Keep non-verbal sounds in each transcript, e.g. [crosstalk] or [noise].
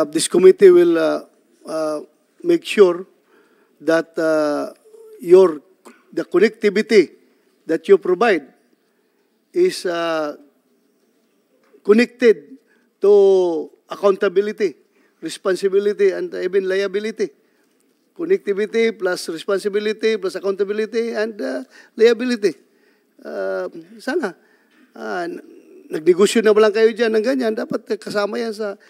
Uh, this committee will uh, uh, make sure that uh, your the connectivity that you provide is uh, connected to accountability, responsibility, and even liability. Connectivity plus responsibility plus accountability and uh, liability. Uh, sana, uh, nagnegosyo na ba lang kayo dyan ng ganyan, dapat kasama yan sa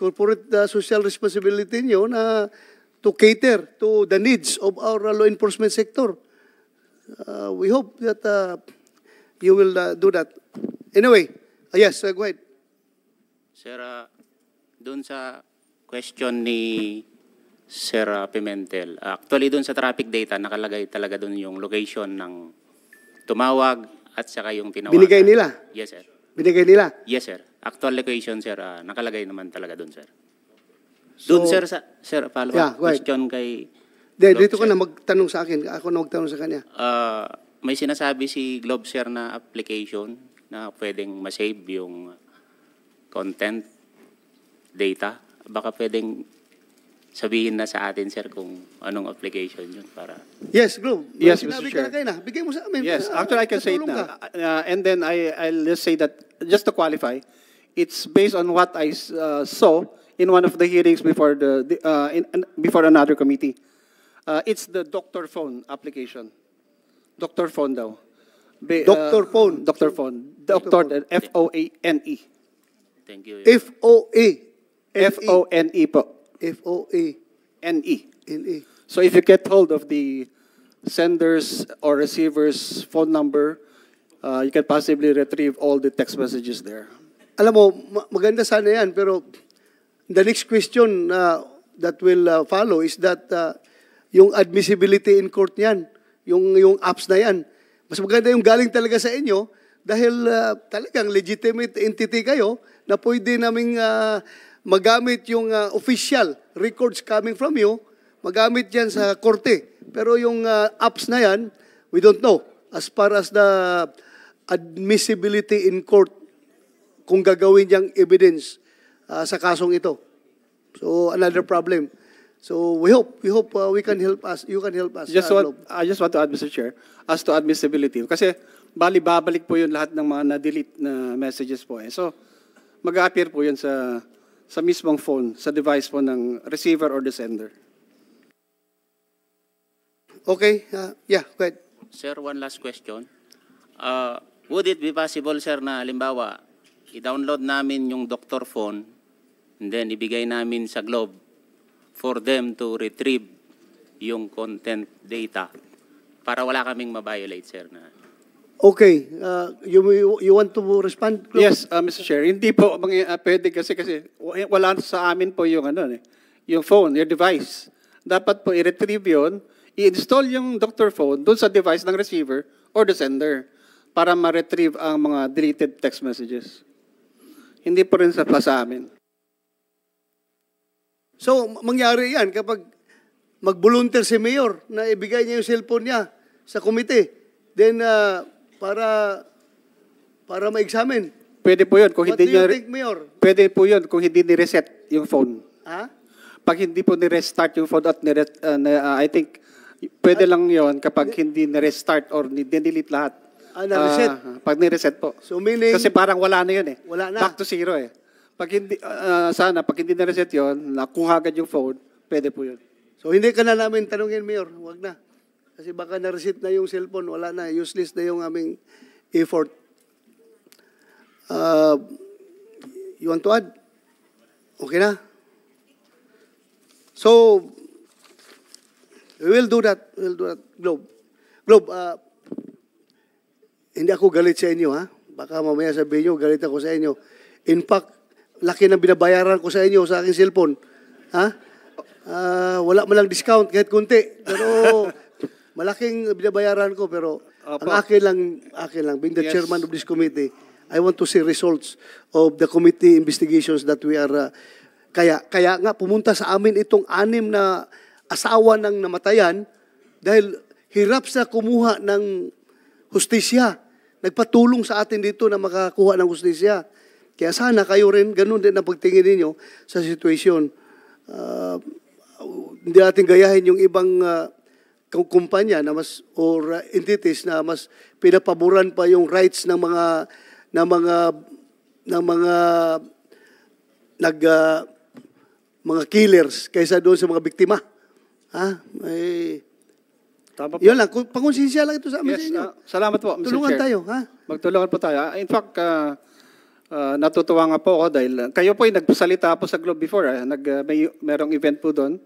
corporate uh, social responsibility niyo na to cater to the needs of our uh, law enforcement sector. Uh, we hope that uh, you will uh, do that. Anyway, uh, yes, uh, go ahead. Sir, uh, doon sa question ni Sir uh, Pimentel, actually doon sa traffic data, nakalagay talaga doon yung location ng tumawag at saka yung tinawagan. Binigay nila? Yes, sir. Binigay nila. Yes, sir. Actual location, sir, uh, nakalagay naman talaga doon, sir. Doon, So- sir, sa, sir, follow Yeah, up go ahead. question kay... De, Globe, dito ka sir. na magtanong sa akin. Ako na magtanong sa kanya. Uh, may sinasabi si Globe, sir, na application na pwedeng masave yung content, data. Baka pwedeng sabihin na sa atin, sir, kung anong application yun para... Yes, Globe. Yes, Sinabi Mr. ka na Chair. kayo na. Bigay mo sa amin. Yes, actually I can say it ka. Uh, and then I, I'll just say that, just to qualify, it's based on what I uh, saw in one of the hearings before, the, the, uh, in, in- before another committee. Uh, it's the doctor phone application. Doctor phone daw. Ba- Doctor phone. Doctor phone. Doctor Doctor, F-O-A-N-E. Thank you. F-O-A. F-O-N-E po. F-O-A. N-E. N-E. So if you get hold of the sender's or receiver's phone number, uh, you can possibly retrieve all the text messages there. Alam mo, ma- maganda sana yan, pero the next question uh, that will uh, follow is that uh, yung admissibility in court niyan, yung, yung apps na yan. Mas maganda yung galing talaga sa inyo dahil uh, talagang legitimate entity kayo na pwede naming uh, magamit yung uh, official records coming from you, magamit yan sa korte. Pero yung uh, apps na yan, we don't know. As far as the admissibility in court kung gagawin niyang evidence uh, sa kasong ito. So another problem. So we hope we hope uh, we can help us. You can help us. Just uh, want, Globe. I just want to add, Mr. Chair, as to admissibility. Kasi bali babalik po yun lahat ng mga na-delete na messages po. Eh. So mag-appear po yun sa sa mismong phone, sa device po ng receiver or the sender. Okay. Uh, yeah. Go ahead. Sir, one last question. Uh, would it be possible, sir, na halimbawa, i-download namin yung doctor phone and then ibigay namin sa Globe for them to retrieve yung content data para wala kaming ma-violate, sir, na Okay. Uh, you you want to respond? Globe? Yes, uh, Mr. Chair. Hindi po mangy- uh, pwede kasi kasi wala sa amin po yung ano eh, yung phone, your device. Dapat po i-retrieve yun, i-install yung doctor phone doon sa device ng receiver or the sender para ma-retrieve ang mga deleted text messages. Hindi po rin sa, sa amin. So mangyari yan kapag mag-volunteer si Mayor na ibigay niya yung cellphone niya sa komite. Then uh, para para ma-examine. Pwede po yun kung What do hindi you niya think, Mayor? pwede po yun kung hindi ni-reset yung phone. Ha? Pag hindi po ni-restart yung phone at ni uh, uh, I think pwede lang yon kapag hindi ni-restart or ni-delete lahat. Ah, na-reset. Ah, pag ni-reset po. So meaning Kasi parang wala na yun eh. Wala na. Back to zero eh. Pag hindi, ah, sana, pag hindi na-reset yun, nakuha agad yung phone, pwede po yun. So hindi ka na namin tanungin, Mayor. Huwag na. Kasi baka na-reset na yung cellphone, wala na. Useless na yung aming effort. Uh, you want to add? Okay na? So, we will do that. We will do that. Globe. Globe, uh, hindi ako galit sa inyo, ha? Baka mamaya sabihin nyo, galit ako sa inyo. In fact, laki ng binabayaran ko sa inyo sa aking cellphone. Ha? Ah, wala man lang discount kahit kunti. Pero [laughs] malaking binabayaran ko pero Opo. ang akin lang akin lang being the Yes. chairman of this committee, I want to see results of the committee investigations that we are uh, kaya kaya nga pumunta sa amin itong anim na asawa ng namatayan dahil hirap sa kumuha ng hustisya. Nagpatulong sa atin dito na makakuha ng hustisya. Kaya sana kayo rin, ganun din ang pagtingin ninyo sa sitwasyon ah, hindi natin gayahin yung ibang kum- kumpanya na mas or entities na mas pinapaboran pa yung rights ng mga ng mga ng mga nag ah, mga killers kaysa doon sa mga biktima. Ha? Eh, Tama po. yun lang. Pangonsensya lang ito sa amin sa Yes, inyo. ah, salamat po, Mr. Tulungan Chair. tayo, ha? Magtulungan po tayo. Ah, In fact, ah, ah, natutuwa nga po ako dahil ah, kayo po ay nagpasalita po sa Globe before. ah. Nag, ah, may merong event po doon.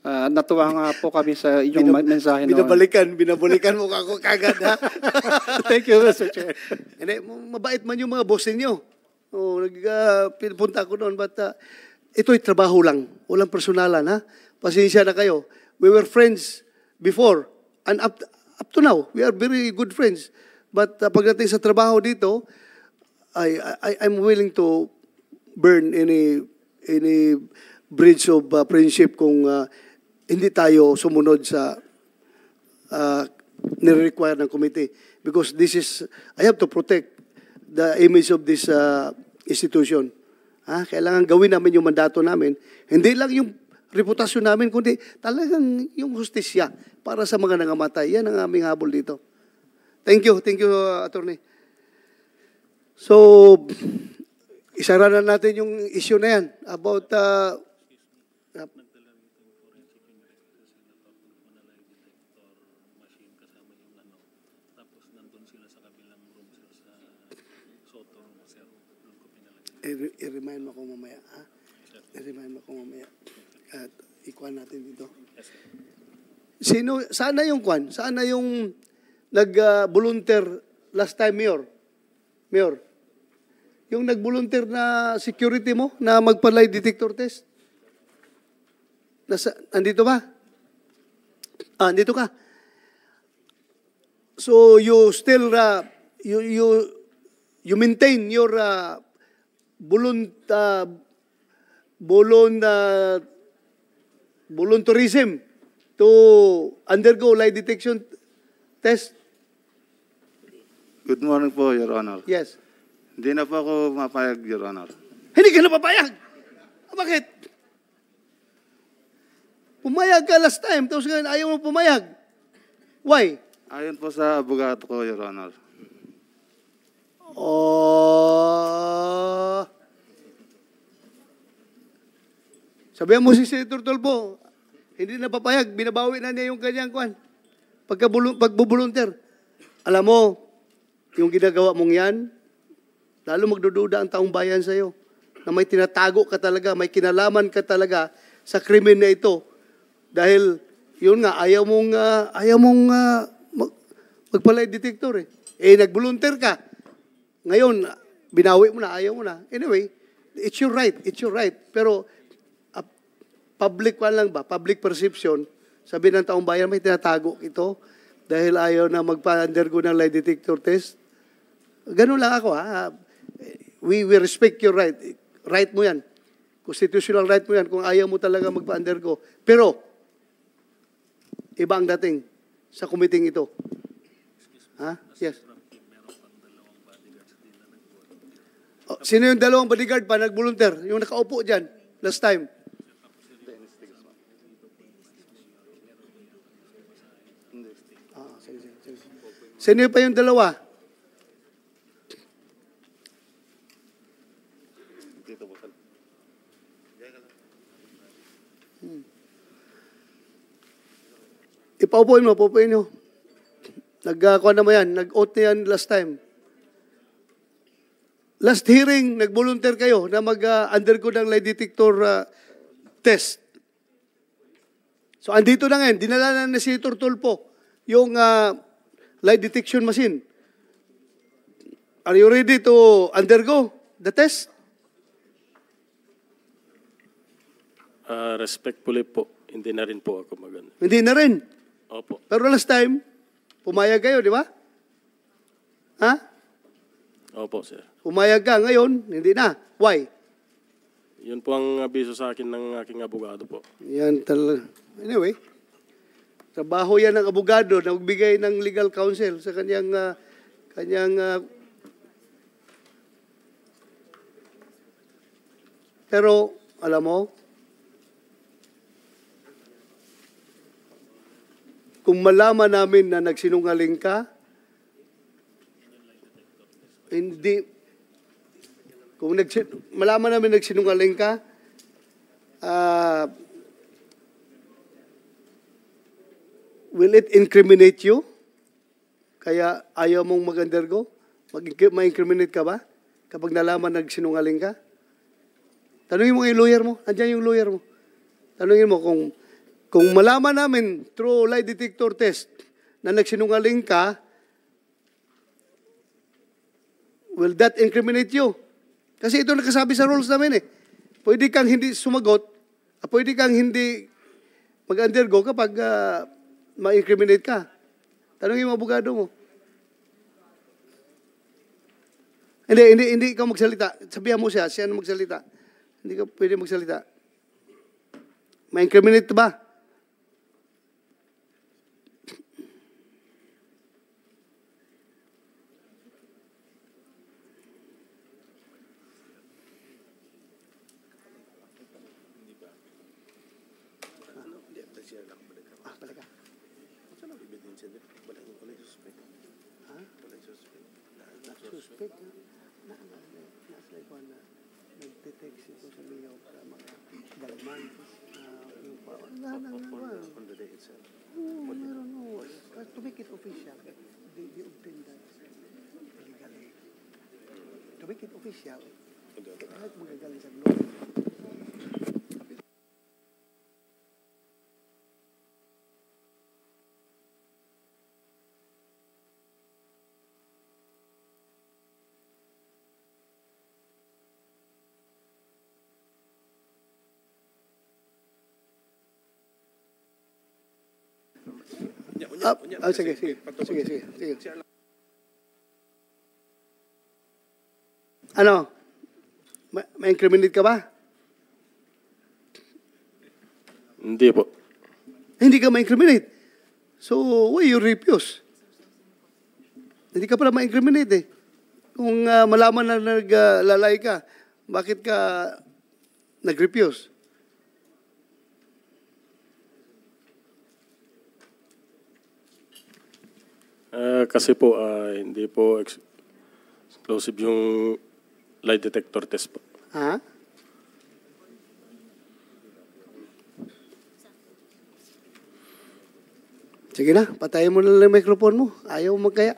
Ah, natuwa nga po kami sa inyong Binab- mensahe noon. Binabalikan, binabalikan mo ako kagad, ha? [laughs] Thank you, Mr. Chair. Hindi, mabait man yung mga boss ninyo. Oh, nag, pinupunta ako noon, but ah, ito'y trabaho lang. Walang personalan, ha? Pasensya na kayo. We were friends before, and up, up to now, we are very good friends. But ah, pagdating sa trabaho dito, I, I, I'm willing to burn any any bridge of ah, friendship kung ah, hindi tayo sumunod sa uh, nire-require ng committee because this is I have to protect the image of this uh, institution. Ha? Kailangan gawin namin yung mandato namin. Hindi lang yung reputasyon namin, kundi talagang yung justisya para sa mga nangamatay. Yan ang aming habol dito. Thank you. Thank you, uh, Attorney. So, isara na natin yung issue na yan about uh, I- i-remind mo ako mamaya, ha? I-remind mo ako mamaya. Ikuha natin dito. Sino, sana yung kwan? Sana yung nag-volunteer last time, Mayor? Mayor? Yung nag-volunteer na security mo na magpa-lie detector test? Nasa, andito ba? Ah, andito ka. So you still uh, you you you maintain your uh, volunt uh, volun uh, voluntarism to undergo lie detection test? Good morning po, Your Honor. Yes. Hindi na po ako mapayag, Your Honor. Hindi ka napapayag. Ah, Bakit? Pumayag ka last time, tapos ngayon ayaw mo pumayag. Why? Ayon po sa abogado ko, Your Honor. Oh. Sabihan mo si Senator Tolpo, hindi na papayag, binabawi na niya yung kanyang kwan. Pagka pagbubulunter. Alam mo, yung ginagawa mong yan, lalo magdududa ang taong bayan sa'yo. Na may tinatago ka talaga, may kinalaman ka talaga sa krimen na ito. Dahil, yun nga, ayaw mong, ah, ayaw mong ah, mag, magpalay detector eh. Eh, nagbulunter ka. Ngayon, binawi mo na, ayaw mo na. Anyway, it's your right, it's your right. Pero, public one lang ba, public perception, sabi ng taong bayan, may tinatago ito dahil ayaw na magpa-undergo ng lie detector test. Ganun lang ako, ha? We, we respect your right. Right mo yan. Constitutional right mo yan kung ayaw mo talaga magpa-undergo. Pero, iba ang dating sa committee ito. Ha? Yes. Oh, sino yung dalawang bodyguard pa nag-volunteer? Yung nakaupo dyan, last time. Ah, sige, sige, sige. Sino pa yung dalawa? Po. Ipaupuin mo, paupuin nyo. Nagkakuha na mo yan, nag-oath na yan last time. Last hearing, nag-volunteer kayo na mag-undergo ng lie detector uh, test. So, andito na ngayon, dinala na ni Senator Tulpo yung uh, lie detection machine. Are you ready to undergo the test? Ah, respectfully po, hindi na rin po ako magano. Hindi na rin. Opo. Pero last time, pumayag kayo, di ba? Ha? Opo, sir. Pumayag ka ngayon, hindi na. Why? Yun po ang abiso sa akin ng aking abogado po. Yan talaga. Anyway, Trabaho yan ng abogado na magbigay ng legal counsel sa kanyang uh, kanyang uh, Pero alam mo kung malaman namin na nagsinungaling ka hindi kung nagsin, malaman namin nagsinungaling ka uh, will it incriminate you? Kaya ayaw mong mag-undergo? Mag- ma-incriminate ka ba? Kapag nalaman nagsinungaling ka? Tanungin mo yung lawyer mo. Andiyan yung lawyer mo. Tanungin mo kung kung malaman namin through lie detector test na nagsinungaling ka, will that incriminate you? Kasi ito nakasabi sa rules namin eh. Pwede kang hindi sumagot, ah, pwede kang hindi mag-undergo kapag ah, ma-incriminate ka. Tanungin mo abogado mo. Hindi, hindi, hindi ikaw magsalita. Sabihan mo siya, siya na magsalita. Hindi ka pwede magsalita. Ma-incriminate ba? suspect na na na nasa ko na nagte-text ito sa Leo para mga dalman yung pa na na na on the day itself oh, meron no to make it official they, they obtain that legally to make it official kahit magagaling sa law Ah, ah, sige, sige. Sige, sige, sige. Ano? Ma- Ma-incriminate ka ba? Hindi po. Hindi ka ma-incriminate. So, why you refuse? Hindi ka pala ma-incriminate eh. Kung ah, malaman na naglalay ka, bakit ka nag-refuse? Ah, kasi po, ah, hindi po ex- explosive yung lie detector test po. Ha? Sige na, patayin mo na lang microphone mo. Ayaw mo magkaya.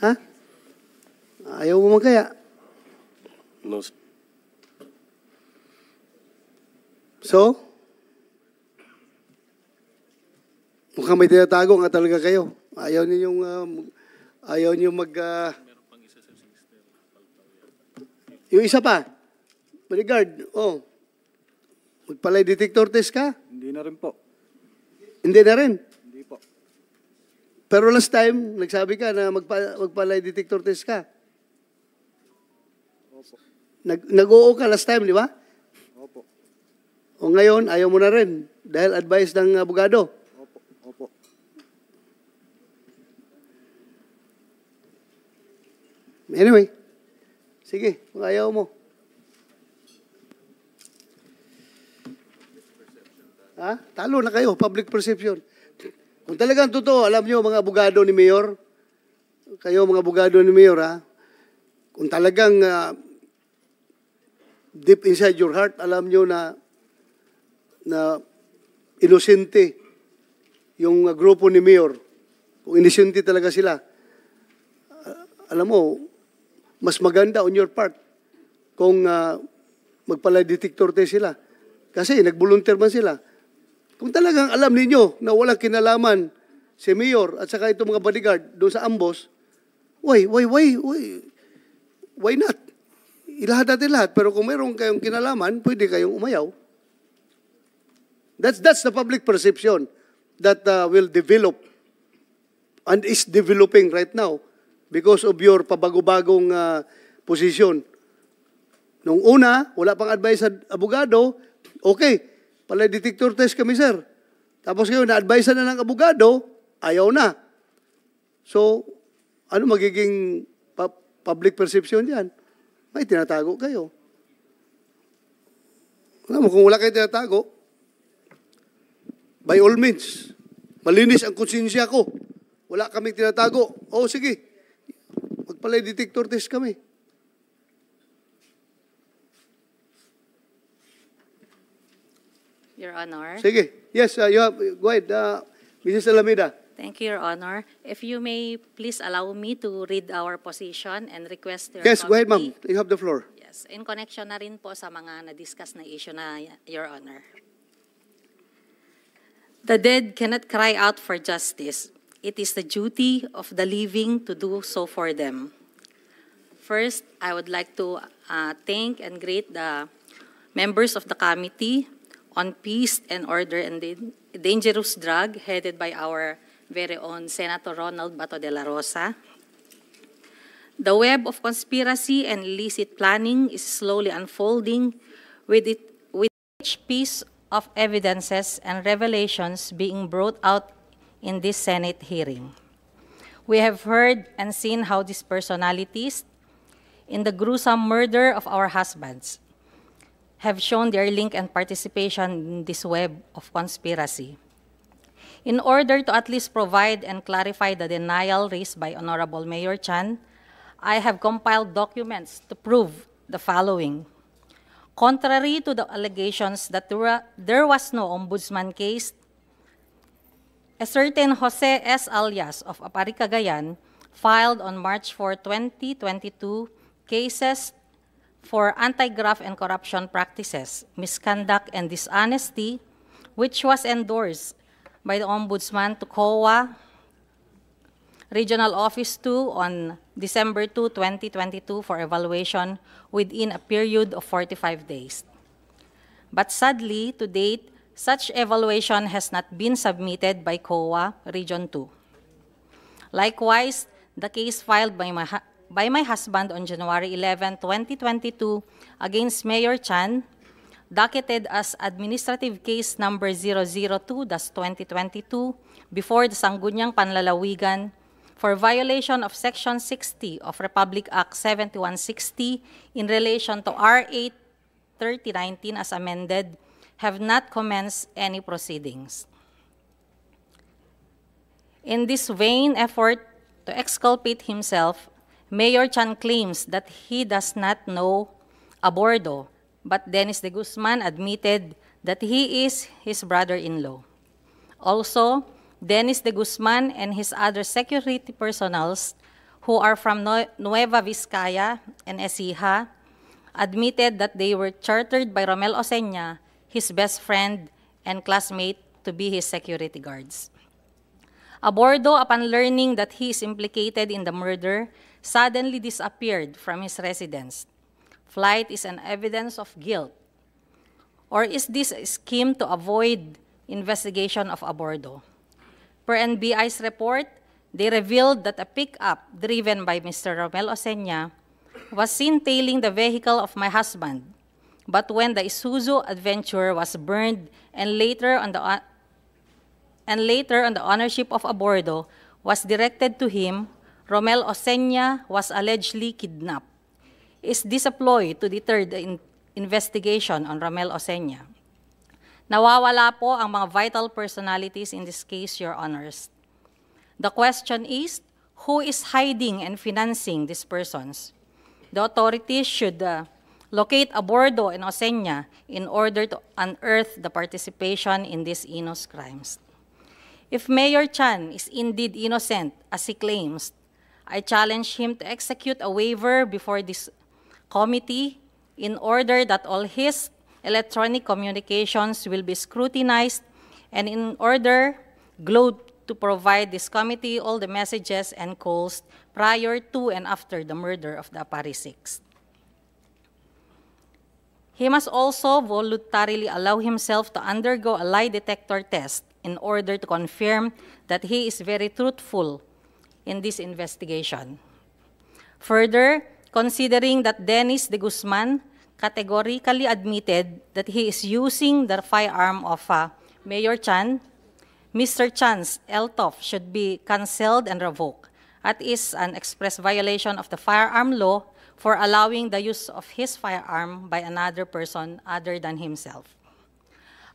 Ha? Ayaw mo magkaya. No, So? Mukhang may tinatago nga talaga kayo. Ayaw niyo yung um, ayaw niyo mag ah, Yung isa pa. Bodyguard, oh. Magpalay detector test ka? Hindi na rin po. Hindi na rin. Hindi po. Pero last time, nagsabi ka na magpa, magpalay detector test ka. Opo. Nag, nag-oo ka last time, di ba? Opo. O ngayon, ayaw mo na rin. Dahil advice ng abogado. Opo. Opo. Anyway, sige, kung ayaw mo. Ha? Talo na kayo, public perception. Kung talagang totoo, alam nyo mga abogado ni Mayor, kayo mga abogado ni Mayor ha, kung talagang ah, deep inside your heart, alam nyo na na inosente yung ah, grupo ni Mayor, kung inosente talaga sila, ah, alam mo, mas maganda on your part kung uh, magpala detector test sila. Kasi nag-volunteer man sila. Kung talagang alam ninyo na walang kinalaman si Mayor at saka itong mga bodyguard doon sa ambos, why, why, why, why, why not? Ilahat natin lahat. Pero kung mayroon kayong kinalaman, pwede kayong umayaw. That's, that's the public perception that uh, will develop and is developing right now because of your pabago-bagong uh, posisyon. Nung una, wala pang advice sa abogado, okay, pala detector test kami, sir. Tapos ngayon, na-advise na ng abogado, ayaw na. So, ano magiging pu- public perception diyan? May tinatago kayo. Alam mo, kung wala kayo tinatago, by all means, Malinis ang konsensya ko. Wala kaming tinatago. O sige, magpalay detector test kami. Your Honor. Sige. Yes, uh, you have, go ahead, uh, Mrs. Alameda. Thank you, Your Honor. If you may please allow me to read our position and request your Yes, go ahead, ma'am. committee- You have the floor. Yes, in connection na rin po sa mga na-discuss na issue na, Your Honor. The dead cannot cry out for justice. It is the duty of the living to do so for them. First, I would like to uh, thank and greet the members of the Committee on Peace and Order and Dan- Dangerous Drug, headed by our very own Senator Ronald Bato de la Rosa. The web of conspiracy and illicit planning is slowly unfolding with, it, with each piece of evidences and revelations being brought out in this Senate hearing. We have heard and seen how these personalities in the gruesome murder of our husbands have shown their link and participation in this web of conspiracy. In order to at least provide and clarify the denial raised by Honorable Mayor Chan, I have compiled documents to prove the following. Contrary to the allegations that there, was no ombudsman case, a certain Jose S. Alias of Apari, Cagayan filed on March 4, 2022, cases for anti-graft and corruption practices, misconduct, and dishonesty, which was endorsed by the Ombudsman to COA Regional Office 2 on December 2, 2022 for evaluation within a period of 45 days. But sadly, to date, such evaluation has not been submitted by COA Region 2. Likewise, the case filed by my, by my husband on January 11, 2022 against Mayor Chan, docketed as administrative case number 002-2022 before the Sangguniang Panlalawigan for violation of Section 60 of Republic Act 7160 in relation to R8 3019 as amended, have not commenced any proceedings. In this vain effort to exculpate himself, Mayor Chan claims that he does not know Abordo, but Dennis de Guzman admitted that he is his brother-in-law. Also, Dennis de Guzman and his other security personals who are from Nueva Vizcaya and Ecija admitted that they were chartered by Romel Osenya, his best friend and classmate, to be his security guards. Abordo, upon learning that he is implicated in the murder, suddenly disappeared from his residence. Flight is an evidence of guilt. Or is this a scheme to avoid investigation of Abordo? Per NBI's report, they revealed that a pickup driven by Mr. Romel Osenya was seen tailing the vehicle of my husband. But when the Isuzu Adventure was burned and later on the and later on the ownership of Abordo was directed to him, Romel Osenya was allegedly kidnapped. Is this a ploy to deter the in- investigation on Romel Osenya? Nawawala po ang mga vital personalities in this case, Your Honors. The question is, who is hiding and financing these persons? The authorities should uh, locate Abordo and Osenya in order to unearth the participation in these heinous crimes. If Mayor Chan is indeed innocent, as he claims, I challenge him to execute a waiver before this committee in order that all his electronic communications will be scrutinized and in order Globe to provide this committee all the messages and calls prior to and after the murder of the Apari Six. He must also voluntarily allow himself to undergo a lie detector test in order to confirm that he is very truthful in this investigation. Further, considering that Dennis de Guzman categorically admitted that he is using the firearm of uh, Mayor Chan, Mr. Chan's LTOF should be cancelled and revoked. That is an express violation of the firearm law for allowing the use of his firearm by another person other than himself.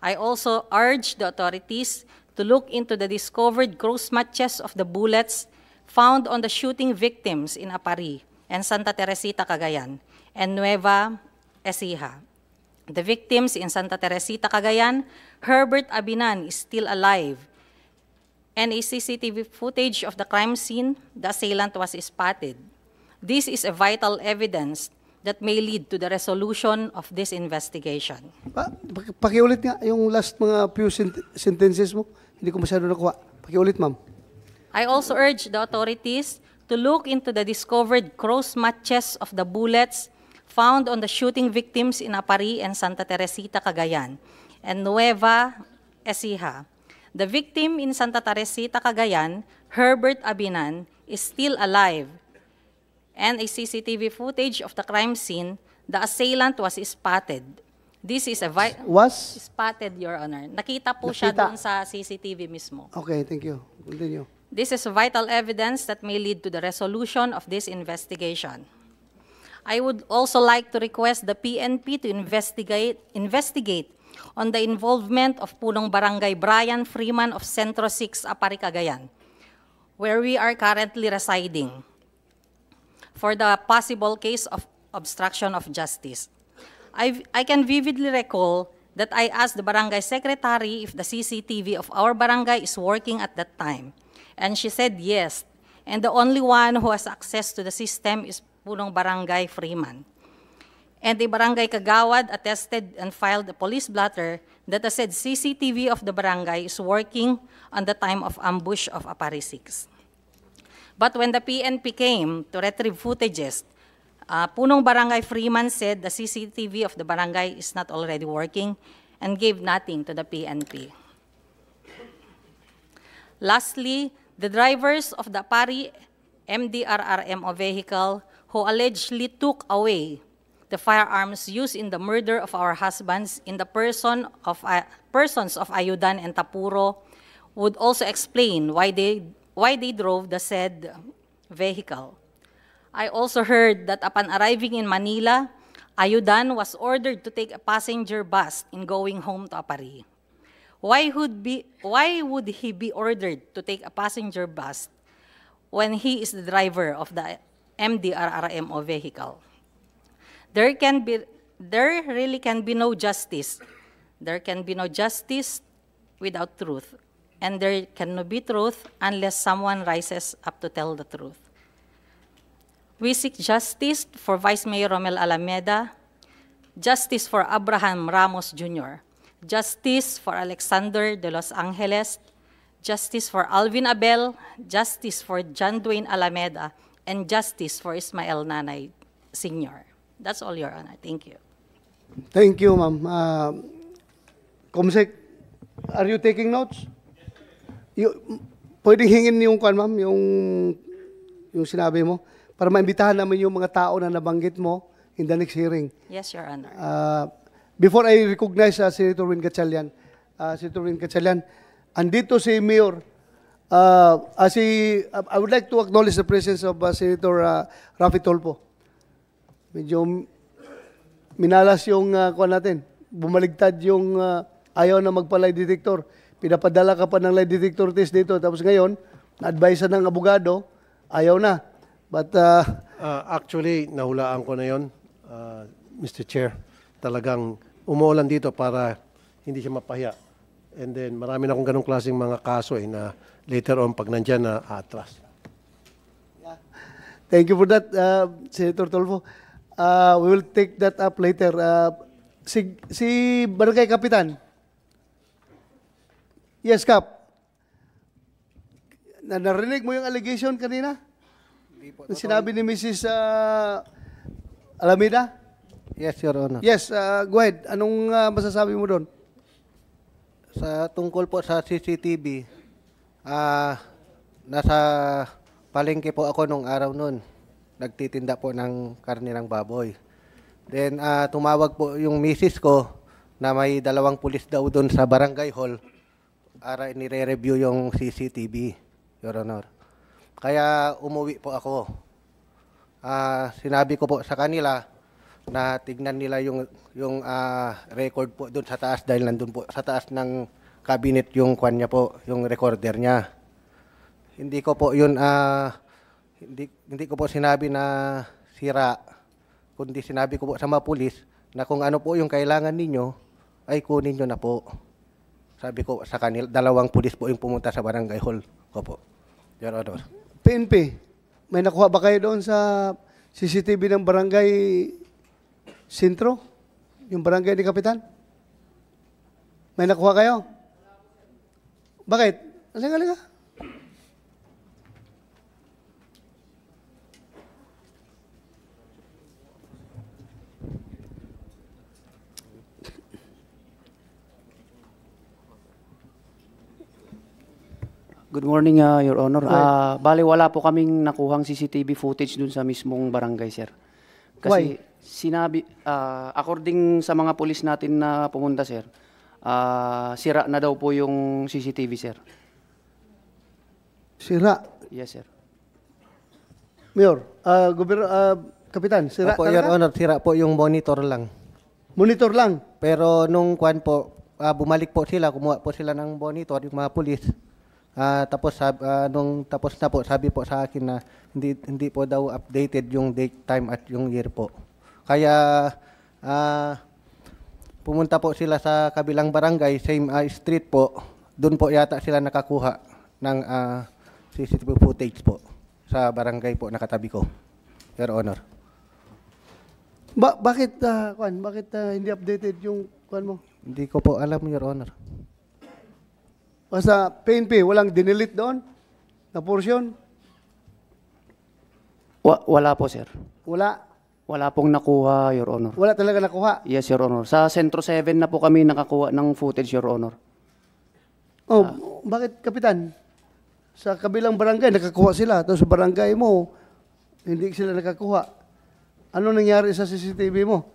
I also urge the authorities to look into the discovered cross matches of the bullets found on the shooting victims in Apari and Santa Teresita, Cagayan, and Nueva Ecija. The victims in Santa Teresita, Cagayan, Herbert Abinan is still alive, and a CCTV footage of the crime scene, the assailant was spotted. This is a vital evidence that may lead to the resolution of this investigation. Pa, paki- pakiulit nga yung last mga few sent- sentences mo. Hindi ko masyado nakuha. Pakiulit, ma'am. I also urge the authorities to look into the discovered cross matches of the bullets found on the shooting victims in Apari and Santa Teresita, Cagayan, and Nueva Ecija. The victim in Santa Teresita, Cagayan, Herbert Abinan, is still alive, and a CCTV footage of the crime scene, the assailant was spotted. This is a vi- Was? spotted, Your Honor. Nakita po siya Nakita. doon sa CCTV mismo. Okay, thank you. Continue. This is vital evidence that may lead to the resolution of this investigation. I would also like to request the PNP to investigate, investigate on the involvement of punong barangay Brian Freeman of Centro 6, Apari, Cagayan, where we are currently residing, for the possible case of obstruction of justice. I, I can vividly recall that I asked the barangay secretary if the CCTV of our barangay is working at that time. And she said yes. And the only one who has access to the system is Punong Barangay Freeman. And the barangay Kagawad attested and filed a police blotter that said CCTV of the barangay is working on the time of ambush of Apari 6. But when the PNP came to retrieve footages, uh, Punong Barangay Freeman said the CCTV of the barangay is not already working and gave nothing to the PNP. Lastly, the drivers of the Pari MDRRMO vehicle who allegedly took away the firearms used in the murder of our husbands in the person of uh, persons of Ayudan and Tapuro would also explain why they why they drove the said vehicle. I also heard that upon arriving in Manila, Ayudan was ordered to take a passenger bus in going home to Apari. Why would, be, why would he be ordered to take a passenger bus when he is the driver of the MDRRMO vehicle? There can be, there really can be no justice. There can be no justice without truth. And there cannot be truth unless someone rises up to tell the truth. We seek justice for Vice Mayor Romel Alameda, justice for Abraham Ramos Jr., justice for Alexander de Los Angeles, justice for Alvin Abel, justice for John Dwayne Alameda, and justice for Ismael Nanay Sr. That's all, Your Honor. Thank you. Thank you, ma'am. Uh, Comsec, are you taking notes? You, pwedeng hingin yung kwan, ma'am, yung, yung sinabi mo, para maimbitahan namin yung mga tao na nabanggit mo in the next hearing. Yes, Your Honor. Uh, before I recognize uh, Senator Win Gatchalian, uh, Senator Win Gatchalian, andito si Mayor, uh, uh, si, uh, I would like to acknowledge the presence of uh, Senator uh, Rafi Tolpo. Medyo minalas yung uh, kuha natin. Bumaligtad yung uh, ayaw na magpa-lie detector. Pinapadala ka pa ng lie detector test dito. Tapos ngayon, na-advise ng abogado, ayaw na. But uh, Uh, actually, nahulaan ko na yon, uh, Mr. Chair. Talagang umuulan dito para hindi siya mapahiya. And then marami na akong ganong klaseng mga kaso eh, na later on pag nandyan na atras. Thank you for that, uh, Senator Tolfo. Uh, we will take that up later. Uh, si, si Barangay Kapitan. Yes, Kap. Na narinig mo yung allegation kanina? Yung sinabi ni Mrs. Uh, Alameda? Yes, Your Honor. Yes, uh, go ahead. Anong uh, masasabi mo doon? Sa tungkol po sa CCTV, ah nasa palengke po ako nung araw nun. Nagtitinda po ng karne ng baboy. Then ah, tumawag po yung misis ko na may dalawang pulis daw doon sa barangay hall para nire-review yung CCTV, Your Honor. Kaya umuwi po ako. Ah, sinabi ko po sa kanila na tignan nila yung yung ah, record po doon sa taas dahil nandun po sa taas ng cabinet yung kwan niya po, yung recorder niya. Hindi ko po yun, ah, hindi, hindi ko po sinabi na sira, kundi sinabi ko po sa mga pulis na kung ano po yung kailangan ninyo, ay kunin nyo na po. Sabi ko sa kanil, dalawang pulis po yung pumunta sa barangay hall ko po. Your Honor. PNP, may nakuha ba kayo doon sa CCTV ng barangay sentro? Yung barangay ni Kapitan? May nakuha kayo? Bakit? Halika, halika. Good morning, ah, Your Honor. Ah, bali, wala po kaming nakuhang CCTV footage dun sa mismong barangay, sir. Kasi sinabi, ah, according sa mga pulis natin na pumunta, sir, ah, sira na daw po yung CCTV, sir. Sira. Yes, sir. Mayor, ah, gobyerno, ah, Kapitan, sira Opo, Your talaga? Honor, sira po yung monitor lang. Monitor lang. Pero nung kwan po, ah, bumalik po sila, kumuha po sila ng monitor, yung mga pulis. Ah, tapos sab, ah, nung tapos na po, sabi po sa akin na hindi hindi po daw updated yung date, time at yung year po. Kaya ah, pumunta po sila sa kabilang barangay, same ah, street po. Doon po yata sila nakakuha ng ah, CCTV footage po sa barangay po nakatabi ko. Your Honor. Ba- bakit, ah, kwan, bakit ah, hindi updated yung kwan mo? Hindi ko po alam, Your Honor. Basta PNP, walang dinelete doon na portion? Wa- wala po, sir. Wala. Wala pong nakuha, Your Honor. Wala talaga nakuha. Yes, Your Honor. Sa Centro 7 na po kami nakakuha ng footage, Your Honor. Oh, bakit, Kapitan? Sa kabilang barangay, nakakuha sila. Tapos sa barangay mo, hindi sila nakakuha. Ano nangyari sa CCTV mo?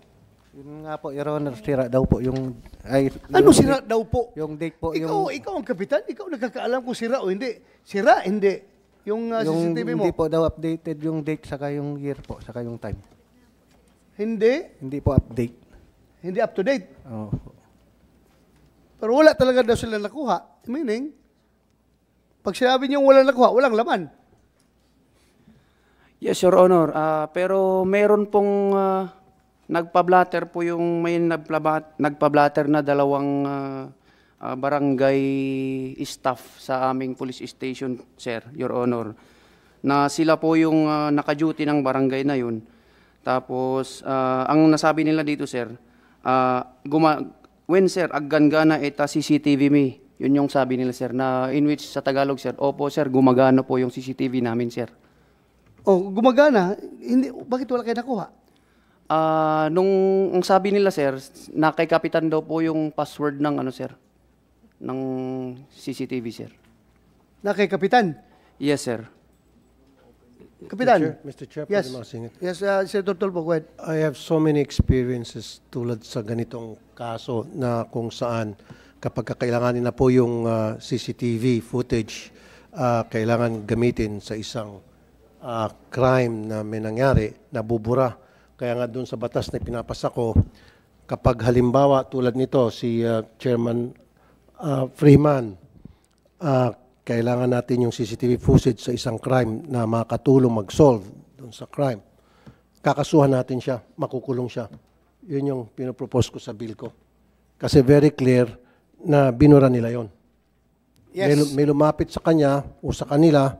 Yun nga po, Your Honor, sira daw po yung... Ay, Ano yung sira date- daw po? Yung date po, ikaw, yung... ikaw ang kapitan, ikaw nakakaalam kung sira o hindi. Sira, hindi. Yung ah, yung CCTV mo. hindi po daw updated yung date saka yung year po, saka yung time. Hindi. Hindi po update. Hindi up to date. Oh. Pero wala talaga daw sila nakuha. Meaning, pag sinabi niyo wala nakuha, walang laman. Yes, Your Honor. Ah, pero meron pong ah, nagpa-blatter po yung may nagpa- nagpa-blatter na dalawang ah, ah, barangay staff sa aming police station, sir, Your Honor. Na sila po yung ah, naka-duty ng barangay na yun. Tapos, ah, ang nasabi nila dito, sir, ah, guma when sir, aggangana eta CCTV mi. Yun yung sabi nila, sir, na in which sa Tagalog, sir, opo, sir, gumagana po yung CCTV namin, sir. Oh, gumagana. Hindi, bakit wala kayo nakuha? Ah, nung ang sabi nila sir, na kay kapitan daw po yung password ng ano sir ng CCTV sir. Na kay Kapitan. Yes sir. Kapitan. Chair, Mr. Chair, Yes. pwede. Yes, uh, Senator Tolpo, go ahead. I have so many experiences tulad sa ganitong kaso na kung saan kapag kakailanganin na po yung ah, CCTV footage, ah, kailangan gamitin sa isang ah, crime na may nangyari, nabubura. Kaya nga doon sa batas na pinapasa ko, kapag halimbawa tulad nito si ah, Chairman ah, Freeman, ah, kailangan natin yung CCTV footage sa isang crime na makatulong mag-solve doon sa crime kakasuhan natin siya, makukulong siya. Yun yung pinopropose ko sa bill ko. Kasi very clear na binura nila yon. May, lu- may lumapit sa kanya o sa kanila,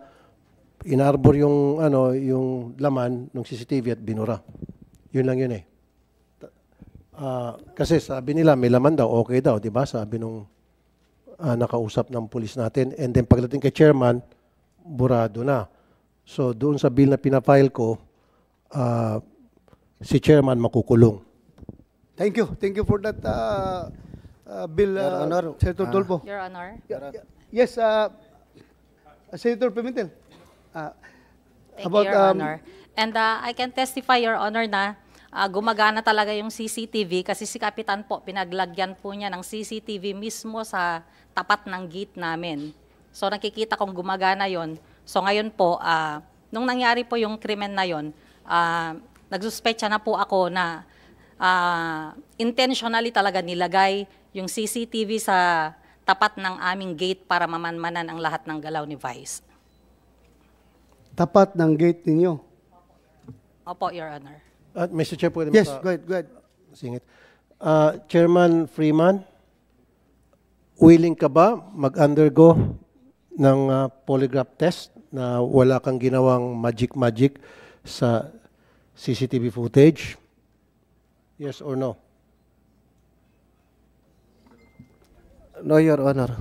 inarbor yung ano yung laman ng CCTV at binura. Yun lang yun eh. Ah, kasi sabi nila may laman daw, okay daw, 'di ba? Sabi nung ah, nakausap ng pulis natin. And then pagdating kay chairman, burado na. So doon sa bill na pinafile ko, ah, si chairman makukulong. Thank you. Thank you for that uh, uh, bill, Your uh, Honor, Senator ah, Tolpo. Your Honor. Yes, uh, Senator Pimentel. Uh, Thank about, you, Your um, Honor. And uh, I can testify, Your Honor, na uh, gumagana talaga yung CCTV kasi si Kapitan po, pinaglagyan po niya ng CCTV mismo sa tapat ng gate namin. So nakikita kong gumagana yon. So ngayon po, uh, nung nangyari po yung krimen na yon, uh, nagsuspecha na po ako na uh, intentionally talaga nilagay yung CCTV sa tapat ng aming gate para mamanmanan ang lahat ng galaw ni Vice. Tapat ng gate ninyo. Opo, Your Honor. At Mr. Chair, pwede Yes, maka- go ahead, go ahead. Singit. Ah, Chairman Freeman, willing ka ba mag-undergo ng ah, polygraph test na wala kang ginawang magic-magic sa CCTV footage? Yes or no? No, Your Honor.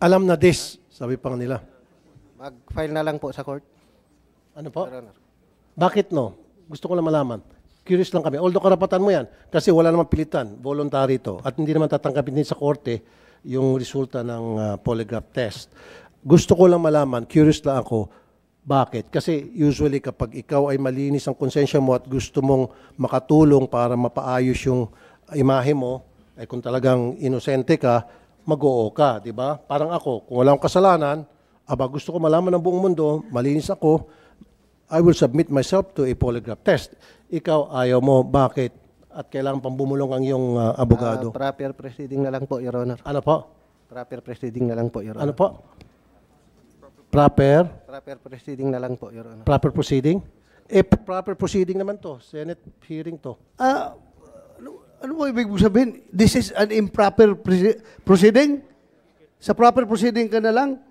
Alam na this, sabi pa nga nila. Mag-file na lang po sa court, Ano po? Your Honor. Bakit no? Gusto ko lang malaman. Curious lang kami. Although karapatan mo yan, kasi wala namang pilitan, voluntary to. At hindi naman tatanggapin din sa korte yung resulta ng ah, polygraph test. Gusto ko lang malaman, curious lang ako, bakit? Kasi usually kapag ikaw ay malinis ang konsensya mo at gusto mong makatulong para mapaayos yung imahe mo, ay kung talagang inosente ka, mag-oo ka, di ba? Parang ako, kung wala akong kasalanan, aba gusto ko malaman ng buong mundo, malinis ako, I will submit myself to a polygraph test. Ikaw, ayaw mo. Bakit? At kailangan pang bumulong ang iyong uh, abogado. Ah, proper proceeding na lang po, Your Honor. ano po? Proper proceeding na lang po, Your Ano Honor. po? Proper? Proper proceeding na lang po, Your Honor. Proper proceeding? Eh, proper proceeding naman to. Senate hearing to. Ah, ano, ano mo ibig sabihin? This is an improper proce- proceeding? Sa proper proceeding ka na lang?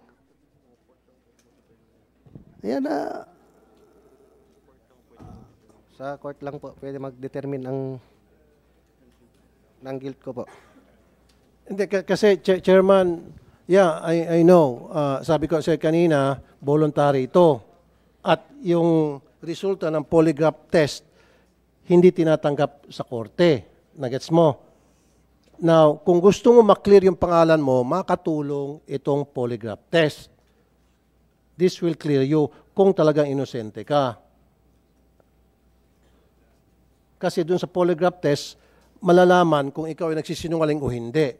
Ayan na. Sa court lang po, pwede mag-determine ang ng guilt ko po. Hindi, ka- kasi, Chair- Chairman, yeah, I, I know. Uh, sabi ko sa kanina, voluntary ito. At yung resulta ng polygraph test, hindi tinatanggap sa korte. Nagets mo? Now, kung gusto mo maklear yung pangalan mo, makatulong itong polygraph test. This will clear you kung talagang inosente ka. Kasi dun sa polygraph test, malalaman kung ikaw ay nagsisinungaling o hindi.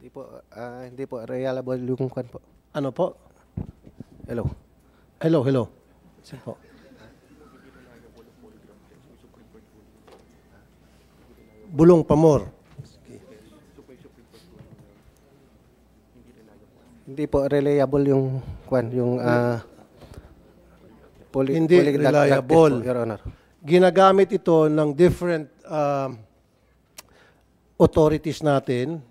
Hindi po, ah, hindi po reliable yung kwan po. Ano po? Hello. Hello, hello. Sige po. Bulong Pamor. Hindi po reliable yung kwan, yung ah poly, Hindi test reliable. po, Your Honor. Ginagamit ito ng different um, authorities natin.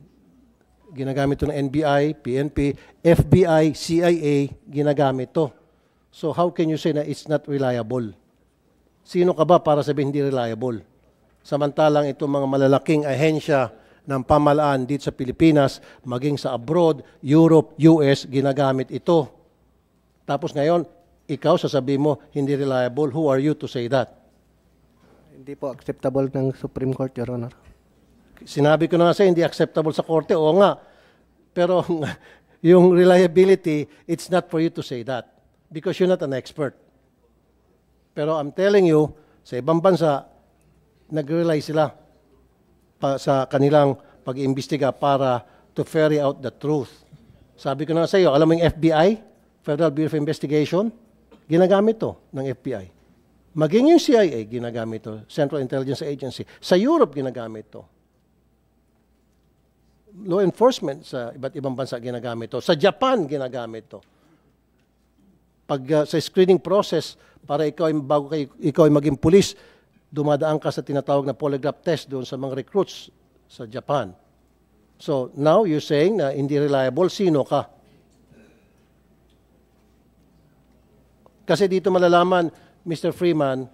Ginagamit ito ng NBI, PNP, FBI, CIA, ginagamit to. So how can you say na it's not reliable? Sino ka ba para sabihin hindi reliable? Samantalang itong mga malalaking ahensya ng pamalaan dito sa Pilipinas, maging sa abroad, Europe, US, ginagamit ito. Tapos ngayon, ikaw sasabihin mo, hindi reliable. Who are you to say that? Hindi po acceptable ng Supreme Court, Your Honor. Sinabi ko na sa'yo, hindi acceptable sa korte. Oo nga. Pero [laughs] yung reliability, it's not for you to say that. Because you're not an expert. Pero I'm telling you, sa ibang bansa, nag-rely sila pa, sa kanilang pag-iimbestiga para to ferry out the truth. Sabi ko na sa iyo, alam mo yung FBI, Federal Bureau of Investigation, ginagamit to ng FBI. Maging yung CIA, ginagamit to, Central Intelligence Agency. Sa Europe, ginagamit to. Law enforcement sa iba't ibang bansa ginagamit to. Sa Japan, ginagamit to. Pag uh, sa screening process, para ikaw bago kay, ikaw ay maging pulis, dumadaan ka sa tinatawag na polygraph test doon sa mga recruits sa Japan. So now you're saying na hindi reliable, sino ka? Kasi dito malalaman, Mr. Freeman,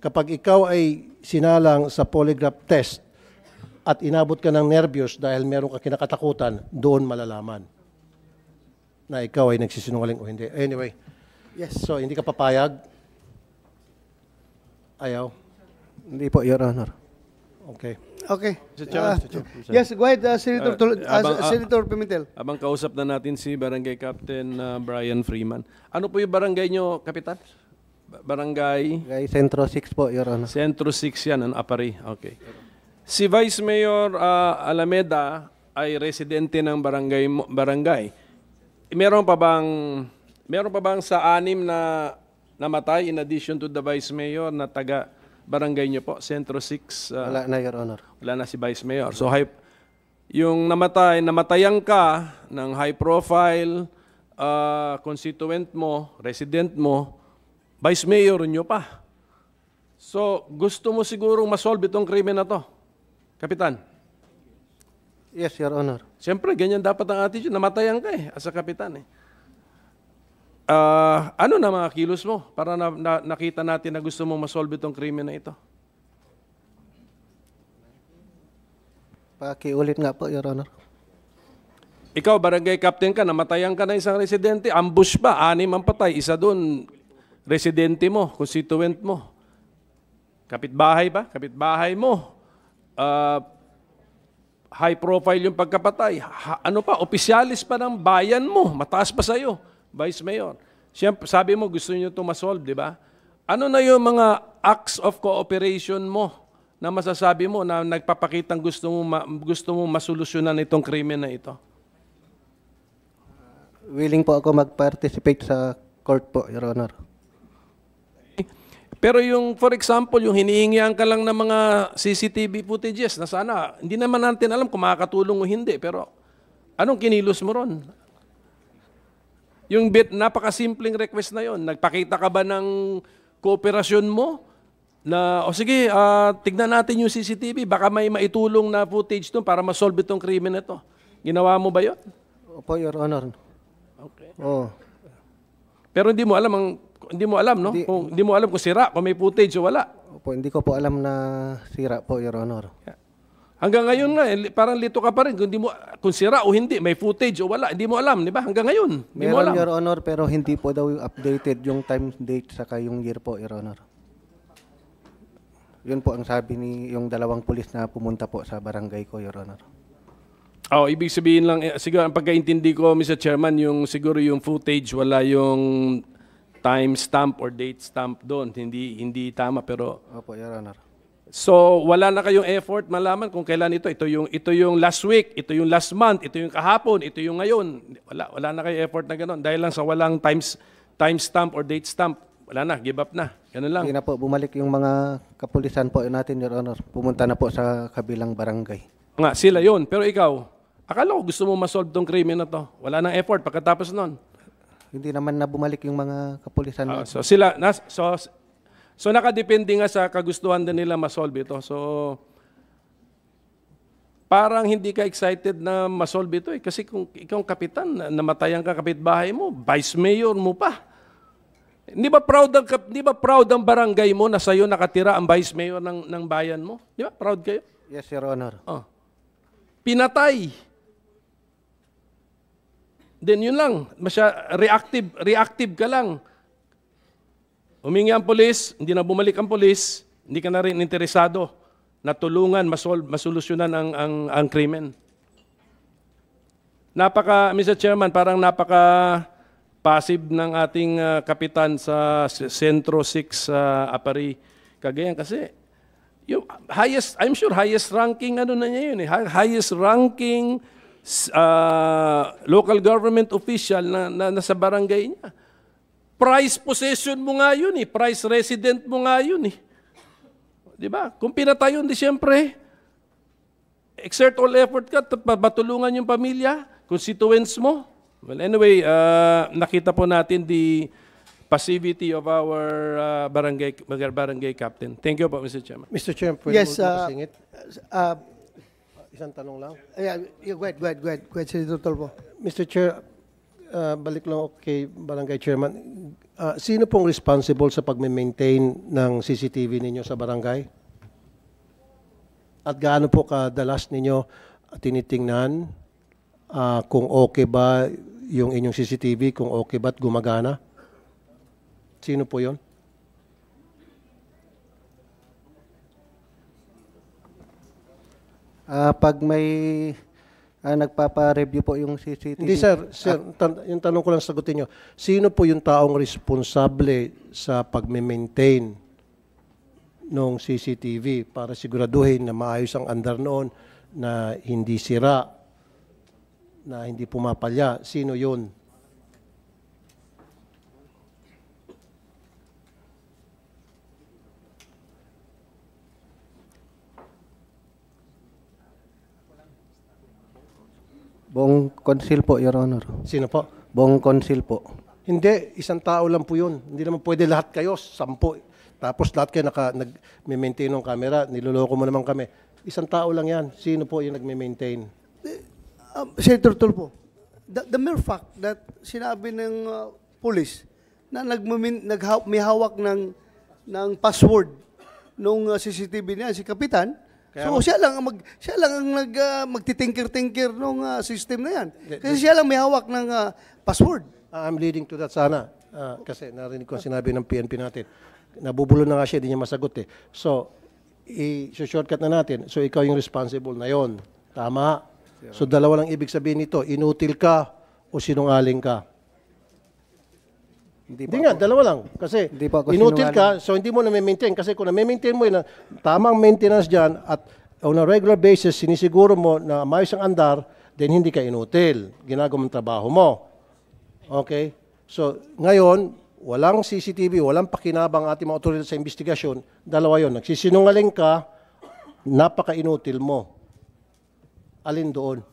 kapag ikaw ay sinalang sa polygraph test at inabot ka ng nervyos dahil meron ka kinakatakutan, doon malalaman na ikaw ay nagsisinungaling o hindi. Anyway, Yes. so hindi ka papayag? Ayaw? Hindi po, Your Honor. Okay. Okay. Mr. Chairman, Ah, Mr. Chair, yes, go ahead, uh, Senator, Uh, Tul- uh, abang- ah, Senator Pimentel. Abang kausap na natin si Barangay Captain uh, Brian Freeman. Ano po yung barangay nyo, Kapitan? Ba- Barangay Kay Centro 6 po, Your Honor. Centro 6 yan, ang Apari. Okay. Si Vice Mayor uh, Alameda ay residente ng barangay mo- barangay. Meron pa bang meron pa bang sa anim na namatay in addition to the Vice Mayor na taga barangay niyo po, Centro 6? uh, Wala na, Your Honor. wala na si Vice Mayor. So high, yung namatay, namatayan ka ng high profile uh, constituent mo, resident mo, Vice Mayor nyo pa. So gusto mo sigurong masolve itong krimen na to, Kapitan. Yes, Your Honor. Siyempre, ganyan dapat ang attitude. Namatayan ka eh, as a kapitan eh. Ah, ano na mga kilos mo para na, na- nakita natin na gusto mong masolve itong krimen na ito? Pakiulit nga po, Your Honor. Ikaw, barangay captain ka, namatayan ka na isang residente, ambush ba? Anim ang patay, isa doon, residente mo, constituent mo. Kapitbahay ba? Kapitbahay mo. Ah, high profile yung pagkapatay. Ha- ano pa, opisyalis pa ng bayan mo, mataas pa sa'yo, Vice Mayor. Siyempre, sabi mo, gusto niyo ito masolve, di ba? Ano na yung mga acts of cooperation mo na masasabi mo na nagpapakitang gusto mo, ma- gusto mo masolusyonan itong krimen na ito? Willing po ako mag-participate sa court po, Your Honor. Pero yung, for example, yung hinihingihan ka lang ng mga CCTV footages na sana, hindi naman natin alam kung makakatulong o hindi, pero anong kinilos mo ron? Yung bit, napakasimpleng request na yon. Nagpakita ka ba ng kooperasyon mo? Na, o sige, ah, tignan natin yung CCTV, baka may maitulong na footage doon para masolve itong krimen na to. Ginawa mo ba yon? Opo, Your Honor. Okay. Oo. Pero hindi mo alam ang hindi mo alam, no? Hindi. Kung hindi mo alam kung sira, kung may footage o wala. Opo, hindi ko po alam na sira po, Your Honor. Hanggang ngayon nga, eh, parang lito ka pa rin. Kung, mo, kung sira o hindi, may footage o wala, hindi mo alam, di ba? Hanggang ngayon, hindi mo Meron, alam. Your Honor, pero hindi po daw updated yung time, date, saka yung year po, Your Honor. Yun po ang sabi ni yung dalawang pulis na pumunta po sa barangay ko, Your Honor. Oh, ibig sabihin lang, eh, siguro ang pagkaintindi ko, Mr. Chairman, yung siguro yung footage, wala yung time stamp or date stamp doon. Hindi hindi tama pero Opo, Your Honor. So, wala na kayong effort malaman kung kailan ito. Ito yung ito yung last week, ito yung last month, ito yung kahapon, ito yung ngayon. Wala wala na kayo effort na ganoon dahil lang sa walang times time stamp or date stamp. Wala na, give up na. Ganun lang. Hindi na po, bumalik yung mga kapulisan po natin, Your Honor. Pumunta na po sa kabilang barangay. Nga, sila yon. Pero ikaw, akala ko gusto mo masolve tong krimen na to. Wala nang effort pagkatapos nun. Hindi naman na bumalik yung mga kapulisan. Ah, so sila, nas, so, so nakadepende nga sa kagustuhan din nila masolve ito. So, parang hindi ka excited na masolve ito eh. Kasi kung ikaw ang kapitan, na- namatayan ka kapitbahay mo, vice mayor mo pa. Hindi ba proud ang hindi ba proud ang barangay mo na sa iyo nakatira ang vice mayor ng ng bayan mo? Di ba? Proud kayo? Yes, Your Honor. Oh. Pinatay. Then yun lang, masya reactive, reactive ka lang. Humingi ang polis, hindi na bumalik ang polis, hindi ka na rin interesado na tulungan, masol, masolusyonan ang, ang, ang krimen. Napaka, Mr. Chairman, parang napaka passive ng ating ah, kapitan sa Centro 6 sa Apari, Cagayan. Kasi yung highest, I'm sure highest ranking ano na niya yun eh, hi- highest ranking ah, local government official na, na nasa barangay niya. Price possession mo nga yun eh, price resident mo nga yun eh. Di ba? Kung pinatay yun, di siyempre, exert all effort ka, at matulungan yung pamilya, constituents mo. Well, anyway, uh, nakita po natin the passivity of our uh, barangay, barangay captain. Thank you po, Mr. Chairman. Mr. Chair, pwede Yes, mo uh, masingit? Uh, Isang tanong lang. yeah, yeah, go ahead, go ahead, go ahead. Go ahead, Senator Tolpo. Mr. Chair, uh, balik lang ako kay Barangay Chairman. Uh, sino pong responsible sa pag-maintain ng CCTV ninyo sa barangay? At gaano po kadalas ninyo tinitingnan uh, kung okay ba yung inyong CCTV, kung okay ba at gumagana? Sino po yon? Ah, pag may ah, nagpapa-review po yung CCTV. Hindi sir, sir, tan- yung tanong ko lang sagutin nyo. Sino po yung taong responsable sa pag-maintain ng CCTV para siguraduhin na maayos ang andar noon na hindi sira, na hindi pumapalya? Sino yun? Buong konsil po, Your Honor. Sino po? Buong konsil po. Hindi, isang tao lang po yun. Hindi naman pwede lahat kayo, sampu. Tapos lahat kayo naka, nag-maintain ng camera, niloloko mo naman kami. Isang tao lang yan. Sino po yung nag-maintain? Um, Senator Tulfo, the, the mere fact that sinabi ng uh, police na nagmamin, nagha, may hawak ng, ng password nung uh, CCTV niya, si Kapitan, so siya lang ang mag siya lang ang nag uh, magtitinker-tinker nung uh, system na yan. Kasi siya lang may hawak ng uh, password. I'm leading to that sana. Ah, kasi narinig ko sinabi ng PNP natin. Nabubulo na nga siya, di niya masagot eh. So, i-shortcut na natin. So, ikaw yung responsible na yon. Tama. So, dalawa lang ibig sabihin nito. Inutil ka o sinungaling ka. Hindi Hindi nga, dalawa lang. Kasi ako inutil ka, so hindi mo na-maintain. Kasi kung na-maintain mo yun, na tamang maintenance dyan, at on a regular basis, sinisiguro mo na maayos ang andar, then hindi ka inutil. Ginagawa mong trabaho mo. Okay? So, ngayon, walang CCTV, walang pakinabang ating mga otoridad sa investigasyon. Dalawa yon Nagsisinungaling ka, napaka-inutil mo. Alin doon?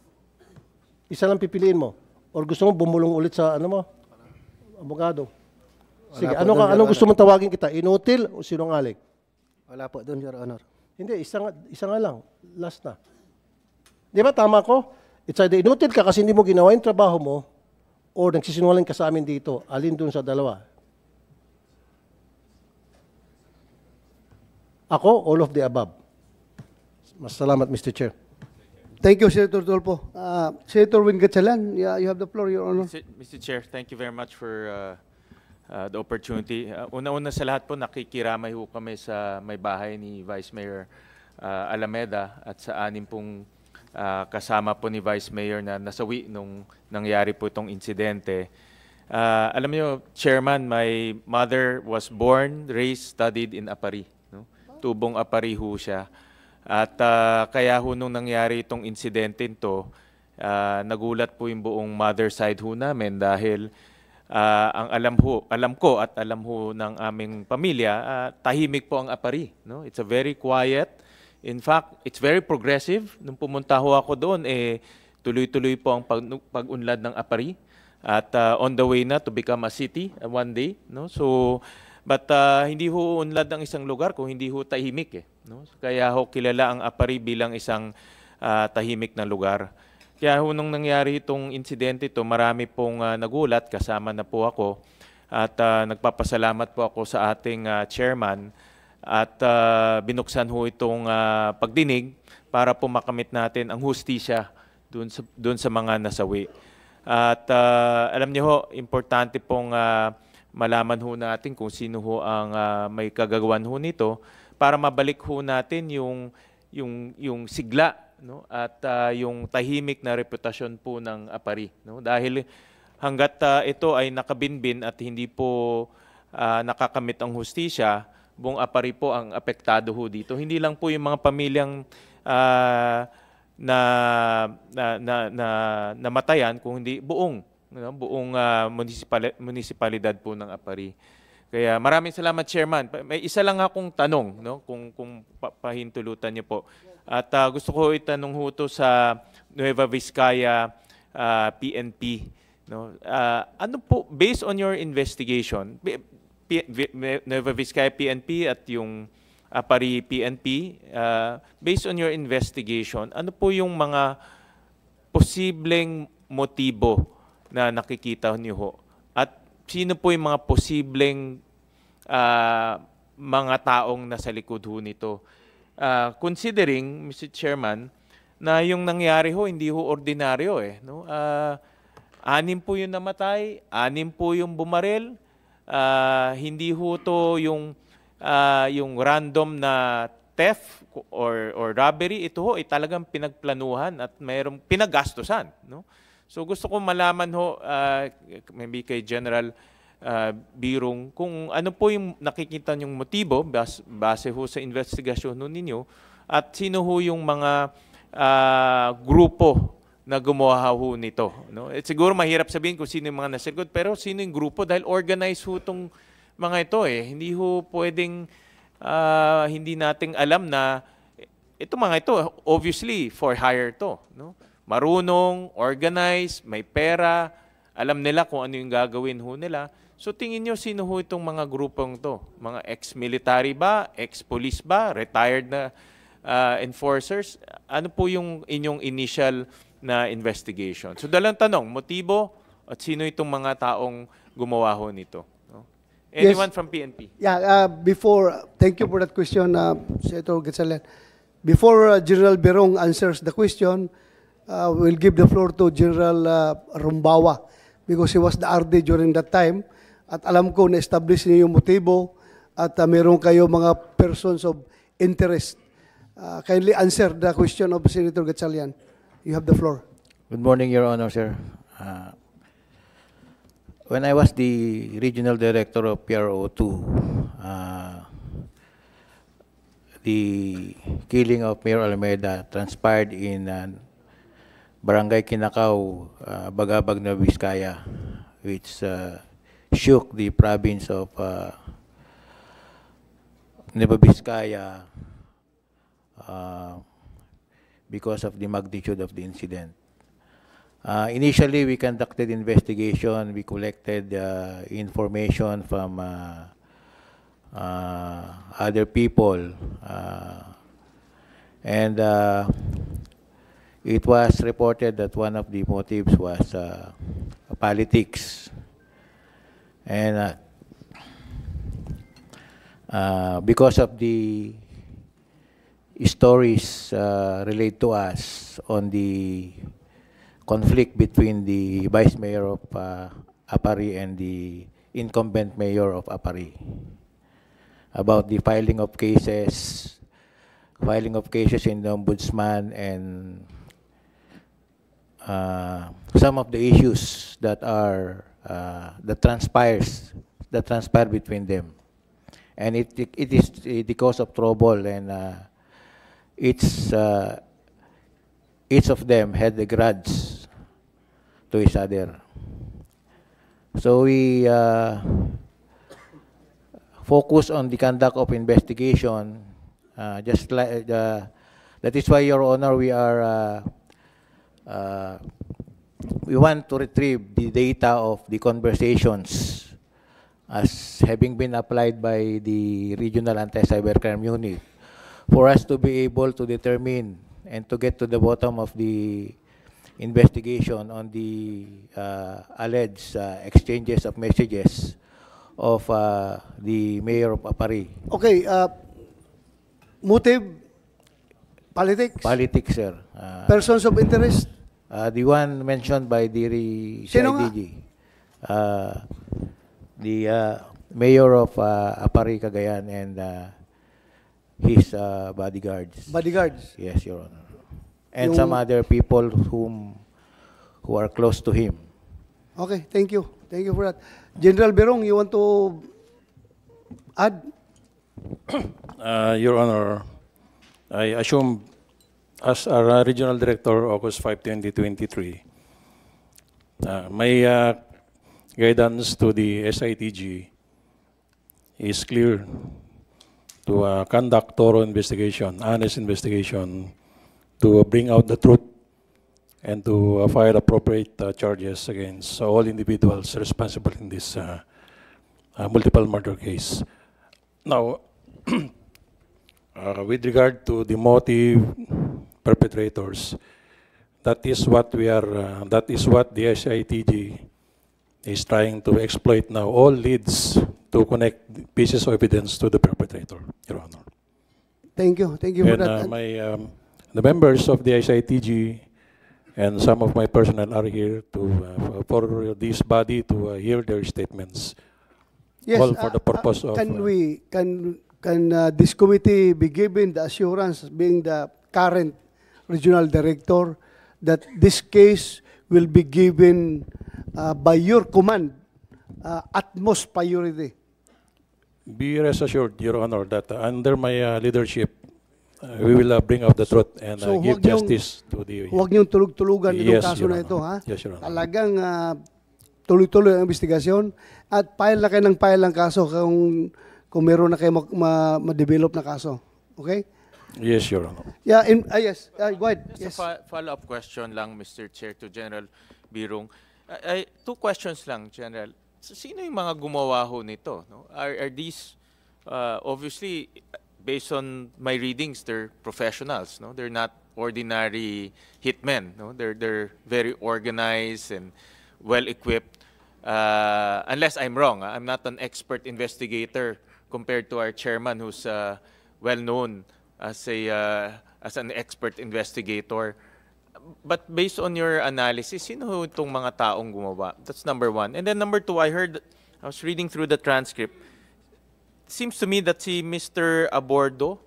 Isa lang pipiliin mo. Or gusto mo bumulong ulit sa ano mo? Abogado. Sige, ano doon, ka, anong gusto mong tawagin kita? Inutil o sinungaling? Wala po doon, Your Honor. Hindi, isa nga, isa nga lang. Last na. Di ba tama ko? It's either inutil ka kasi hindi mo ginawa yung trabaho mo or nagsisinungaling ka sa amin dito. Alin dun sa dalawa? Ako, all of the above. Mas salamat, Mr. Chair. Thank you, Senator Tulfo. Uh, Senator Win Gatchalan, yeah, you have the floor, Your Honor. Mr. Chair, thank you very much for uh, uh, the opportunity. Uh, Una-una sa lahat po, nakikiramay ho kami sa may bahay ni Vice Mayor uh, Alameda at sa anim pong uh, kasama po ni Vice Mayor na nasawi nung nangyari po itong insidente. Uh, alam niyo, Chairman, my mother was born, raised, studied in Apari. No? Tubong Apari ho siya. At uh, kaya ho nung nangyari itong insidente ito, ah, nagulat po yung buong mother side ho namin dahil ah, ang alam ho, alam ko at alam ho ng aming pamilya, ah, tahimik po ang apari. No? It's a very quiet. In fact, it's very progressive. Nung pumunta ho ako doon, eh, tuloy-tuloy po ang pag, pag-unlad ng apari. At ah, on the way na to become a city uh, one day. No? So, But uh, hindi ho unlad ang isang lugar kung hindi ho tahimik eh. No? Kaya ho kilala ang Apari bilang isang uh, tahimik na lugar. Kaya ho nung nangyari itong insidente ito, marami pong uh, nagulat, kasama na po ako. At uh, nagpapasalamat po ako sa ating uh, chairman at uh, binuksan ho itong uh, pagdinig para po makamit natin ang hustisya doon sa, doon sa mga nasawi. At uh, alam niyo ho, importante pong uh, malaman ho natin kung sino ho ang ah, may kagagawan ho nito para mabalik ho natin yung yung yung sigla no at ah, yung tahimik na reputasyon po ng Apari no dahil hangga't ah, ito ay nakabinbin at hindi po ah, nakakamit ang hustisya buong Apari po ang apektado ho dito hindi lang po yung mga pamilyang ah, na, na, na, na namatayan kung hindi buong no, buong ah, municipal, municipalidad po ng Apari. Kaya maraming salamat Chairman. May isa lang akong tanong no kung kung pa- pahintulutan niyo po. At ah, gusto ko itanong ho to sa Nueva Vizcaya ah, PNP no. Ah, ano po based on your investigation P- P- Nueva Vizcaya PNP at yung Apari PNP ah, based on your investigation ano po yung mga posibleng motibo na nakikita niyo ho? At sino po yung mga posibleng ah, mga taong nasa likod ho nito? Ah, considering, Mr. Chairman, na yung nangyari ho, hindi ho ordinaryo eh. No? Ah, anim po yung namatay, anim po yung bumarel, ah, hindi ho to yung, ah, yung random na theft or, or robbery, ito ho ay talagang pinagplanuhan at mayroong pinagastusan. No? So gusto ko malaman ho, uh, maybe kay General uh, Birong, kung ano po yung nakikita niyong motibo bas, base ho sa investigasyon ho ninyo at sino ho yung mga uh, grupo na gumawa ho nito. No? At siguro mahirap sabihin kung sino yung mga likod, pero sino yung grupo dahil organized ho itong mga ito eh. Hindi ho pwedeng uh, hindi nating alam na ito mga ito, obviously for hire to. No? marunong, organized, may pera, alam nila kung ano yung gagawin ho nila. So tingin nyo, sino ho itong mga grupong to? Mga ex-military ba? Ex-police ba? Retired na uh, enforcers? Ano po yung inyong initial na investigation? So dalang tanong, motibo at sino itong mga taong gumawa ho nito? No? Yes. Anyone from PNP? Yeah, uh, before, thank you for that question, uh, Senator Gatchalian. Before uh, General Berong answers the question, uh, we'll give the floor to General uh, Rumbawa because he was the RD during that time. At alam ko na-establish niyo yung motibo at uh, meron kayo mga persons of interest. Uh, kindly answer the question of Senator Gatchalian. You have the floor. Good morning, Your Honor, sir. Uh, when I was the regional director of PRO2, uh, the killing of Mayor Alameda transpired in uh, Barangay Kinakaw, uh, Bagabag na Vizcaya, which uh, shook the province of uh, Nueva uh, because of the magnitude of the incident. Uh, initially, we conducted investigation. We collected uh, information from uh, uh, other people. Uh, and it was reported that one of the motives was politics. And uh, uh, because of the stories uh, relayed to us on the conflict between the vice mayor of Apari and the incumbent mayor of Apari about the filing of cases, filing of cases in the ombudsman and uh, some of the issues that are uh, that transpires that transpire between them, and it it, it is the cause of trouble and uh, it's uh, each of them had the grudge to each other. So we uh, focus on the conduct of investigation. Uh, just like uh, that is why, Your Honor, we are we want to retrieve the data of the conversations as having been applied by the regional anti-cybercrime unit for us to be able to determine and to get to the bottom of the investigation on the uh, alleged uh, exchanges of messages of uh, the mayor of Apari. Okay, uh, motive, politics, Politics, sir. Uh, persons of interest, uh, the one mentioned by the re- Sino nga? CIDG. Uh, the uh, mayor of uh, Apari, Cagayan, and uh, his uh, bodyguards. bodyguards. Yes, Your Honor. And Yung- some other people whom who are close to him. Okay, thank you. Thank you for that. General Berong, you want to add? [coughs] Uh, Your Honor, I assume as our regional director, August 5, 2023, uh, my uh, guidance to the SITG is clear to uh, conduct thorough investigation, honest investigation, to bring out the truth and to uh, file appropriate uh, charges against all individuals responsible in this uh, multiple murder case. Now, [clears throat] with regard to the motive perpetrators, that is what we are, uh, that is what the SITG is trying to exploit now. All leads to connect pieces of evidence to the perpetrator, Your Honor. Thank you. Thank you for And that. uh, my, um, the members of the SITG and some of my personnel are here to, uh, for this body to uh, hear their statements. Yes, all for uh, the purpose uh, of. Can uh, we, can, can uh, this committee be given the assurance, being the current regional director, that this case will be given uh, by your command uh, utmost priority? Be rest assured, Your Honor, that uh, under my uh, leadership, uh, we will uh, bring out the truth and uh, So, give justice to the. Huwag niyong tulog-tulugan itong Yes, kaso Your na ito, ha? Yes, Your Honor. Talagang ah, tuloy-tuloy ang investigasyon at file na kayo ng file ang kaso kung, kung meron na kayo ma- ma- ma-develop na kaso. Okay? Yes, Your Honor. Yeah, in, ah, yes, ah, go ahead. Just Yes. a follow-up question lang, Mr. Chair, to General Birong. I- I- two questions lang, General. So, sino yung mga gumawa ho nito? No? Are, are these, uh, obviously, based on my readings, they're professionals. No? They're not ordinary hitmen. No? They're, they're very organized and well-equipped. Uh, unless I'm wrong, ah, I'm not an expert investigator compared to our chairman who's uh, well-known as a uh, as an expert investigator. But based on your analysis, sino itong mga taong gumawa? That's number one. And then number two, I heard, I was reading through the transcript. Seems to me that si Mr. Abordo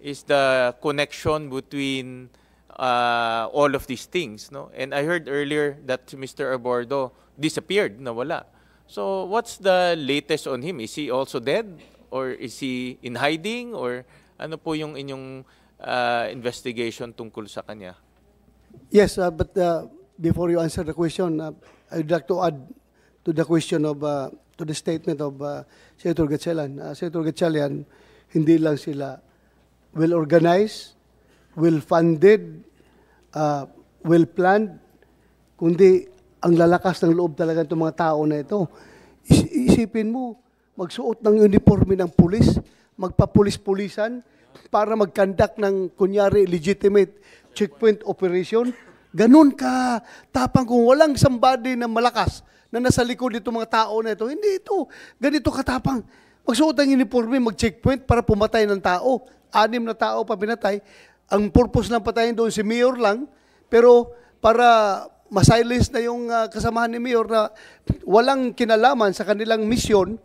is the connection between uh, all of these things. No? And I heard earlier that Mr. Abordo disappeared, nawala. So what's the latest on him? Is he also dead? Or is he in hiding? Or ano po yung inyong uh, investigation tungkol sa kanya? Yes, uh, but uh, before you answer the question, uh, I'd like to add to the question of, uh, to the statement of uh, Senator Gatchalian. Uh, Senator Gatchalian, hindi lang sila well-organized, well-funded, uh, well-planned, kundi ang lalakas ng loob talaga itong mga tao na ito. Is- isipin mo, magsuot ng uniforme ng pulis, magpapulis-pulisan para mag-conduct ng kunyari legitimate checkpoint operation. Ganun ka tapang kung walang somebody na malakas na nasa likod nito mga tao na ito. Hindi ito. Ganito katapang. Magsuot ng uniforme, mag-checkpoint para pumatay ng tao. Anim na tao pa pinatay. Ang purpose ng patayin doon si Mayor lang, pero para masilence na yung ah, kasamahan ni Mayor na walang kinalaman sa kanilang misyon,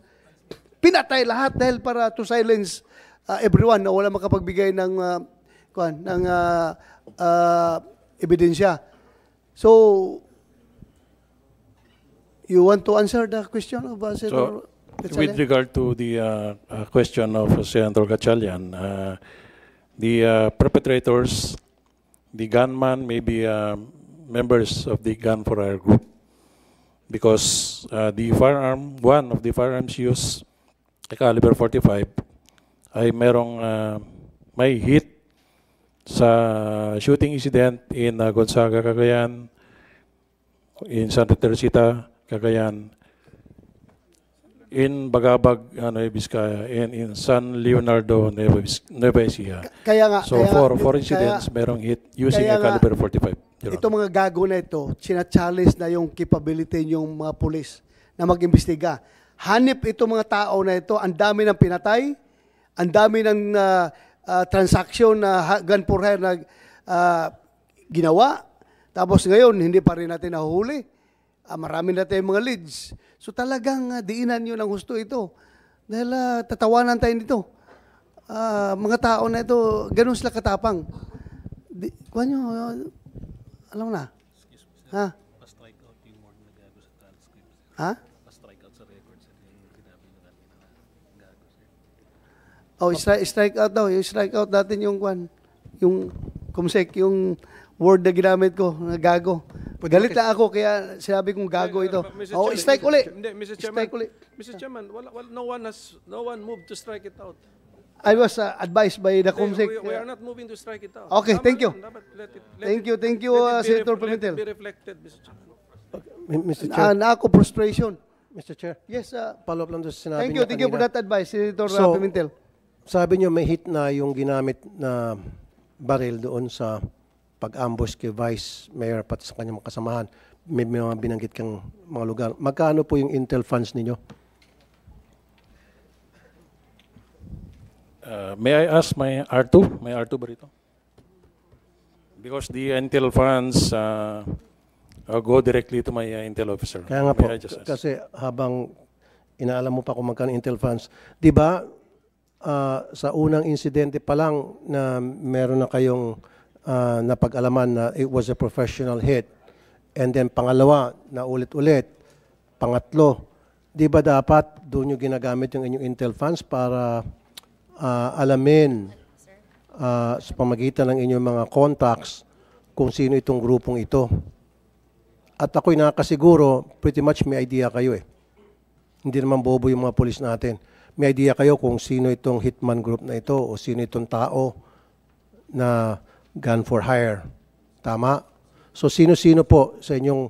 pinatay lahat dahil para to silence uh, everyone na wala makapagbigay ng uh, kuan ng uh, uh, ebidensya. So you want to answer the question of uh, Senator So, with regard to the uh, uh, question of Senator Gatchalian, uh, the uh, perpetrators, the gunman may be uh, members of the Gun for Hire group because uh, the firearm, one of the firearms used, caliber 45, ay merong uh, may hit sa shooting incident in uh, Gonzaga, Cagayan, in Santa Teresita, Cagayan, in Bagabag, Nueva Vizcaya, and in San Leonardo, Nueva Ecija. Kaya nga, So kaya nga, four, four kaya- incidents, merong hit using a nga, caliber 45. Your Ito mga gago na ito, sina-challenge na yung capability yung mga pulis na mag-imbestiga. Hanip itong mga tao na ito, ang dami ng pinatay, ang dami ng ah, ah, transaction na gun for hire na ah, ginawa. Tapos ngayon, hindi pa rin natin nahuhuli. Ah, marami na tayong mga leads. So talagang ah, diinan nyo ng gusto ito. Dahil ah, tatawanan tayo nito. Ah, mga tao na ito, ganun sila katapang. Di, kuha nyo, ah, alam na. Ha? Ha? Oh, strike, strike out daw. Yung strike out natin yung kwan. Yung kumsek, yung word na ginamit ko, na gago. Galit na ako kaya sinabi kong gago ito. Mr. Oh, Chairman, strike Mr. uli. Hindi, Mr. Chairman, Strike uli. Mr. Chairman, wala, wala, no one has, no one moved to strike it out. I was uh, advised by the kumsek. we, we are not moving to strike it out. Okay, thank you. lang, dapat let it- let Thank it- you, thank you, uh, be Senator ref- Let Pimentel. it be reflected, Mr. Chairman. Mr. Ah, Chair, na ako frustration. Mr. Chair, Yes, uh, follow up lang doon sa sinabi thank niya you, thank you for kanina. that advice, Senator uh, So, Pimentel. Sabi niyo may hit na yung ginamit na baril doon sa pag-ambush kay Vice Mayor pati sa kanyang kasamahan. May mga binanggit kang mga lugar. Magkano po yung intel funds ninyo? Uh, may I ask my R2? May R2 ba rito? Because the intel funds uh, go directly to my uh, intel officer. Kaya nga po, May ask? kasi habang inaalam mo pa kung magkano intel funds, di ba ah, sa unang insidente pa lang na meron na kayong ah, napag-alaman na it was a professional hit, and then pangalawa, na ulit-ulit, pangatlo, di ba dapat doon yung ginagamit yung inyong intel funds para ah, alamin ah, sa pamagitan ng inyong mga contacts kung sino itong grupong ito. At ako'y nakakasiguro, pretty much may idea kayo eh. Hindi naman bobo yung mga polis natin. May idea kayo kung sino itong hitman group na ito o sino itong tao na gun for hire. Tama? So sino-sino po sa inyong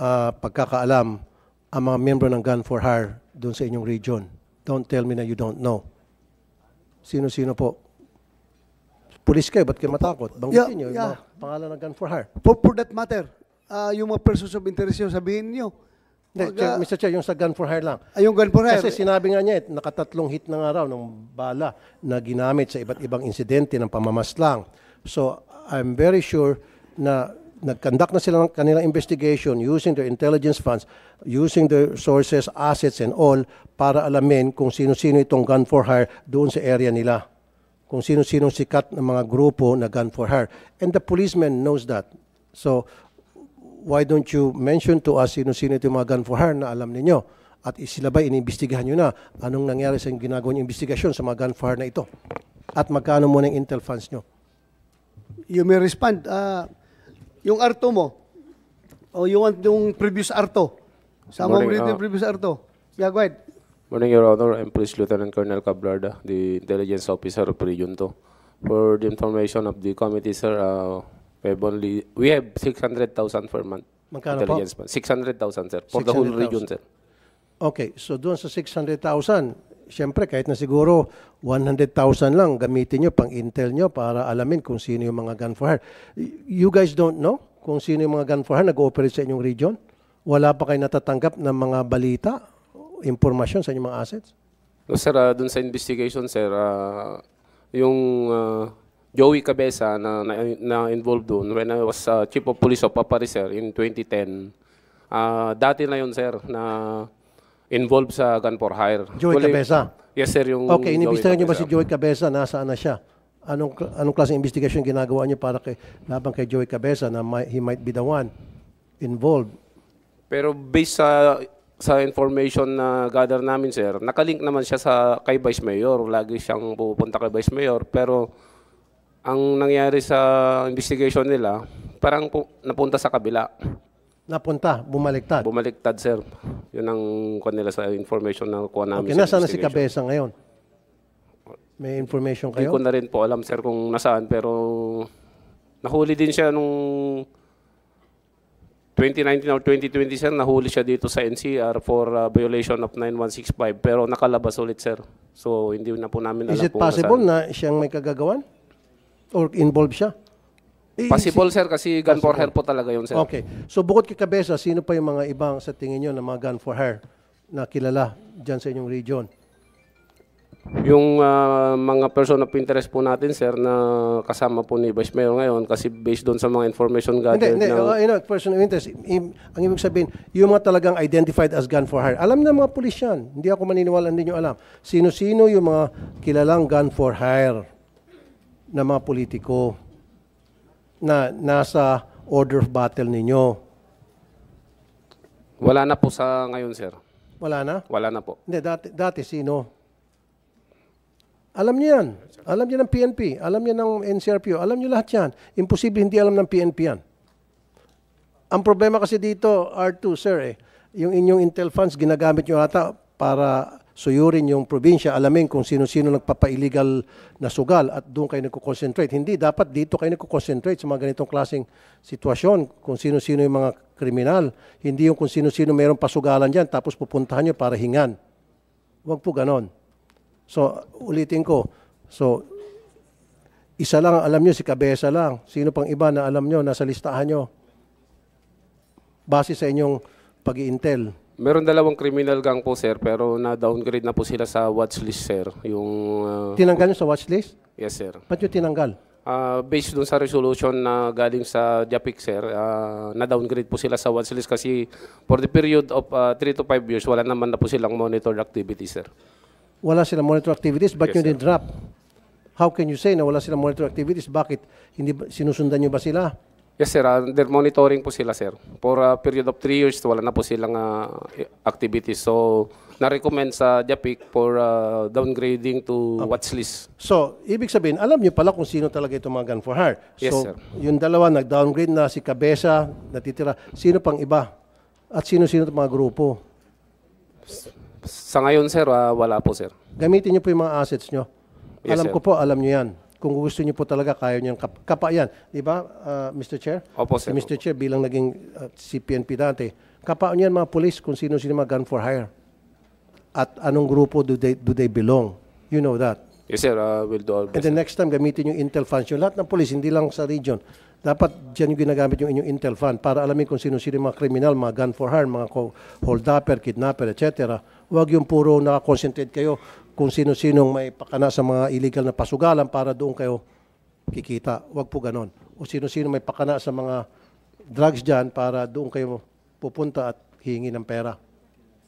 ah, pagkakaalam ang mga member ng gun for hire doon sa inyong region? Don't tell me na you don't know. Sino-sino po? Pulis kayo, ba't kayo matakot? Banggitin Yeah, nyo yung yeah. mga pangalan ng gun for hire. For, for that matter, ah, yung mga persons of interest yung sabihin nyo. Hindi, Chair, ah, Mr. Chair, yung sa gun for hire lang. ay, yung gun for hire. Kasi sinabi nga niya, eh, nakatatlong hit na nga raw ng bala na ginamit sa iba't ibang insidente ng pamamaslang. So, I'm very sure na nag-conduct na sila ng kanilang investigation using their intelligence funds, using their sources, assets, and all para alamin kung sino-sino itong gun for hire doon sa area nila. Kung sino-sinong sikat ng mga grupo na gun for hire. And the policeman knows that. So, why don't you mention to us sino-sino itong mga gun for hire na alam ninyo? At sila ba iniimbestigahan nyo na anong nangyari sa ginagawa nyo investigasyon sa mga gun for hire na ito? At magkano muna yung intel funds nyo? you may respond. Ah, yung arto mo, o yung, yung previous arto. Sama mo Morning, rin ah. yung previous arto. Yeah, go ahead. Morning, Your Honor. I'm Police Lieutenant Colonel Cablarda, the Intelligence Officer of Region 2. For the information of the committee, sir, uh, we have only, we have 600,000 per month. Magkano po? intelligence fund. 600,000, sir. For the whole 600,000. region, sir. Okay, so doon sa 600,000, syempre kahit na siguro 100,000 lang gamitin nyo pang intel nyo para alamin kung sino yung mga gun for hire. You guys don't know kung sino yung mga gun for hire nag-ooperate sa inyong region? Wala pa kayo natatanggap ng mga balita, impormasyon sa inyong mga assets? No, sir, uh, dun sa investigation, sir, uh, yung uh, Joey Cabeza na, na, na involved doon when I was uh, Chief of Police of Papari, sir, in 2010, uh, dati na yun, sir, na involved sa gun for hire. Joey Actually, Cabeza? Yes, sir, yung Okay, inimbestigahan nyo ba si. Joey Cabeza? Nasaan na siya? Anong anong klaseng investigation ginagawa niyo para kay laban kay Joey Cabeza na may- he might be the one involved? Pero based sa sa information na gather namin, sir, nakalink naman siya sa kay Vice Mayor. Lagi siyang pupunta kay Vice Mayor. Pero ang nangyari sa investigation nila, parang pu- napunta sa kabila. Napunta, bumaliktad. Bumaliktad, sir. Yun ang kanila sa information na kuha namin Okay, sa nasaan na si investigation. Cabeza ngayon? May information Hindi kayo? ko na rin po alam, sir, kung nasaan. Pero nahuli din siya nung 2019 or 2020, sir. Nahuli siya dito sa NCR for uh, violation of 9165. Pero nakalabas ulit, sir. So, hindi na po namin Is alam it kung possible nasaan. na siyang may kagagawan? Or involved siya? Eh, Possible, si- sir, kasi gun for hire po talaga yun, sir. Okay. So bukod kay Cabeza, sino pa yung mga ibang sa tingin nyo na mga gun for hire na kilala dyan sa inyong region? Yung uh, mga person of interest po natin, sir, na kasama po ni Vice Mayor ngayon, kasi based doon sa mga information Hindi, gathered hindi. na... Uh, you know, person of interest. Im- ang ibig sabihin, yung mga talagang identified as gun for hire. Alam na mga pulis yan. Hindi ako maniniwala, hindi nyo alam. Sino-sino yung mga kilalang gun for hire na mga politiko na nasa order of battle ninyo? Wala na po sa ngayon, sir. Wala na? Wala na po. Hindi, dati, dati sino? Alam niyo yan. Alam niyo ng PNP. Alam niyo ng NCRPO. Alam niyo lahat yan. Imposible hindi alam ng PNP yan. Ang problema kasi dito, R2, sir, eh, yung inyong intel funds, ginagamit nyo ata para suyurin yung probinsya, alamin kung sino-sino nagpapa-illegal na sugal at doon kayo nagko-concentrate. Hindi, dapat dito kayo nagko-concentrate sa mga ganitong klaseng sitwasyon, kung sino-sino yung mga kriminal. Hindi yung kung sino-sino mayroong pasugalan dyan, tapos pupuntahan nyo para hingan. Huwag po ganon. So, ulitin ko. So, isa lang ang alam nyo, si Cabeza lang. Sino pang iba na alam nyo, nasa listahan nyo? Base sa inyong pag-intel. Meron dalawang criminal gang po, sir, pero na-downgrade na po sila sa watch list, sir. Yung... uh, Tinanggal nyo sa watch list? yes, sir. Ba't nyo tinanggal? Uh, based dun sa resolution na galing sa JAPIC, sir, uh, na-downgrade po sila sa watch list kasi for the period of 3 to 5 years, wala naman na po silang monitored activity, sir. Wala silang monitor activities, ba't Yes, nyo sir. din-drop? How can you say na wala silang monitor activities? Bakit? Hindi ba- sinusundan nyo ba sila? Yes, sir. Uh, they're monitoring po sila, sir. For a period of 3 years, wala na po silang uh, activities. So, na-recommend sa JAPIC for uh, downgrading to watch list. So, ibig sabihin, alam nyo pala kung sino talaga itong mga gun for hire. Yes, so, sir. yung dalawa, nag-downgrade na si Cabeza, natitira. Sino pang iba? At sino-sino itong mga grupo? Sa ngayon, sir, uh, wala po, sir. Gamitin nyo po yung mga assets nyo. Yes, alam sir. ko po, alam nyo yan. Kung gusto niyo po talaga, kaya niyo kap- kapa yan. Di ba, uh, Mr. Chair? Opo, Si sir. Mr. Chair, bilang naging uh, CPNP dati, kapaan yan mga police kung sino-sino mga gun for hire. At anong grupo do they, do they belong. You know that. Yes, sir. Uh, we'll do our And then next time, gamitin yung Intel funds. Yung lahat ng police, hindi lang sa region. Dapat dyan yung ginagamit yung inyong Intel fund para alamin kung sino-sino mga kriminal, mga gun for hire, mga hold-upper, kidnapper, etc. Huwag yung puro nakakonsentrate kayo kung sino-sinong may pakana sa mga illegal na pasugalan para doon kayo kikita. Huwag po ganon. O sino-sino may pakana sa mga drugs dyan para doon kayo pupunta at hingi ng pera.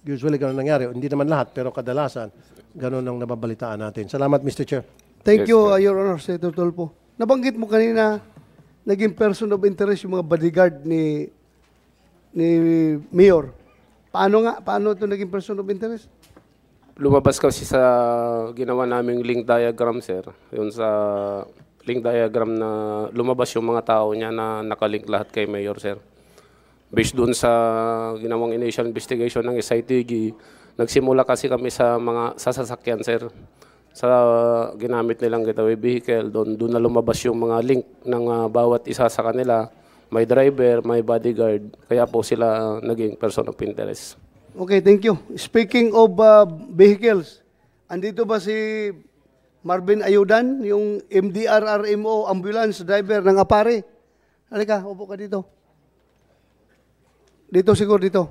Usually ganun nangyari. Hindi naman lahat, pero kadalasan, ganun ang nababalitaan natin. Salamat, Mr. Chair. Thank you, uh, Your Honor, Senator Tolpo. Nabanggit mo kanina, naging person of interest yung mga bodyguard ni ni Mayor. Paano nga? Paano ito naging person of interest? Lumabas kasi sa ginawa naming link diagram, sir. Yun sa link diagram na lumabas yung mga tao niya na nakalink lahat kay Mayor, sir. Based doon sa ginawang initial investigation ng SITG, nagsimula kasi kami sa mga sasasakyan, sir. Sa ginamit nilang getaway vehicle, doon, doon na lumabas yung mga link ng ah, bawat isa sa kanila. May driver, may bodyguard. Kaya po sila ah, naging person of interest. Okay, thank you. Speaking of uh, vehicles, andito ba si Marvin Ayudan, yung MDRRMO ambulance driver ng Apare? Halika, upo ka dito. Dito siguro, dito.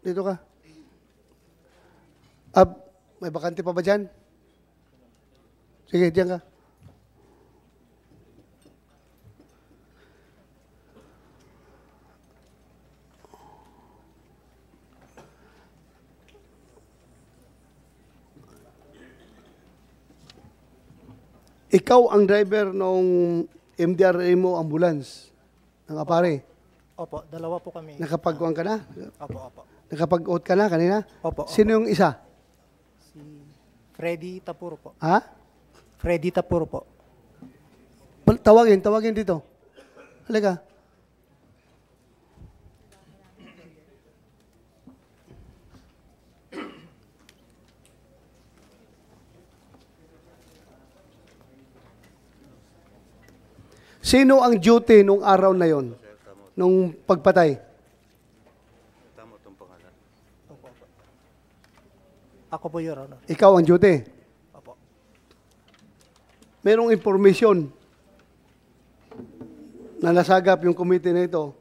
Dito ka. Ah, may bakante pa ba dyan? Sige, diyan ka. Ikaw ang driver ng MDRMO ambulance ng Apare. Opo, dalawa po kami. Nakapag-uwan ka na? Opo, opo. Nakapag-out ka na kanina? Opo, opo. Sino yung isa? Si Freddy Tapuro po. Ha? Freddy Tapuro po. Tawagin, tawagin dito. Halika. Sino ang duty nung araw na yon? Nung pagpatay? Ako po, Your Honor. Ikaw ang duty? Opo. Merong informasyon na nasagap yung committee na ito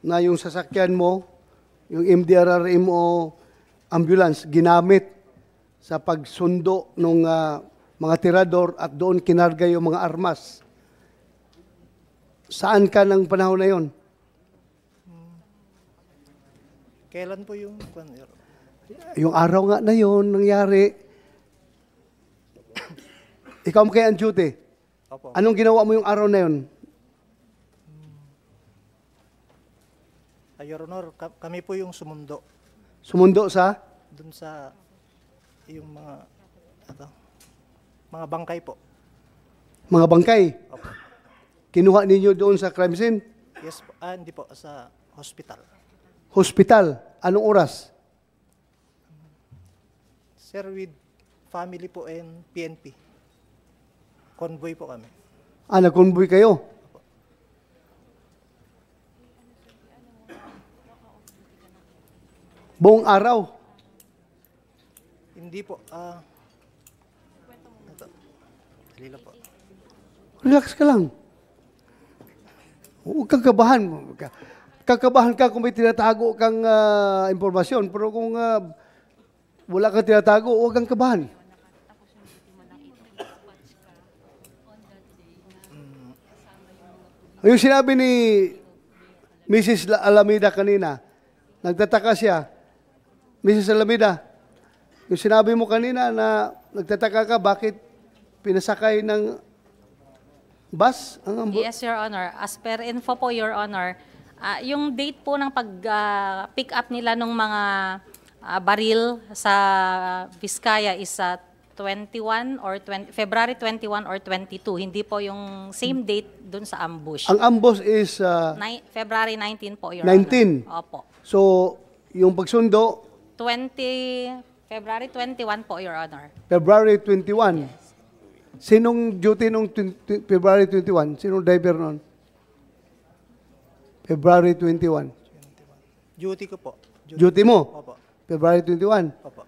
na yung sasakyan mo, yung MDRRMO ambulance, ginamit sa pagsundo ng mga tirador at doon kinarga yung mga armas. Saan ka ng panahon na yon? Kailan po yung... Yung araw nga na yon nangyari. [coughs] Ikaw mo kaya ang duty. Opo. Anong ginawa mo yung araw na yon? Ah, Your Honor, ka- kami po yung sumundo Sumundo sa dun sa yung mga ano, mga bangkay po. mga bangkay. Opo. Kinuha ninyo doon sa crime scene. Yes po. Ah, hindi po. Sa hospital. Hospital. Anong oras? Sir, with family po and PNP. Convoy po kami. Ah, nag-convoy kayo. Buong araw. Hindi po. Ah, ito. Dali lang po. Relax ka lang. Huwag kang kabahan. Ka- Kakabahan ka kung may tinatago kang ah, impormasyon. Pero kung ah, wala kang tinatago, huwag kang kabahan. Yung sinabi ni Mrs. La- Alameda kanina, nagtataka siya, Mrs. Alameda, yung sinabi mo kanina na nagtataka ka, bakit pinasakay ng bus ang ambu- Yes, Your Honor. As per info po, Your Honor, ah, yung date po ng pag-pick up nila ng mga ah, baril sa Vizcaya is sa 21 or 20, February 21 or 22. Hindi po yung same date dun sa ambush. Ang ambush is ah, Ni- February 19 po, Your 19. Honor. Opo. So, yung pagsundo, 20, February 21 po, Your Honor. February 21. Sinong duty nung 20 February 21? Sinong driver noon? February 21. Duty ko po. Duty mo? Opo. February 21. Opo.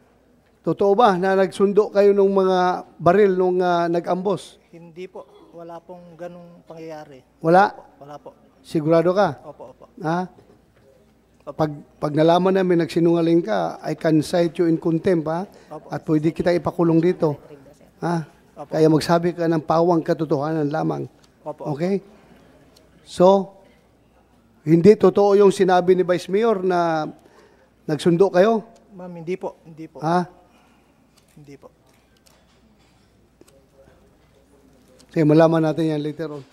Totoo ba na nagsundo kayo ng mga baril nung ah, nag-ambos? Hindi po. Wala pong ganong pangyayari. Wala? Wala po. Sigurado ka? Opo, opo. Ha? Pag, pag nalaman namin nagsinungaling ka, I can cite you in contempt, ha? At pwede kita ipakulong dito. Ha? Kaya magsabi ka ng pawang katotohanan lamang. Opo. Okay? So, hindi totoo yung sinabi ni Vice Mayor na nagsundo kayo? Ma'am, hindi po. Hindi po. Ha? Hindi po. Sige, malaman natin yan later on.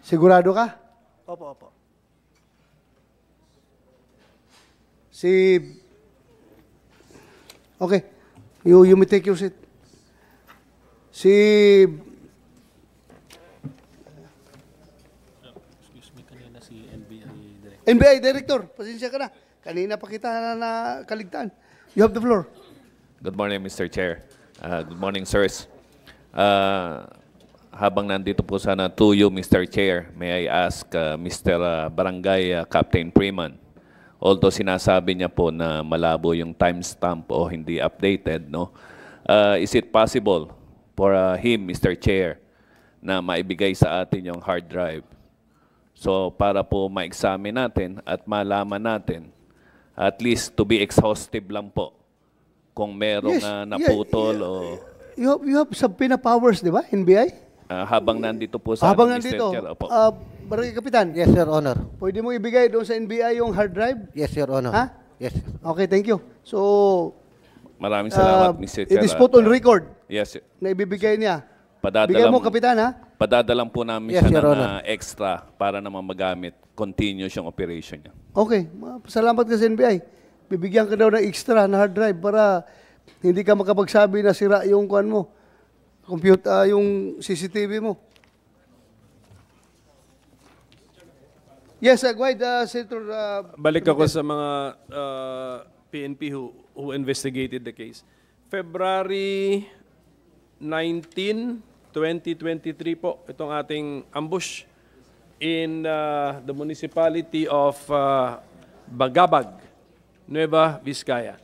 Sigurado ka? Opo, opo. Si... Okay. You, you may take your seat. Si... NBI Director, pasensya ka na. Kanina pa kita na, na kaligtaan. You have the floor. Good morning, Mr. Chair. Uh, good morning, sirs. Uh, habang nandito po sana to you, Mr. Chair, may I ask uh, Mr. uh, Barangay uh, Captain Freeman, although sinasabi niya po na malabo yung timestamp o hindi updated, no? Uh, is it possible for uh, him, Mr. Chair, na maibigay sa atin yung hard drive? So para po ma-examine natin at malaman natin, at least to be exhaustive lang po, kung merong Yes, uh, yeah, naputol o You have, you have subpoena powers, di ba? NBI? uh, habang nandito po sa Habang amin, Mr. nandito, Chair. Opo. uh, Barangay Kapitan, Yes, Your Honor. pwede mo ibigay doon sa NBI yung hard drive? Yes, Your Honor. Ha? Yes. Okay, thank you. So, Maraming salamat, uh, Mr. it Chair. is put on record Yes, na ibibigay niya. padadalang, Bigay mo, Kapitan, ha? padadalang po namin Yes, siya ng Honor. uh, extra para naman magamit. Continuous yung operation niya. Okay, ma- salamat ka sa NBI. Bibigyan ka daw ng extra na hard drive para hindi ka makapagsabi na sira yung kuan mo. Computer, yung CCTV mo. Yes, uh, ahead, uh, Senator. Uh, Balik ako sa mga uh, PNP who, who investigated the case. February 19, 2023 po, itong ating ambush in uh, the municipality of uh, Bagabag, Nueva Vizcaya.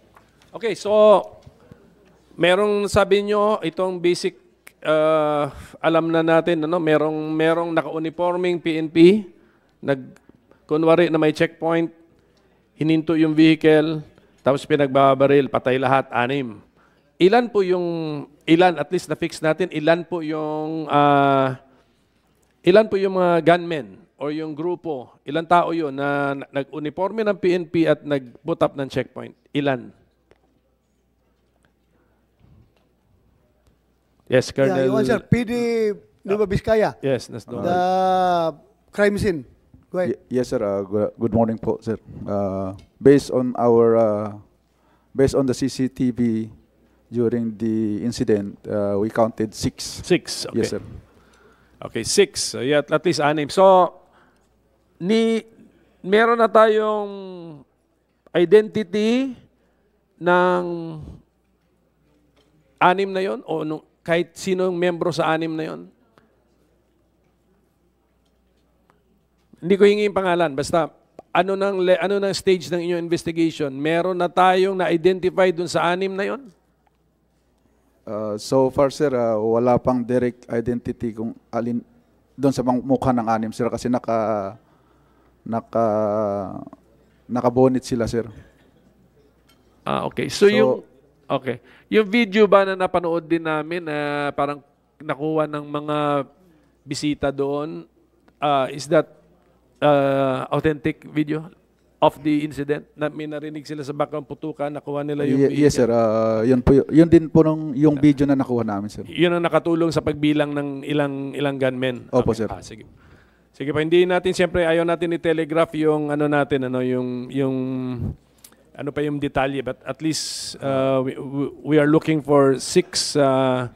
Okay, so merong sabi nyo, itong basic uh, alam na natin, ano, merong, merong naka-uniforming PNP, nag, kunwari na may checkpoint, hininto yung vehicle, tapos pinagbabaril, patay lahat, anim. Ilan po yung, ilan, at least na-fix natin, ilan po yung, ah, ilan po yung mga gunmen or yung grupo, ilan tao yun na na- nag-uniforme ng PNP at nag-put up ng checkpoint? Ilan? Yes, yeah, Colonel. you answer. PD Nueva Vizcaya. Yes, that's the one. The crime scene. Go ahead. Ye- Yes, sir. Uh, gu- good morning po, sir. Uh, based on our, uh, based on the CCTV during the incident, uh, we counted six. Six, okay. Yes, sir. Okay, six. So, yeah, at least anim. So, ni meron na tayong identity ng anim na yon o nung, kahit sinong membro sa anim na yon? Hindi ko hingi yung pangalan. Basta, ano nang, le- ano nang stage ng inyong investigation? Meron na tayong na-identify dun sa anim na yon? Uh, so far, sir, uh, wala pang direct identity kung alin doon sa mukha ng anim, sir, kasi naka naka nakabonit sila, sir. Ah, okay. So, So- yung okay. Yung video ba na napanood din namin na parang nakuha ng mga bisita doon, ah, is that ah, authentic video of the incident? Na may narinig sila sa background putukan, nakuha nila yung Ye- yes, sir. Uh, yun, po, y- yun din po nung, yung video na nakuha namin, sir. Yun ang nakatulong sa pagbilang ng ilang ilang gunmen. Opo, Okay. sir. Ah, sige. Sige pa, hindi natin siyempre ayaw natin i-telegraph yung ano natin ano yung yung ano pa yung detalye but at least uh, we, we are looking for six uh,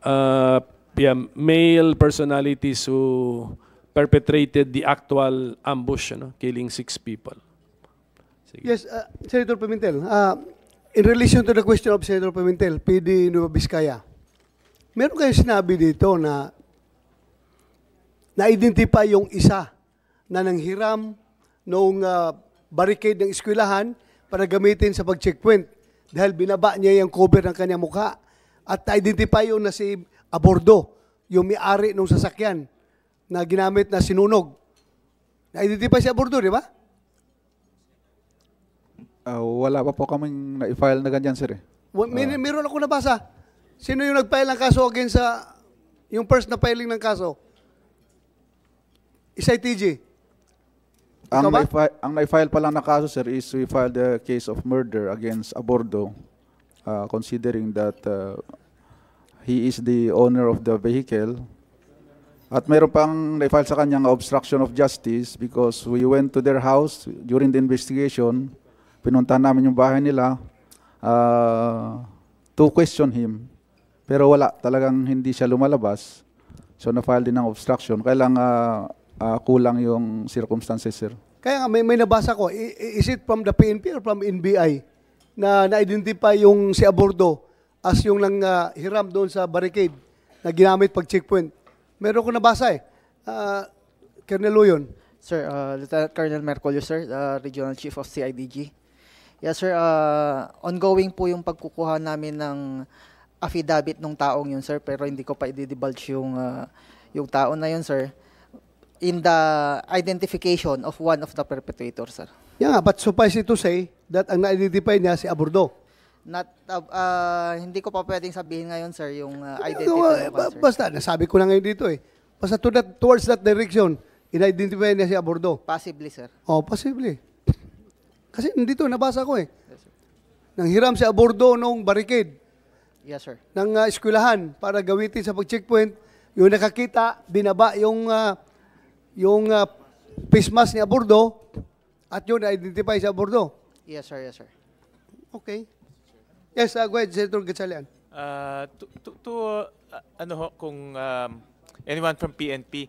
uh, yeah, male personalities who perpetrated the actual ambush, ano, killing six people. Yes, uh, Senator Pimentel. Uh, in relation to the question of Senator Pimentel, PD Nueva Vizcaya, Meron kayong sinabi dito na na-identify yung isa na nanghiram noong ah, barricade ng eskwelahan para gamitin sa pag-checkpoint dahil binaba niya yung cover ng kanyang mukha. At na-identify yung na si Abordo, yung may-ari ng sasakyan na ginamit na sinunog. Na-identify si Abordo, di ba? Ah, wala pa po kaming na-file na ganyan, sir. Eh. Wa- May, meron ako nabasa. Sino yung nag-file ng kaso against sa yung first na filing ng kaso? Isay TG. Ang, na-file, ang na-file pa lang na kaso, sir, is we filed the case of murder against Abordo, uh, considering that uh, he is the owner of the vehicle. At mayroon pang na-file sa kanyang obstruction of justice because we went to their house during the investigation. Pinuntahan namin yung bahay nila uh, to question him. Pero wala, talagang hindi siya lumalabas. So na-file din ng obstruction. Kailang uh, uh, kulang yung circumstances, sir. Kaya nga, may, may nabasa ko, is it from the PNP or from NBI na na-identify yung si Abordo as yung nang ah, hiram doon sa barricade na ginamit pag checkpoint? Meron ko nabasa eh. Uh, Colonel Luyon. Sir, uh, Lieutenant Colonel Mercolio, sir, uh, Regional Chief of CIDG. Yes, sir, uh, ongoing po yung pagkukuha namin ng affidavit ng taong yun, sir, pero hindi ko pa i-divulge yung, uh, yung tao na yun, sir, in the identification of one of the perpetrators, sir. Yeah, but suffice it to say that ang na-identify niya si Abordo. Not, uh, uh, hindi ko pa pwedeng sabihin ngayon, sir, yung uh, identity No, one, ba- sir. basta, nasabi ko na ngayon dito eh. Basta to that, towards that direction, in-identify niya si Abordo. Possibly, sir. Oh, possibly. Kasi nandito, nabasa ko eh. Nang hiram si Abordo nung barricade Yes, sir. ng uh, eskwelahan para gawitin sa pag-checkpoint. Yung nakakita, binaba yung uh, yung uh, face mask ni Abordo at yun na-identify si Abordo. Yes, sir, yes, sir. Okay. Yes, uh, go ahead, Senator Gatchalian. Uh, to, to, to uh, ano ho, kung um, anyone from PNP,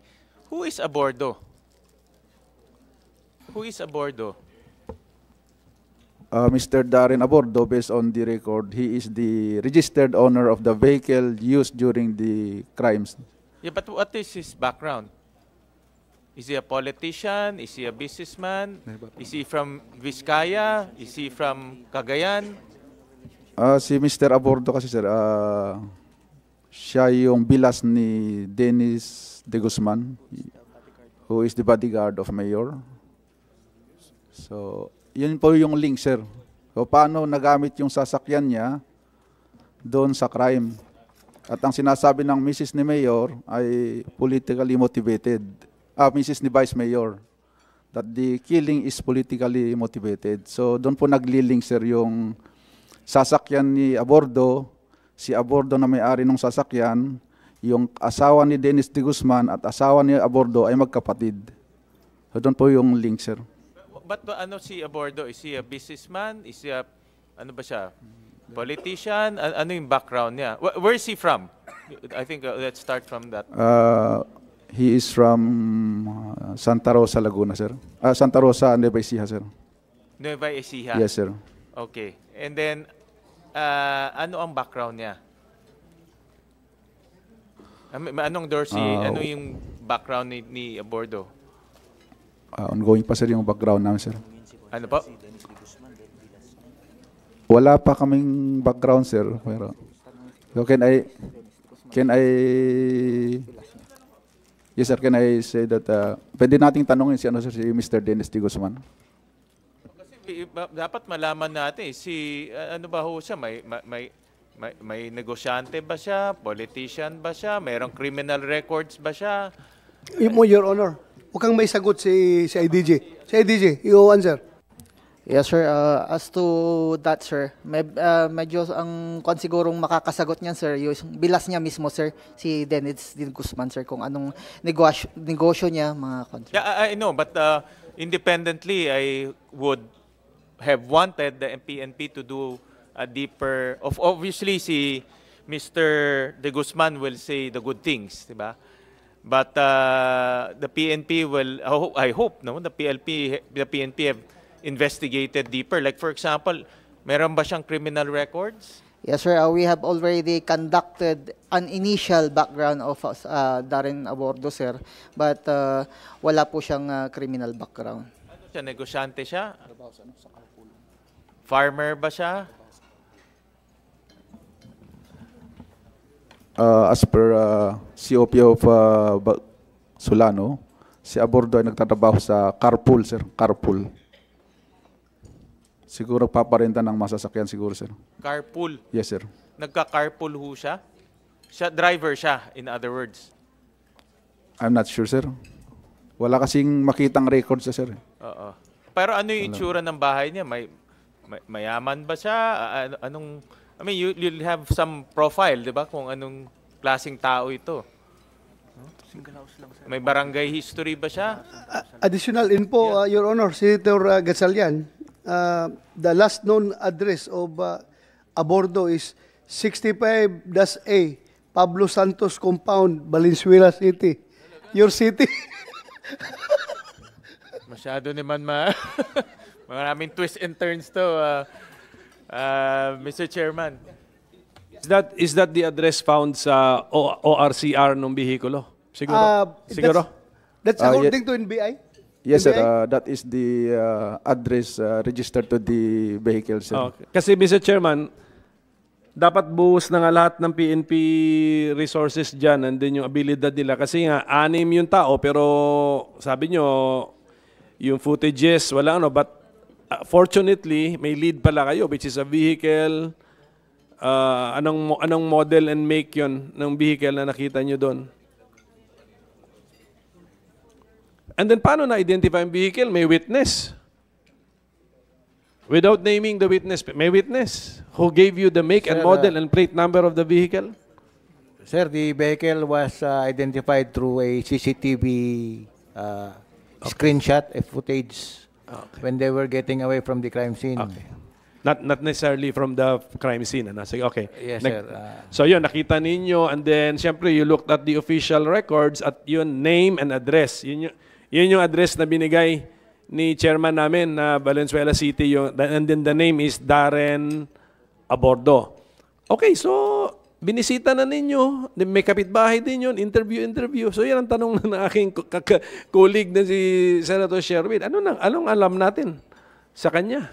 who is abordo? Who is abordo? Uh, Mr. Darren Abordo, based on the record, he is the registered owner of the vehicle used during the crimes. Yeah, but what is his background? Is he a politician? Is he a businessman? Is he from Vizcaya? Is he from Cagayan? Ah, si Mr. Abordo kasi sir, ah, siya yung bilas ni Dennis De Guzman, who is the bodyguard of Mayor. So, yun po yung link, sir. So, paano nagamit yung sasakyan niya doon sa crime. At ang sinasabi ng Mrs. ni Mayor ay politically motivated. Ah, Mrs. ni Vice Mayor. That the killing is politically motivated. So, doon po naglilink, sir, yung sasakyan ni Abordo, si Abordo na may-ari ng sasakyan, yung asawa ni Dennis de Guzman at asawa ni Abordo ay magkapatid. So doon po yung link, sir. But ba- ano si abordo? Is he a businessman? Is he a, ano ba siya? Politician? A- ano yung background niya? Wh- where is he from? I think uh, let's start from that. Uh, he is from uh, Santa Rosa, Laguna, sir. Ah, Santa Rosa, Nueva Ecija, sir. Nueva Ecija? Yes, sir. Okay. And then, uh, ano ang background niya? Am- Anong Dorsey, Ah, ano yung background ni, ni Abordo? Ah, ongoing pa, sir, yung background namin, sir. Ano po? Wala pa kaming background, sir. Pero, so can I, can I, yes, sir, can I say that, uh, pwede nating tanongin si, ano, sir, si Mr. Dennis de Guzman. Dapat malaman natin, si, uh, ano ba ho siya? May, ma- may, may, may negosyante ba siya? Politician ba siya? Merong criminal records ba siya? Mo, Your Honor. Huwag kang may sagot si, si IDG. Si IDG, you answer. Yes, sir. Uh, as to that, sir, may, uh, medyo ang kung sigurong makakasagot niyan, sir, yung bilas niya mismo, sir, si Dennis Din Guzman, sir, kung anong negosyo, negosyo niya, mga kontra. Yeah, I, I know, but uh, independently, I would have wanted the PNP to do a deeper, of obviously si Mr. De Guzman will say the good things, di ba? But uh, the PNP will, I hope, I hope, no, the PLP, the PNP have investigated deeper. Like for example, meron ba siyang criminal records? Yes, sir. Uh, we have already conducted an initial background of uh, Darren Abordo, sir. But uh, wala po siyang uh, criminal background. Ano siya, negosyante siya? Farmer ba siya? Uh, as per uh, COP of uh, Solano, si Abordo ay nagtatrabaho sa carpool, sir. Carpool. Siguro paparenta ng masasakyan siguro, sir. Carpool. Yes, sir. Nagka-carpool ho siya? Siya, driver siya, in other words. I'm not sure, sir. Wala kasing makitang record sa sir. Oo. Pero ano yung itsura ng bahay niya? May, may mayaman ba siya? A- ano- Anong I mean, you you'll have some profile, 'di ba? Kung anong klasing tao ito. May barangay history ba siya? Additional info, uh, Your Honor, Senator uh, Gatchalian, uh, the last known address of uh, Abordo is 65-A, Pablo Santos Compound, Valenzuela City. Your city. [laughs] Masyado naman ma [laughs] Maraming twists and turns to, uh, uh, Mr. Chairman. Is that is that the address found sa O- ORCR ng bihikulo? Siguro. Uh, Siguro. That's, that's Uh, according to NBI? Yes, sir. Uh, that is the uh, address uh, registered to the vehicle, sir. Okay. Kasi Mr. Chairman, dapat buhos na nga lahat ng PNP resources dyan, nandun yung abilidad nila. Kasi nga, anim yung tao, pero sabi nyo, yung footages, wala ano. But uh, fortunately, may lead pala kayo, which is a vehicle. Uh, anong, anong model and make yon ng vehicle na nakita nyo doon? And then paano na-identify ang vehicle? May witness. Without naming the witness, may witness who gave you the make and Sir, model uh, and plate number of the vehicle? Sir, the vehicle was uh, identified through a CCTV uh, screenshot, a footage, when they were getting away from the crime scene. Not not necessarily from the crime scene. Ano? Sige, okay. Yes, Nag- sir. Uh, so yun, nakita ninyo and then syempre you looked at the official records at yun, name and address. Yun yung, yun yung address na binigay ni chairman namin na Valenzuela City. Yung, and then the name is Darren Abordo. Okay, so binisita na ninyo, may kapitbahay din yun, interview, interview. So yan ang tanong [laughs] ng aking colleague na si Senator Sherwin. Ano nang, anong alam natin sa kanya?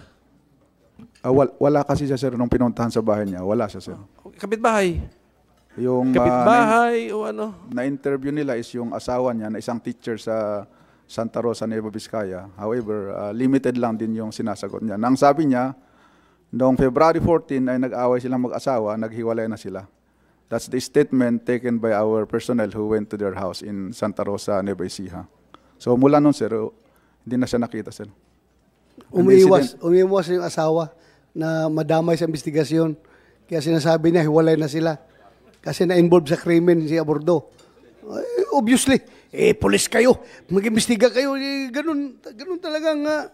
Uh, wal- wala kasi siya, sir, nung pinuntahan sa bahay niya. Wala siya, sir. Kapitbahay? Yung uh, Kapitbahay o ano? na, interview nila is yung asawa niya na isang teacher sa Santa Rosa, Nueva Vizcaya. However, uh, limited lang din yung sinasagot niya. Nang sabi niya, noong February 14 ay nag-away silang mag-asawa, naghiwalay na sila. That's the statement taken by our personnel who went to their house in Santa Rosa, Nueva Ecija. So mula nun, sir, hindi na siya nakita, sir. And Umiiwas, umiiwas yung asawa na madamay sa investigasyon. Kaya sinasabi niya, hiwalay na sila. Kasi na-involve sa krimen si Abordo. Eh, obviously, eh, polis kayo. Mag-imbestiga kayo. Eh, ganun, ganun talagang... ah.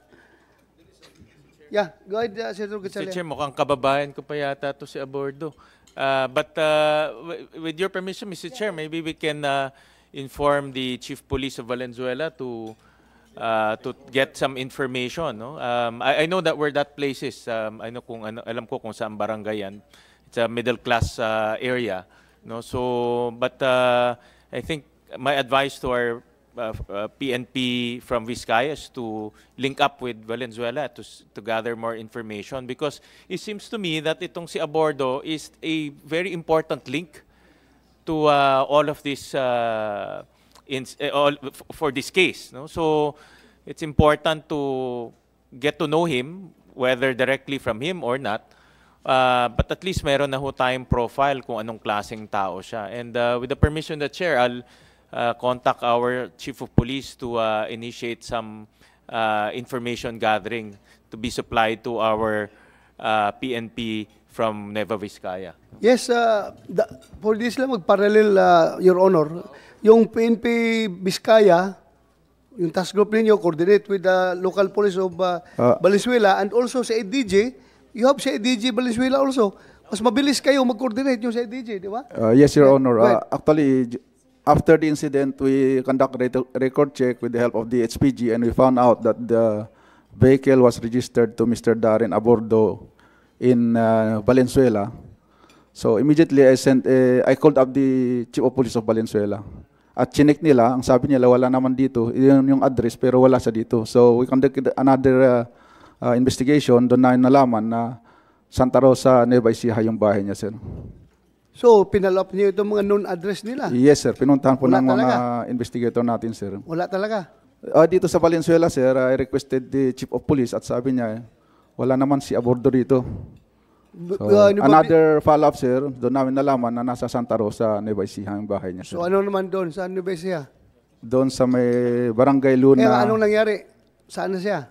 yeah, go ahead, uh, Senator Mr. Gatchalian. Chair, mukhang kababayan ko pa yata to si Abordo. Uh, but uh, w- with your permission, Mr. Chair, maybe we can uh, inform the Chief Police of Valenzuela to uh, to get some information. No? Um, I, I know that where that place is. Um, I know kung ano, alam ko kung saan barangay yan. It's a middle class uh, area. No? So, but uh, I think my advice to our PNP from Vizcaya is to link up with Valenzuela to, to gather more information because it seems to me that itong si Abordo is a very important link to uh, all of this uh, in, uh, all, f- for this case. No? So it's important to get to know him, whether directly from him or not. Uh, but at least meron na ho tayong profile kung anong klaseng tao siya. And uh, with the permission of the chair, I'll uh, contact our chief of police to uh, initiate some uh, information gathering to be supplied to our uh, PNP from Nueva Vizcaya. Yes, uh, the- for this lang mag-parallel, uh, Your Honor. Yung PNP Vizcaya, yung task group ninyo, coordinate with the local police of uh, Ah. Valenzuela and also sa EDG, you have sa EDG Valenzuela also. Mas mabilis kayo mag-coordinate yung sa EDG, di ba? Uh, yes, Your Honor. Uh, actually, after the incident, we conduct ret- record check with the help of the HPG and we found out that the vehicle was registered to Mr. Darren Abordo in uh, Valenzuela. So immediately I sent, eh, I called up the Chief of Police of Valenzuela. At chinek nila, ang sabi nila wala naman dito, yun yung address pero wala siya dito. So we conducted another uh, uh, investigation, doon namin nalaman na Santa Rosa, Nueva Ecija yung bahay niya, sir. So, pinalop niyo itong mga known address nila? Yes, sir. Pinuntahan po Wala ng mga talaga? investigator natin, sir. Wala talaga. Ah, dito sa Valenzuela, sir, I requested the Chief of Police at sabi niya, wala naman si abordo dito. B- So, uh, ano ba- another follow-up, sir, doon namin nalaman na nasa Santa Rosa, Nueva Ecija yung bahay niya, sir. So, ano naman doon? Saan Nueva Ecija? Doon sa may Barangay Luna. Eh, anong nangyari? Saan na siya?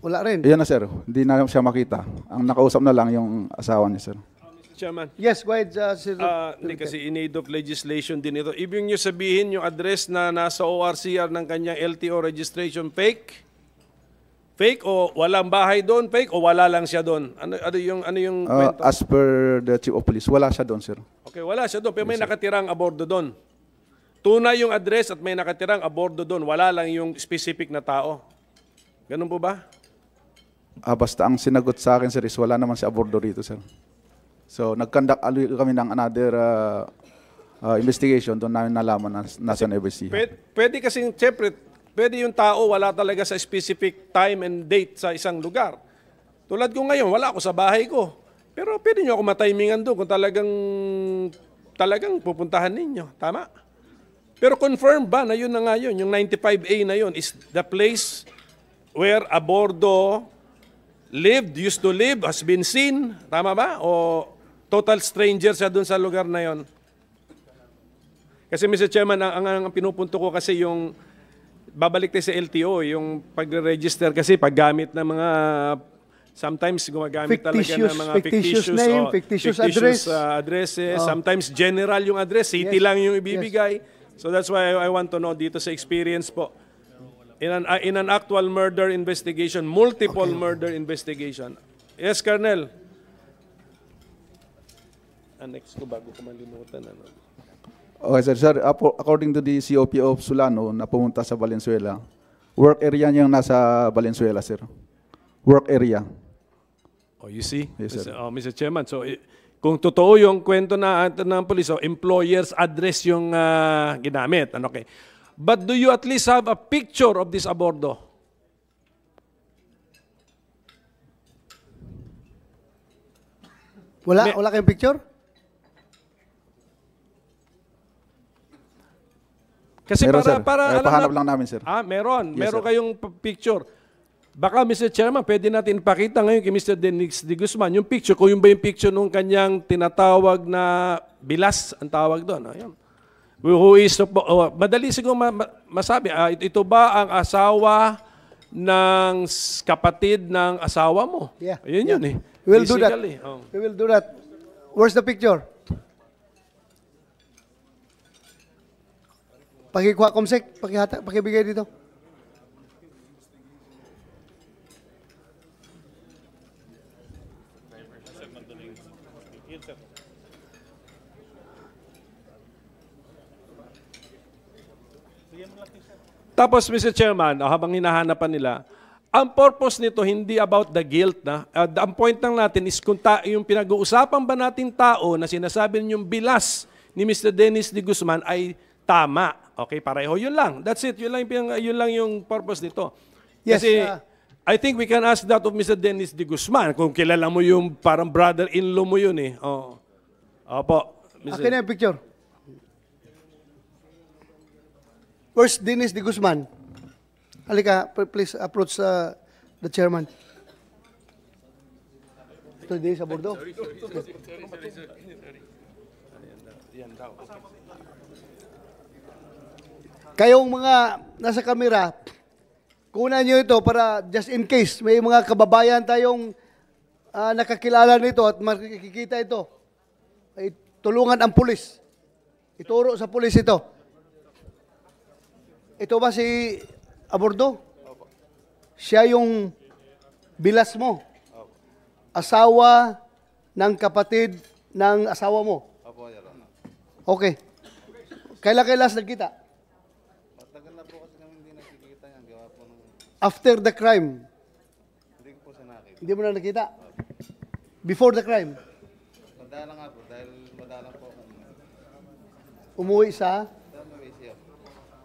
Wala rin. Iyan na, sir. Hindi na siya makita. Ang nakausap na lang yung asawa niya, sir. Chairman. Yes, go ahead, uh, Sir. Ah, hindi kasi in aid of legislation din ito. Ibig nyo sabihin yung address na nasa ORCR ng kanyang LTO registration fake? Fake o walang bahay doon? Fake o wala lang siya doon? Ano, ano yung, ano yung Uh, kwento? as per the Chief of Police, wala siya doon, sir. Okay, wala siya doon. Pero may nakatirang abordo doon. Tunay yung address at may nakatirang abordo doon. Wala lang yung specific na tao. Ganun po ba? Ah, basta ang sinagot sa akin, sir, is wala naman si abordo rito, sir. So, nag-conduct kami ng another uh, uh, investigation. Doon namin nalaman na nasa Nueva Ecija. Pwede, pwede kasing, siyempre, pwede yung tao wala talaga sa specific time and date sa isang lugar. Tulad ko ngayon, wala ako sa bahay ko. Pero pwede nyo ako matimingan doon kung talagang, talagang pupuntahan ninyo. Tama? Pero confirm ba na yun na nga yun, yung 95A na yun is the place where abordo lived, used to live, has been seen. Tama ba? O total stranger siya doon sa lugar na yon? Kasi Mr. Chairman, ang, ang, ang pinupunto ko kasi yung babalik tayo sa LTO, yung pagre-register kasi paggamit ng mga sometimes gumagamit Fictitious- talaga ng mga fictitious fictitious, name, o fictitious address. uh, addresses. Oh. Sometimes general yung address, city Yes. lang yung ibibigay. So that's why I, I want to know dito sa experience po. In an, uh, in an actual murder investigation, multiple murder investigation. Yes, Colonel. Next ko bago ko malimutan. Ano? Okay, sir. Sir, according to the COP of Solano na pumunta sa Valenzuela, work area niya yung nasa Valenzuela, sir. Work area. Oh, you see? Yes, sir. Mr. Oh, Mr. Chairman, so eh, kung totoo yung kwento na ng police, so employer's address yung ah, ginamit. Ano, okay. But do you at least have a picture of this abordo? Wala, May- wala kayong picture? Kasi Meron, para, sir. para Eh, alam pahanap nat- lang namin, sir. Ah, meron. Yes, meron sir. kayong picture. Baka, Mr. Chairman, pwede natin pakita ngayon kay Mr. Denix de Guzman yung picture. Kung yung ba yung picture nung kanyang tinatawag na bilas, ang tawag doon. Ayun. Who is, oh, madali siguro ma- ma- masabi, ah, ito, ito ba ang asawa ng kapatid ng asawa mo? Yeah. Ayun yeah. yun eh. We will do that. Basically, oh. We will do that. Where's the picture? Pakikuha, Komsek. Pakihata, pakibigay dito. Tapos, Mr. Chairman, ah, habang hinahanapan nila, ang purpose nito hindi about the guilt na. Uh, ang point lang natin is kung ta- yung pinag-uusapan ba nating tao na sinasabi ninyong bilas ni Mr. Dennis de Guzman ay tama. Okay, pareho. Yun lang. That's it. Yun lang, yung- yun lang yung purpose nito. Yes, Kasi uh, I think we can ask that of Mr. Dennis de Guzman kung kilala mo yung parang brother-in-law mo yun eh. Oh. Opo. Mr. Akin na yung picture. Where's Dennis de Guzman? Halika, please approach uh, the chairman. Ito din sa bordo. Kayong mga nasa kamera, kunan nyo ito para just in case may mga kababayan tayong ah, nakakilala nito at makikita ito. Ay, tulungan ang pulis. Ituro sa pulis ito. Ito ba si Abordo? Siya yung bilas mo. Asawa ng kapatid ng asawa mo. Okay. Kailan kailan nagkita? After the crime. Hindi mo na nakita? Before the crime? Tanda lang nga po, dahil Umuwi sa?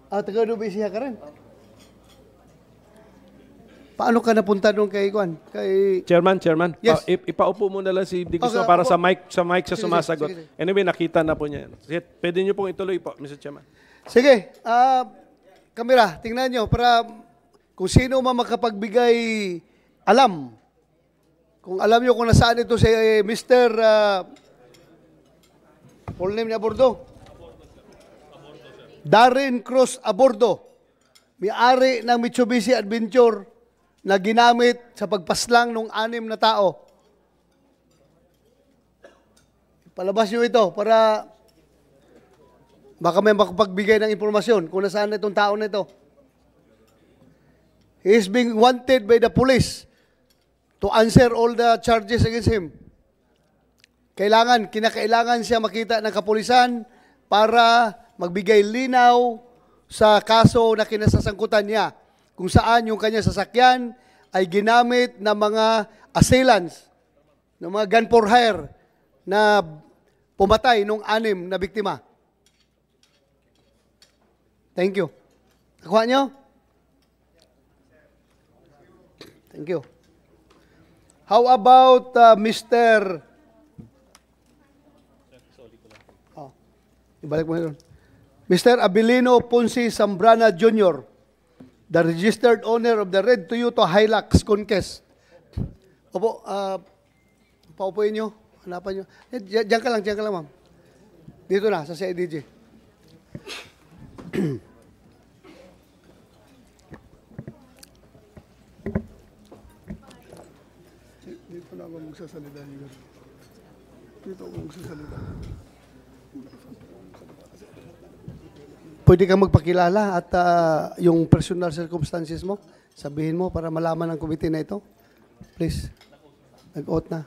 Ah, taga Nubesia ka rin. Paano ka napunta doon kay Kwan? Kay... Chairman, Chairman, Yes. pa- ip- ipaupo muna lang si Di Guzman Okay, para sa mic, sa mic siya sumasagot. sige, sige. Anyway, nakita na po niya. Sige, pwede niyo pong ituloy po, Mr. Chairman. Sige, ah, kamera, tingnan nyo para kung sino man makapagbigay alam. Kung alam nyo kung nasaan ito si eh, Mr. Uh, full name niya Abordo? Darren Cruz Abordo. May-ari ng Mitsubishi Adventure na ginamit sa pagpaslang ng anim na tao. Palabas nyo ito para Baka may makapagbigay ng impormasyon kung nasaan na itong tao na ito. Is being wanted by the police to answer all the charges against him. Kailangan, kinakailangan siya makita ng kapulisan para magbigay linaw sa kaso na kinasasangkutan niya kung saan yung kanyang sasakyan ay ginamit ng mga assailants, ng mga gun for hire na pumatay nung anim na biktima. Thank you. Nakuha nyo? Thank you. How about uh, Mr. Oh, ibalik mo yun. Mr. Abilino Ponce Zambrana Jr., the registered owner of the red Toyota Hilux Conquest. Opo, uh, paupuin nyo. Hanapan nyo. Eh, diyan ka lang, diyan ka lang, ma'am. Dito na, sa CIDG. [clears throat] Dito na ako magsasalita. Igor. Dito ako magsasalita. Pwede kang magpakilala at ah, yung personal circumstances mo, sabihin mo para malaman ng committee na ito. Please. Nag-oath na.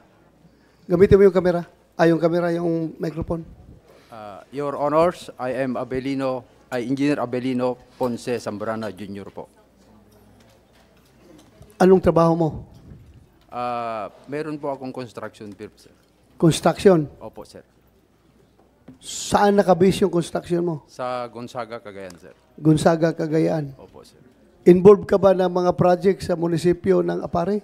Gamitin mo yung camera. Ah, yung camera, yung microphone. Uh, Your Honors, I am Abelino, ay Engineer Abelino Ponce Zambrana Jr. po. Anong trabaho mo? Uh, meron po akong construction firm, sir. Construction. Opo, sir. Saan nakabase yung construction mo? Sa Gonzaga, Cagayan, sir. Gonzaga, Cagayan. Opo, sir. Involved ka ba ng mga project sa munisipyo ng Apare?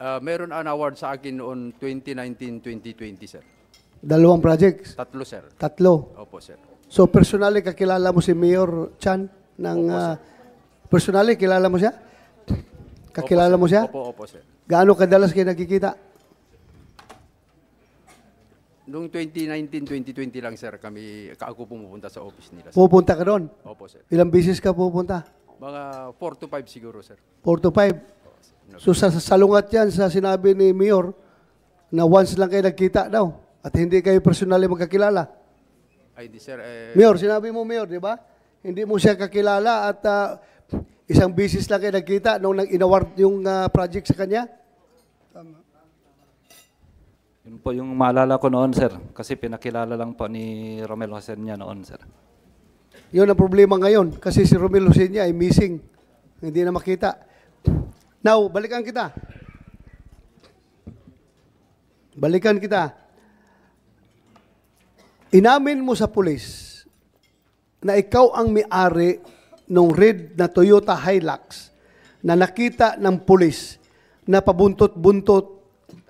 Uh, meron an award sa akin noon 2019-2020, sir. Dalawang projects? Tatlo, sir. Tatlo. Opo, sir. So personally kakilala mo si Mayor Chan ng ah, personally kilala mo siya? Kakilala mo siya? Opo, opo, sir. Gaano kadalas kayo nagkikita? Noong 2019-2020 lang, sir, kami, ako pumupunta sa office nila. sir. Pupunta ka doon? Opo, sir. Ilang bisis ka pupunta? Mga 4 to 5 siguro, sir. 4 to 5. So sa sa salungat yan sa sinabi ni Mayor na once lang kayo nagkita daw at hindi kayo personally magkakilala. Ay, di, sir. Eh, Mayor, sinabi mo Mayor, di ba? Hindi mo siya kakilala at ah, isang bisis lang kayo nagkita nung nang inaward yung ah, project sa kanya? Yun po yung maalala ko noon, sir. Kasi pinakilala lang po ni Romel Jose niya noon, sir. Yun ang problema ngayon kasi si Romel Lucena ay missing. Hindi na makita. Now, balikan kita. Balikan kita. Inamin mo sa pulis na ikaw ang may-ari ng red na Toyota Hilux na nakita ng pulis na pabuntot-buntot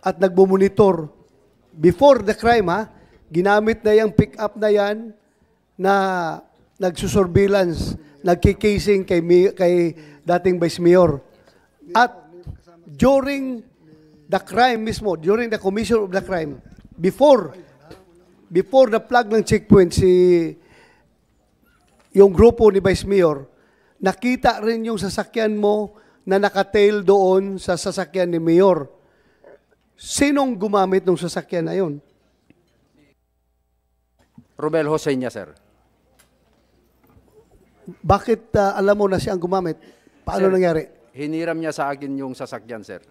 at nagbumonitor before the crime ha, ginamit na yung pick-up na yan na nagsusurveillance, nagkikasing kay, kay dating Vice Mayor. At during the crime mismo, during the commission of the crime, before before the plug ng checkpoint si yung grupo ni Vice Mayor, nakita rin yung sasakyan mo na nakatail doon sa sasakyan ni Mayor. Sinong gumamit ng sasakyan na yun? Romel Jose niya, sir. Bakit ah, alam mo na siya ang gumamit? Paano Sir, nangyari? Hiniram niya sa akin yung sasakyan, sir.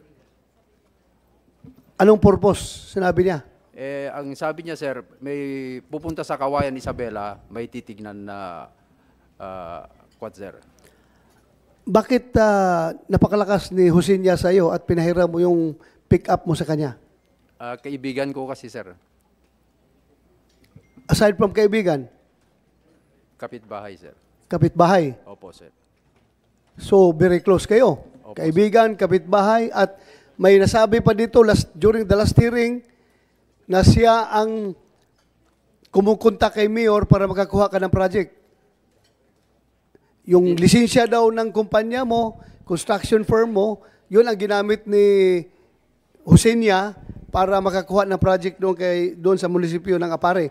Anong purpose? Sinabi niya. Eh, ang sabi niya, sir, may pupunta sa Kawayan Isabela, may titignan na uh, quad, sir. Bakit ah, napakalakas ni Hosinya sa iyo at pinahiram mo yung pick up mo sa kanya? Ah, kaibigan ko kasi, sir. Aside from kaibigan, Kapitbahay, sir. Kapitbahay. Opo, sir. So, very close kayo. Opo, Kaibigan, kapitbahay, at may nasabi pa dito last, during the last hearing na siya ang kumukonta kay Mayor para makakuha ka ng project. Yung lisensya daw ng kumpanya mo, construction firm mo, yun ang ginamit ni Husenia para makakuha ng project doon kay doon sa munisipyo ng Apare.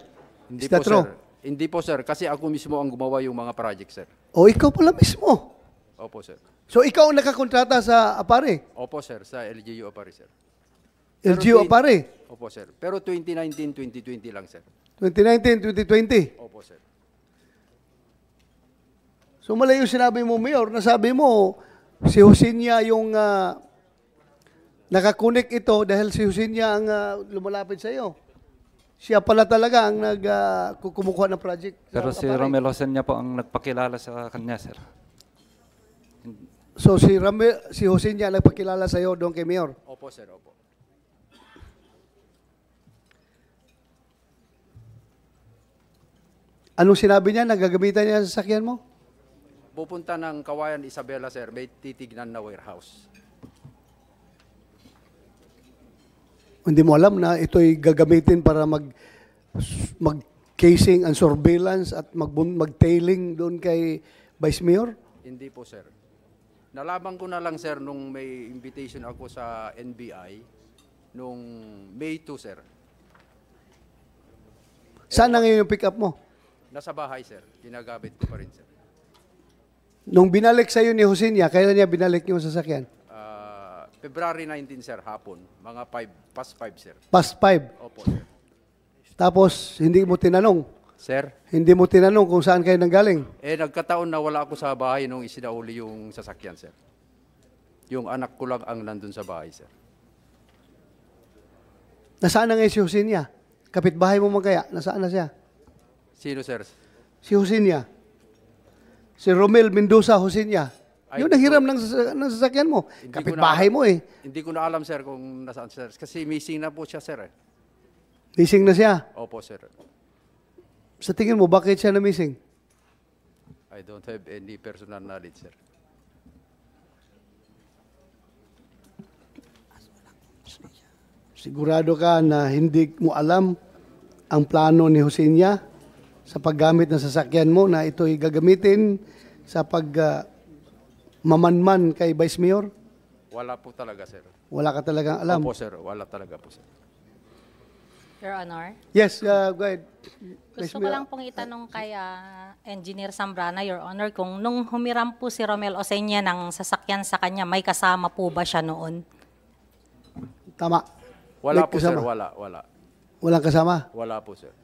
Hindi Is that po, true? sir. Hindi po, sir. Kasi ako mismo ang gumawa yung mga project, sir. O ikaw pala mismo. Opo, sir. So ikaw ang nakakontrata sa Apare. Opo, sir. Sa LGU Apari, sir. LGU Apare. Opo, sir. Pero 2019, 2020 lang, sir. 2019, 2020. Opo, sir. So mali yung sinabi mo, Mayor, nasabi mo, si Husenia yung uh, nakakunik ito dahil si Husenia ang ah, lumalapit sa iyo. Siya pala talaga ang nag, kumukuha ng project. Pero si. Romel Hosenia po ang nagpakilala sa kanya, sir. So si, Ramel, si Husenia ang nagpakilala sa iyo doon kay Mayor. Opo, sir. Opo. Anong sinabi niya? Nagagamitan niya sa sasakyan mo? Pupunta ng Kawayan Isabela, sir. May titignan na warehouse. Hindi mo alam na ito'y gagamitin para mag mag casing and surveillance at mag mag-tailing doon kay Vice Mayor? Hindi po, sir. Nalaman ko na lang, sir, nung may invitation ako sa NBI nung May 2, sir. Saan na ngayon yung pick up mo? Nasa bahay, sir. Ginagamit ko pa rin, sir. Nung binalik sa iyo ni Husenia, kailan niya binalik yung sasakyan? Ah, February 19, sir, hapon. Mga 5, past 5, sir. Past 5. Opo, sir. Tapos, hindi mo tinanong. Sir? Hindi mo tinanong kung saan kayo nanggaling. Eh, nagkataon na wala ako sa bahay nung isinauli yung sasakyan, sir. Yung anak ko lang ang nandun sa bahay, sir. Nasaan na ngayon si Husenia? Kapitbahay mo man kaya? Nasaan na siya? Sino, sir? Si Husenia. Si Romel Mendoza. Ay, Yun ang hiram ng, ng sasakyan mo. Hindi Kapitbahay mo eh. Hindi ko na alam, sir, kung nasaan, sir. Kasi missing na po siya, sir. Eh. Missing na siya. Opo, sir. Sa tingin mo, bakit siya na missing? I don't have any personal knowledge, sir. Sigurado ka na hindi mo alam ang plano ni Husenia sa paggamit ng sasakyan mo na ito'y gagamitin sa pag ah, mamanman kay Vice Mayor? Wala po talaga, sir. Wala ka talagang alam. Opo, sir. Wala talaga po, sir. Your Honor. Yes, uh, go ahead. Gusto ko lang pong itanong kay ah, Engineer Sambrana, Your Honor, kung nung humiram po si Romel Osenia ng sasakyan sa kanya, may kasama po ba siya noon? Tama. Wala May po, sir. kasama. Wala, wala. Walang kasama? Wala po, sir.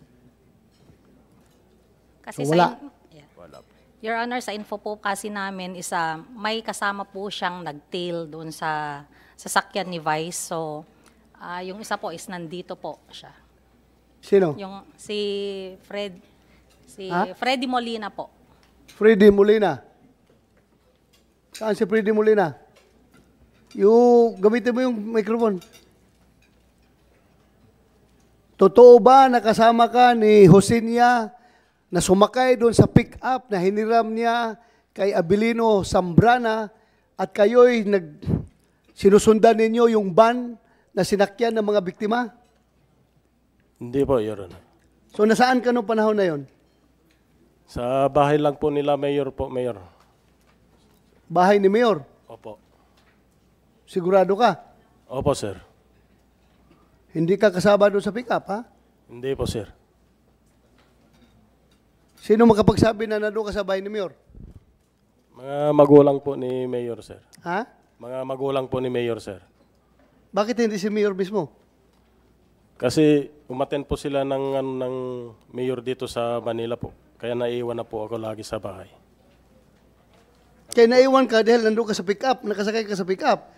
Kasi So, wala. sa in- yeah. Wala. Your Honor, sa info po kasi namin is ah, may kasama po siyang nag-tail doon sa sasakyan ni Vice. So, ah, yung isa po is nandito po siya. Sino? Yung si Fred, si Ha? Freddy Molina po. Freddy Molina. Saan si Freddy Molina? Yung, gamitin mo yung microphone. Totoo ba nakasama ka ni Hosenia na sumakay doon sa pick-up na hiniram niya kay Abilino Sambrana at kayo'y nag sinusundan ninyo yung van na sinakyan ng mga biktima? Hindi po, Your Honor. So nasaan ka noong panahon na yon? Sa bahay lang po nila, Mayor po, Mayor. Bahay ni Mayor? Opo. Sigurado ka? Opo, sir. Hindi ka kasama doon sa pick-up, ha? Hindi po, sir. Sino makapagsabi na nandun ka sa bahay ni Mayor? Mga magulang po ni Mayor, sir. Ha? Mga magulang po ni Mayor, sir. Bakit hindi si Mayor mismo? Kasi umaten po sila ng, ano, ng mayor dito sa Manila po. Kaya naiwan na po ako lagi sa bahay. Kaya naiwan ka dahil nandun ka sa pick-up, nakasakay ka sa pick-up.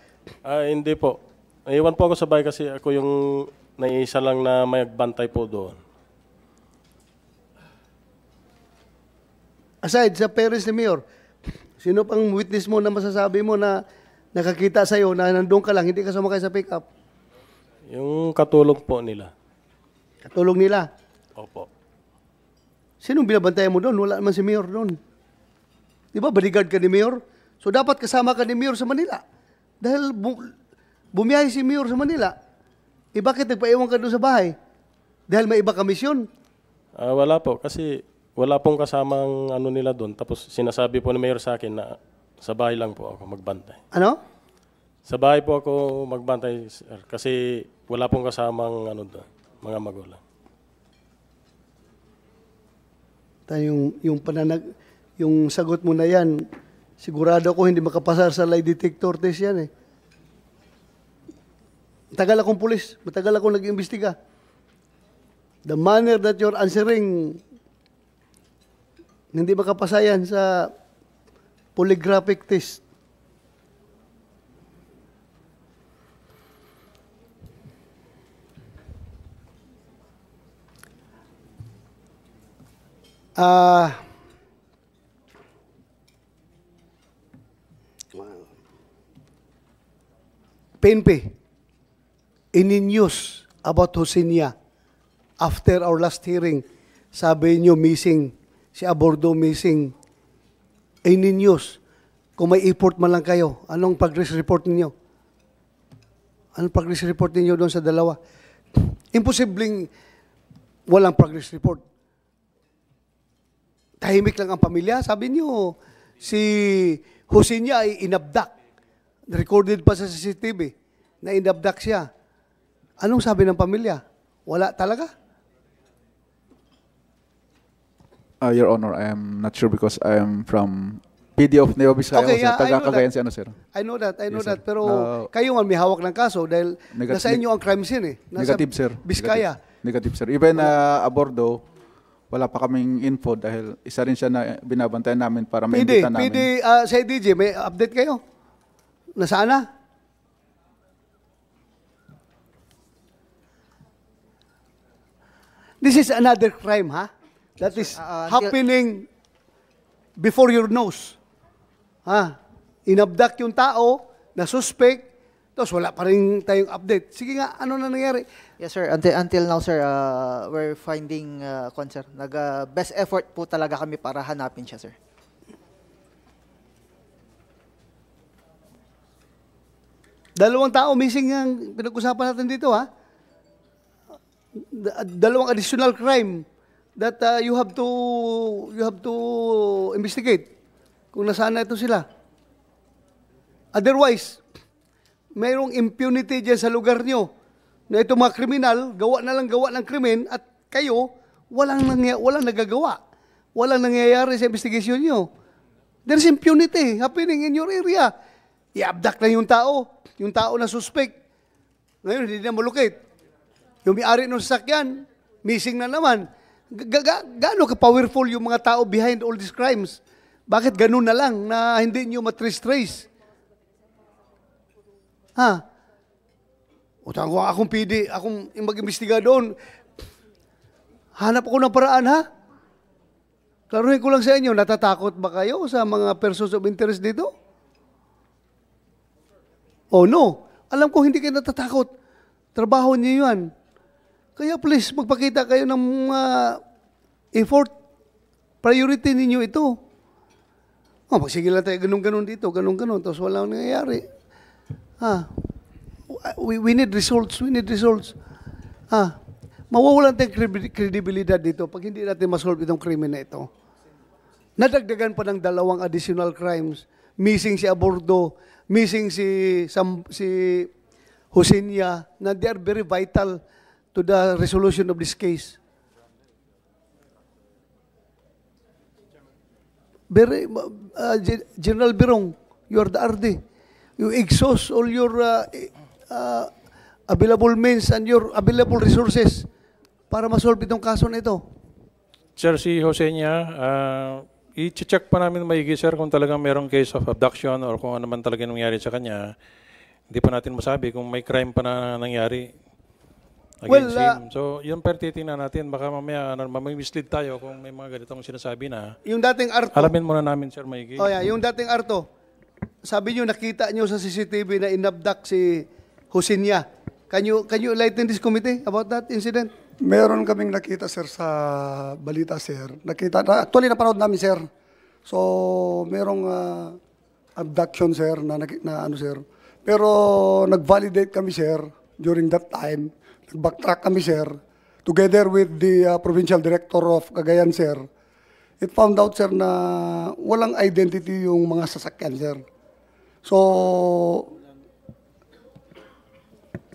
Ah, hindi po. Naiwan po ako sa bahay kasi ako yung naiisa lang na may bantay po doon. Aside sa parents ni Mayor, sino pang witness mo na masasabi mo na nakakita sa'yo na nandun ka lang, hindi ka sumakay sa pick-up? Yung katulong po nila. Katulong nila. Opo. Sinong binabantayan mo doon? Wala naman si Mayor doon. Di ba, bodyguard ka ni Mayor? So dapat kasama ka ni Mayor sa Manila. Dahil bu- bumiyahe si Mayor sa Manila. Eh bakit nagpaiwan ka doon sa bahay? Dahil may iba ka misyon. Ah, wala po, kasi wala pong kasamang ano nila doon. Tapos sinasabi po ni Mayor sa akin na sa bahay lang po ako magbantay. Ano? Sa bahay po ako magbantay, sir, kasi wala pong kasamang ano doon, mga magulang. Tayo yung, yung pananag, yung sagot mo na yan, sigurado ko hindi makapasar sa lie detector test yan eh. Matagal akong pulis, matagal akong nag-imbestiga. The manner that you're answering, hindi makapasayan sa polygraphic test. Ah, PNP, any news about Hosinia after our last hearing, sabi niyo missing, si Abordo missing, any news, kung may report man lang kayo, anong progress report ninyo? Anong progress report ninyo doon sa dalawa? Imposibleng walang progress report. Tahimik lang ang pamilya. Sabi niyo, si Hosinia ay inabdak. Recorded pa sa CCTV na inabdak siya. Anong sabi ng pamilya? Wala talaga? Uh, Your Honor, I am not sure because I am from PD of Neo Vizcaya. Okay, yeah, I Taga know Cagayan that. si ano, sir. I know that, I know Yes, that. Pero Uh, kayo nga may hawak ng kaso dahil Negat- nasa inyo ang crime scene eh. Nasa Negative, sir. Biskaya. Negative, Negative, sir. Even uh, abordo, wala pa kaming info dahil isa rin siya na binabantayan namin para maimbita namin. PD, ah, sa DJ, may update kayo? Nasaan na? This is another crime, ha? That is uh, happening before your nose. Ha? Inabdak yung tao na suspect, tapos wala pa rin tayong update. Sige nga, ano na nangyari? Yes, sir. Until, until now, sir, uh, we're finding uh, concern. Nag, uh, best effort po talaga kami para hanapin siya, sir. Dalawang tao missing ang pinag-usapan natin dito, ha? Da- Dalawang additional crime that uh, you have to you have to investigate kung nasaan na ito sila. Otherwise, mayroong impunity dyan sa lugar nyo na itong mga kriminal, gawa na lang gawa ng krimen at kayo, walang, nangya, walang nagagawa. Walang nangyayari sa investigation nyo. There's impunity happening in your area. I-abduct na yung tao, yung tao na suspect. Ngayon, hindi na malukit. Yung may-ari ng sasakyan, missing na naman. Ga- ga- gaano ka-powerful yung mga tao behind all these crimes? Bakit ganun na lang na hindi nyo matrace-trace? Ha? Utang ko akong PD, akong mag-imbestiga doon. Hanap ako ng paraan, ha? Klaruhin ko lang sa inyo, natatakot ba kayo sa mga persons of interest dito? Oh no, alam ko hindi kayo natatakot. Trabaho niyo yan. Kaya please, magpakita kayo ng mga effort. Priority ninyo ito. Oh, magsige lang tayo ganun-ganun dito, ganun-ganun, tapos walang nangyayari. Ha? We, we need results, we need results. Ha? Mawawalan tayong credibilidad dito pag hindi natin masolve itong krimen na ito. Nadagdagan pa ng dalawang additional crimes. Missing si Abordo, missing si, Sam, si Hosinia, na they are very vital to the resolution of this case. Very, uh, Gen- General Birong, you are the RD. You exhaust all your uh, uh, available means and your available resources para masolve itong kaso na ito. Sir, si Jose niya, ah, i-check pa namin maigi, sir, kung talagang merong case of abduction or kung ano man talaga nangyari sa kanya. Hindi pa natin masabi kung may crime pa na nangyari Well, against ah, him. So, yun pa titingnan natin. Baka mamaya, ano, may mislead tayo kung may mga ganitong sinasabi na. Yung dating Arto. Alamin muna namin, sir, maigi. Oh yeah, yung dating Arto. Sabi niyo nakita niyo sa CCTV na inabduct si Hosinia. Can you can you enlighten this committee about that incident? Meron kaming nakita sir sa balita sir. Nakita na, actually napanood namin sir. So merong ah, abduction sir na, na ano sir. Pero nag-validate kami sir during that time. Nag-backtrack kami sir together with the ah, provincial director of Cagayan sir. It found out sir na walang identity yung mga sasakyan sir. So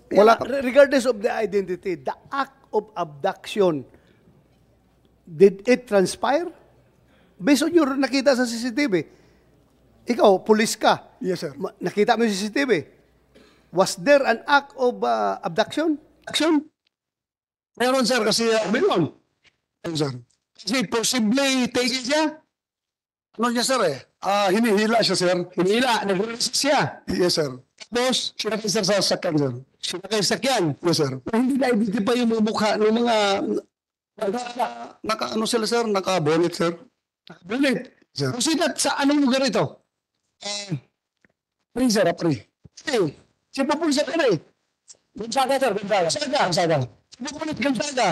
Wala, regardless of the identity, the act of abduction, did it transpire? Based on your nakita sa CCTV, ikaw, pulis ka. Yes, sir. Nakita mo yung CCTV. Was there an act of uh, abduction? Action? Meron sir kasi uh, meron. Meron sir. Kasi possibly taken siya. Ano niya sir eh? Ah, hinihila siya sir. Hinihila, nag-release siya. Yes sir. Tapos, sinakay sir sa sakyan sir. Sinakay sa sakyan? Yes sir. Hindi na-identify yung mga mukha ng mga naka, naka ano sila sir? Naka-bonnet sir. Naka-bonnet? Sir. Kasi that, sa anong lugar ito? Eh, Pre sir, pre. Eh, si Papulsa ka na eh. Gonzaga sir, Gonzaga. Gonzaga. Gonzaga. Papulit Gonzaga.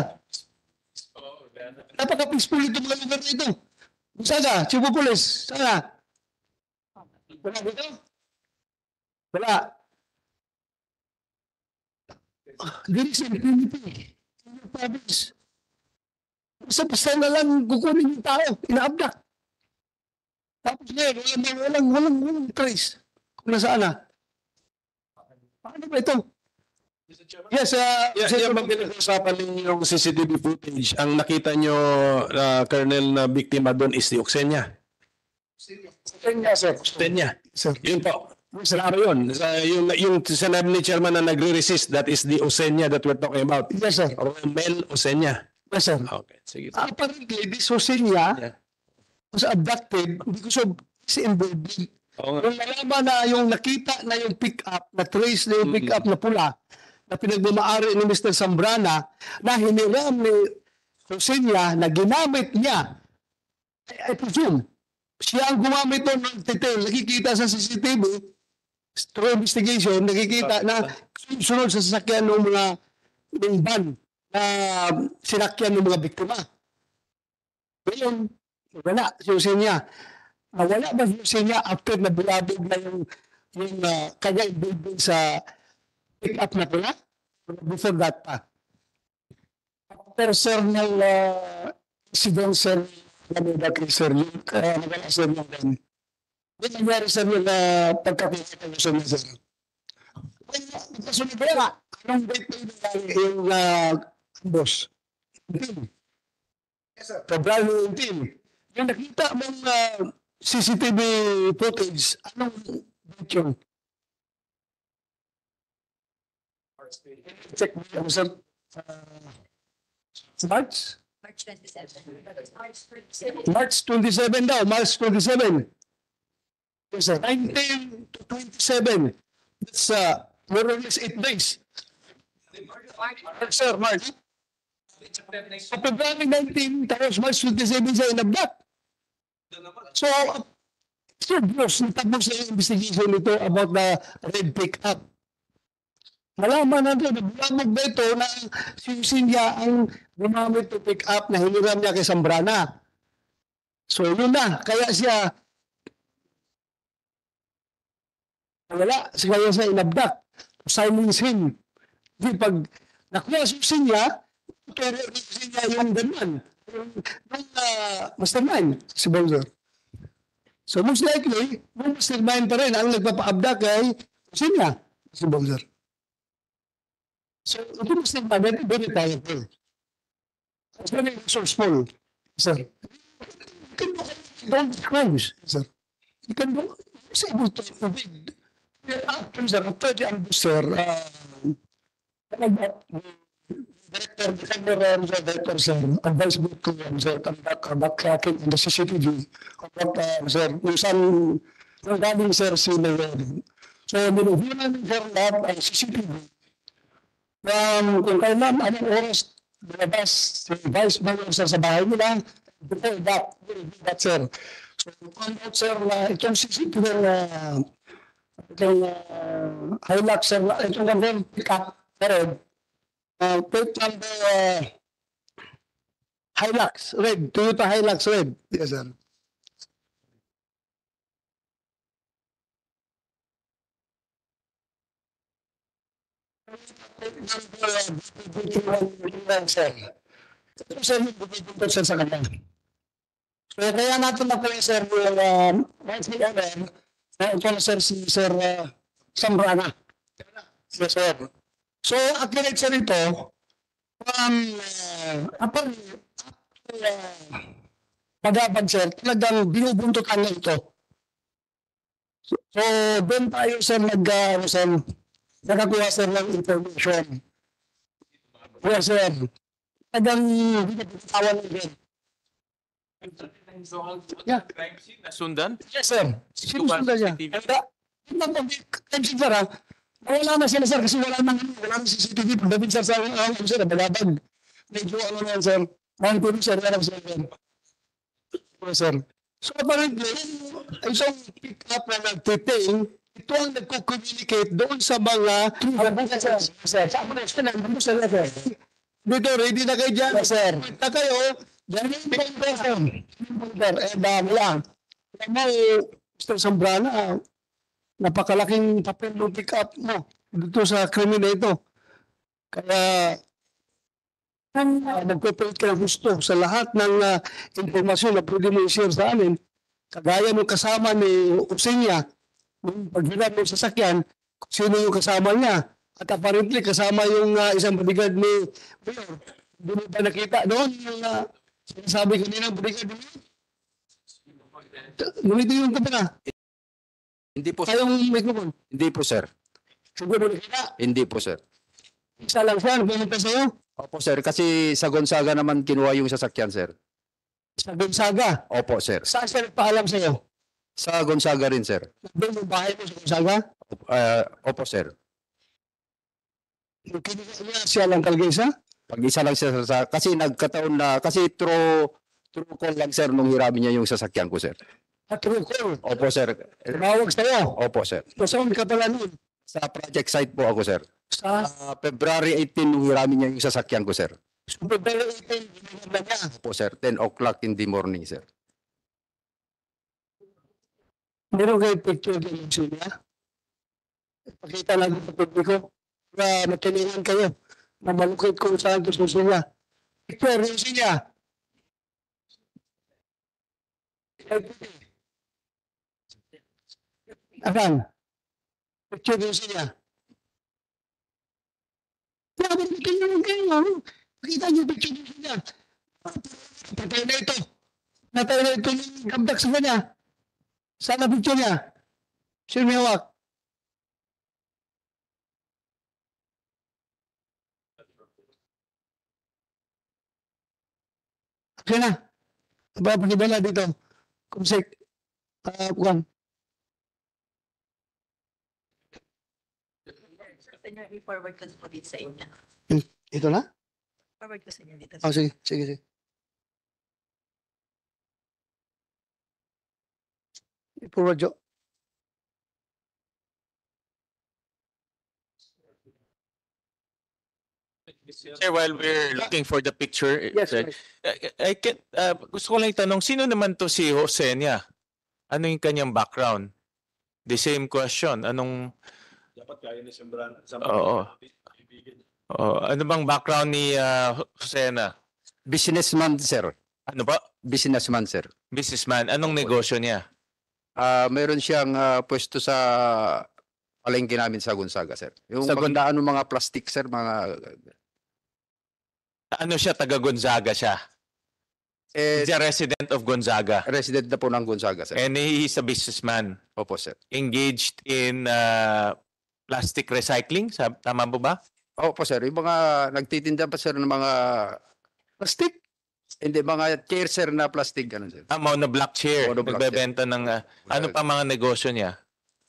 Napaka-peaceful itong mga lugar na ito. Gonzaga, si Papulis. Sana. Wala dito? Wala. Dili sa Trinity. Province. Basta-basta na lang kukunin yung tao. Ina-abduct. Tapos ngayon, walang, walang, walang, walang trace. Kung nasaan na. Paano ba ito? Yes, uh, yeah, yung pinag-usapan ninyo yung CCTV footage, ang nakita nyo, uh, Colonel, na biktima doon is si Oksenia. Oksenia, sir. Oksenia. Sir. Yun po. Sarado yun. Sa, yung, yung sinabi ni Chairman na nagre-resist, that is the Osenia that we're talking about. Yes, sir. Romel Osenia. Yes, sir. Okay, sige. Apparently, this Oksenia was abducted because of his involvement. Yung nalaman na yung nakita na yung pick-up, na trace na yung pick-up na pula, na pinagmamaari ni Mr. Zambrana, na hiniram ni Rosenia na ginamit niya, I, I presume, siya ang gumamit doon ng detail. Nakikita sa CCTV, through investigation, nakikita na sunod sa sasakyan ng mga ng van na sinakyan ng mga biktima. Ngayon, wala si Rosenia. Nawala ba si Rosenia after na bilabig na yung, yung uh, kanya involved sa pick up na pula? Before that pa. After sir ng uh, incident sir na kay sir yung uh, nawala sir yung van. Ano nangyari sir yung uh, pagkakita ko sa sir? Kasunod ba? Anong date na yung uh, boss? Yes, sir. February 19. Yung nakita mong uh, CCTV footage, anong date yun? Check yung sir. Uh, March? March 27. March 27. March 27 daw, March 27. Yes, sir. 19 to 27. That's uh, more or less 8 days. March, sir, March. Sa February 19, tapos March 27 siya inabdak. So, Sir Bruce, natapos na yung investigation nito about the red pick-up. Malaman natin, nagbulamog ba ito na si Lucinia ang gumamit to pick up na hiniram niya kay Zambrana. So yun na, kaya siya wala, kaya siya inabdak. Silence him. Di pag nakuha si Lucinia, pero ni Lucinia yung ganun. Yung, uh, mastermind, si Bowser. So most likely, yung mastermind pa rin ang nagpapa-abdak kay Lucinia, si Bowser. So, ito mas nagmamit, very powerful. It's very resourceful, sir. You can do don't crimes, sir. You can do, it's able to avoid. After, sir, after the ambush, sir, uh, Director, uh, Director, sir, advice ko yan, sir, conduct uh, backtracking in the CCTV. Conduct, uh, sir, yung saan, yung galing, sir, si Mayor. So, minuvyo namin, sir, lahat ang CCTV um, kung kailan, anong oras lumabas si Vice Mayor sir sa bahay nila, before that, we'll do that, sir. So, find out, sir, na itong CCTV na itong uh, Hilux, sir, na itong number pick up, pero uh, plate number uh, Hilux, red. Toyota Hilux, red. Yes, sir. Sir. Sir sa kanya. So, kaya natin na pala, sir, yung um, YCRM, na ito na, sir, si Sir uh, Sambrana. Yes, sir. So, accurate sir ito, um, uh, upon, uh, pagabag, sir, talagang binubuntutan na ito. So, doon tayo, sir, nag, uh, ano, sir, nakakuha, sir, ng information. Yes, sir. Talagang binabitawan na rin. Yeah. Crime scene, nasundan? Yes, sir. Sinusundan niya. Kaya, yun lang pag time sir, ah, wala na sila, sir, kasi wala nang, wala nang CCTV. Pagdating, sir, sa, uh, ano, sir, balabag. Medyo, ano na yan, sir. Mga tulong, sir, wala sir. Yes, sir. So, apparently, isang pick up na nag-detail, ito ang nagko-communicate doon sa mga... Sir, sir, sa mga sir, nandun sir. Dito, ready na kayo dyan. sir. Na kayo, dyan yung pagkakas. Eh, dami lang. Alam mo, Mr. Zambrana, ah, napakalaking papel ng pick up mo dito sa krimen na ito. Kaya, uh, nagpipilit ka ng gusto sa lahat ng ah, impormasyon na pwede mo i-share sa amin. Kagaya ng kasama ni Upsinya, paghinap ng sasakyan, sino yung kasama niya. At apparently, kasama yung ah, isang bodyguard ni Mayor. Mo ba nakita doon yung uh, sinasabi kanina ng bodyguard ni Mayor? Ganito yung kapila. Hindi po, Ayaw yung microphone. hindi po, sir. Siguro nakita. Hindi po, sir. Isa lang siya, nagpunta sa'yo. Opo, sir. Kasi sa Gonzaga naman kinuha yung sasakyan, sir. Sa Gonzaga. Opo, sir. Saan siya nagpaalam sa'yo? Sa Gonzaga rin, sir. Doon yung bahay mo sa Gonzaga? Uh, opo, sir. Kinuha niya, siya lang talaga isa? Pag isa lang siya sa... Kasi nagkataon na... Kasi true, true call lang, sir, nung hiramin niya yung sasakyan ko, sir. At true call. Opo, sir. Tumawag sa'yo. Opo, sir. So, saan ka pala nun? Sa project site po ako, sir. Sa? Ah, February 18 nung hiramin niya yung sasakyan ko, sir. So, February 18, ginagawa na niya. Opo, sir. 10 o'clock in the morning, sir. Meron kayo picture ng niya? Pakita natin sa publiko. Na natilingan kayo. Na malukit kung saan ito susunya. Picture yung siya. Akan? Picture yung. Dapat kayo ng kayo. Pakita niyo picture yung siya. Patay na ito. Natay na ito yung kabdak sa kanya. Saan ang picture niya? Sino may hawak? Okay na. Ba, pakibala dito. Kumsik. Ah. I-forward ko po dito sa inyo. Ito na? Forward ko sa inyo dito. Oh, sige, sige, sige. Yo. Sir, while we're looking for the picture, Yes, sir, I, I can, uh, gusto ko lang itanong, sino naman to si Josenia? Ano yung kanyang background? The same question. Anong, Dapat kaya ni Sembran. oo. Oo. Ano bang background ni uh, Josena? Businessman, sir. Ano ba? Businessman, sir. Businessman. Anong negosyo niya? Ah, meron siyang ah, pwesto sa palengke namin sa Gonzaga, sir. Yung Sa Gon- magandaan ng mga plastic, sir, mga Ano siya? Taga Gonzaga siya? eh, He's a resident of Gonzaga. resident na po ng Gonzaga, sir. And he's a businessman Opo, sir. engaged in uh, plastic recycling. Sab- Tama po ba? Opo, sir. Yung mga nagtitinda pa, sir, ng mga Plastic? Hindi, mga chair, sir, na plastic, ganun, sir. Ah, na black chair. Monoblock Nagbebenta ng... uh, ano pa mga negosyo niya?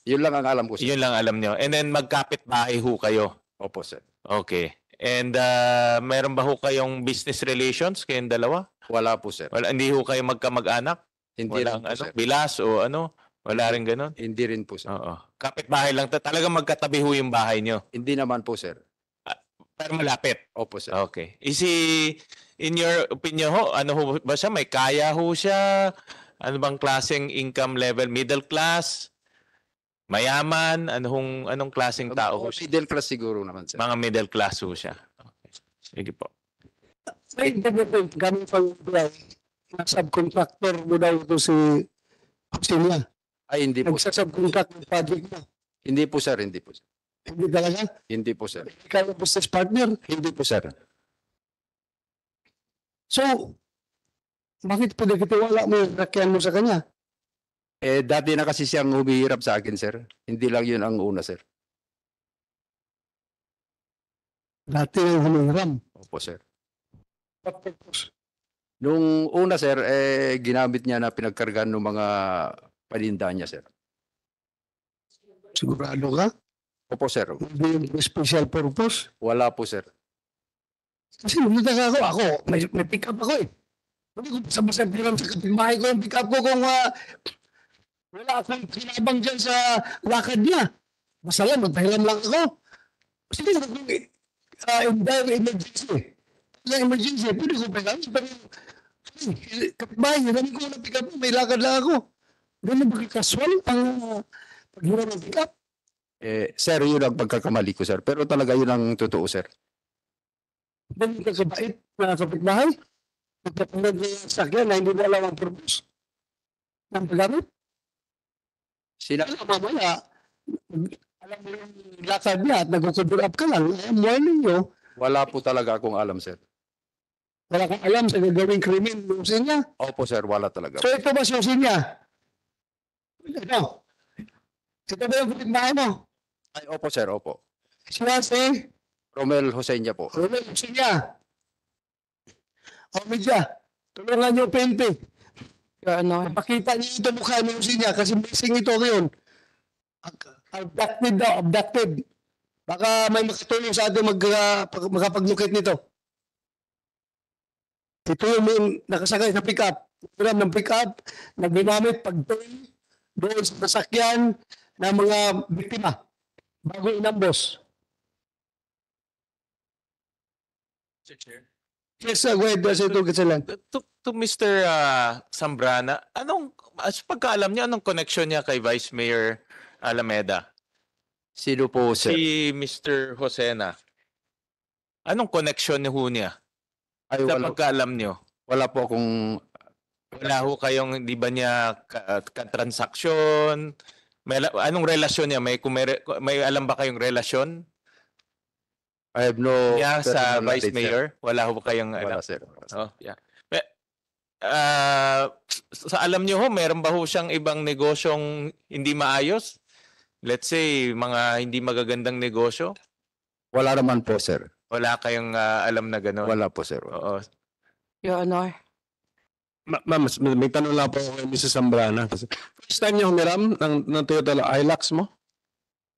Yun lang ang alam ko, sir. Yun lang alam nyo. And then magkapit bahay ho kayo. Opo, sir. Okay. And uh, meron ba ho kayong business relations kayong dalawa? Wala po, sir. Wala, hindi ho kayo magkamag-anak? Hindi Walang rin po, ano, sir. bilas o ano? Wala rin ganun? Hindi rin po, sir. Oo. Kapit bahay lang. to. Talagang magkatabi ho yung bahay nyo. Hindi naman po, sir. Pero malapit. Opo, sir. Okay. Is he in your opinion ho, ano ho ba siya? May kaya ho siya? Ano bang klaseng income level? Middle class? Mayaman? Anong, anong klaseng tao ho siya? Middle class siguro naman, sir. Mga middle class ho siya. Okay. Sige po. May internet kami pang buhay subcontractor mo daw ito si Auxilia. Ay, hindi po. Nagsasubcontract ng project mo. Hindi po, sir. Hindi po. sir. Hindi talaga? Hindi po, sir. Ikaw ang business partner. Hindi po, sir. So, bakit pinagkitiwala mo yung rakyan mo sa kanya? Eh, dati na kasi siyang humihirap sa akin, sir. Hindi lang yun ang una, sir. Dati yung humihiram. Opo, sir. Nung una, sir, eh, ginamit niya na pinagkargan ng mga paninda niya, sir. Sigurado ka? Opo, sir. Hindi yung special purpose? Wala po, sir. Kasi nagtaka ako, ako, may, may pick up ako eh. Hindi ko basta-basta piram sa kapitbahay ko yung pick up ko kung ah, wala akong kinabang dyan sa lakad niya. Basta lang, lang ako. Sige, kung uh, in dire emergency. Yung emergency, pwede ko piram. Pero, eh, kapitbahay, hindi ko na pick up, may lakad lang ako. Ganun ba kaswal ang uh, paghiram ng pick up? Eh, sir, yun ang pagkakamali ko, sir. Pero talaga yun ang totoo, sir. Ganun ka kabait na kapitbahay? Magpapalag ng sakyan na hindi mo alam ang purpose ng paggamit? Sina Alam, mamaya, alam mo yung lakad niya at nag-cover up ka lang. Eh, morning nyo, Wala po talaga akong alam, sir. wala kang alam sa gagawing krimen yung niya. Opo, sir. Wala talaga. So ito ba susi niya? Ano? Ito ba yung kapitbahay mo? Ay, opo, sir. Opo. Siya si Romel Hosenya po. Romel Sinya. O media, tulungan niyo PNP. Ano? Pakita niyo ito mukha niyo siya kasi missing ito ngayon. Abducted daw, abducted. Baka may makatulong sa atin mag, uh, makapaglukit nito. Ito yung may nakasakay sa pick-up. Program ng pick-up, nagdinamit pag-turn doon sa sasakyan ng mga biktima bago inambos. Yes, sir. Go ahead, Senator Gatsalan. To, to Mr. uh, Zambrana, anong, as pagkaalam niya, anong connection niya kay Vice Mayor Alameda? Sino po, sir? Si Mr. Josena. Anong connection niyo ho niya? Ay, Sa wala, pagkaalam niyo? wala po akong... Wala ho kayong, di ba niya ka- ka-transaksyon? May, ala- anong relasyon niya? May, kung may, re- may alam ba kayong relasyon I have no... niya sa personal Vice knowledge, sir. Mayor? Wala ho kayong alam? Wala, sir. Oh, yeah. Pe- ah, sa alam niyo ho, meron ba ho siyang ibang negosyong hindi maayos? Let's say, mga hindi magagandang negosyo? Wala naman po, sir. Wala kayong ah, alam na gano'n? Wala po, sir. Oo. Your Honor. Ma- Ma'am, mas- may tanong lang po ako kay Mrs. Zambrana. First time niyo humiram ng, ng Toyota Hilux mo?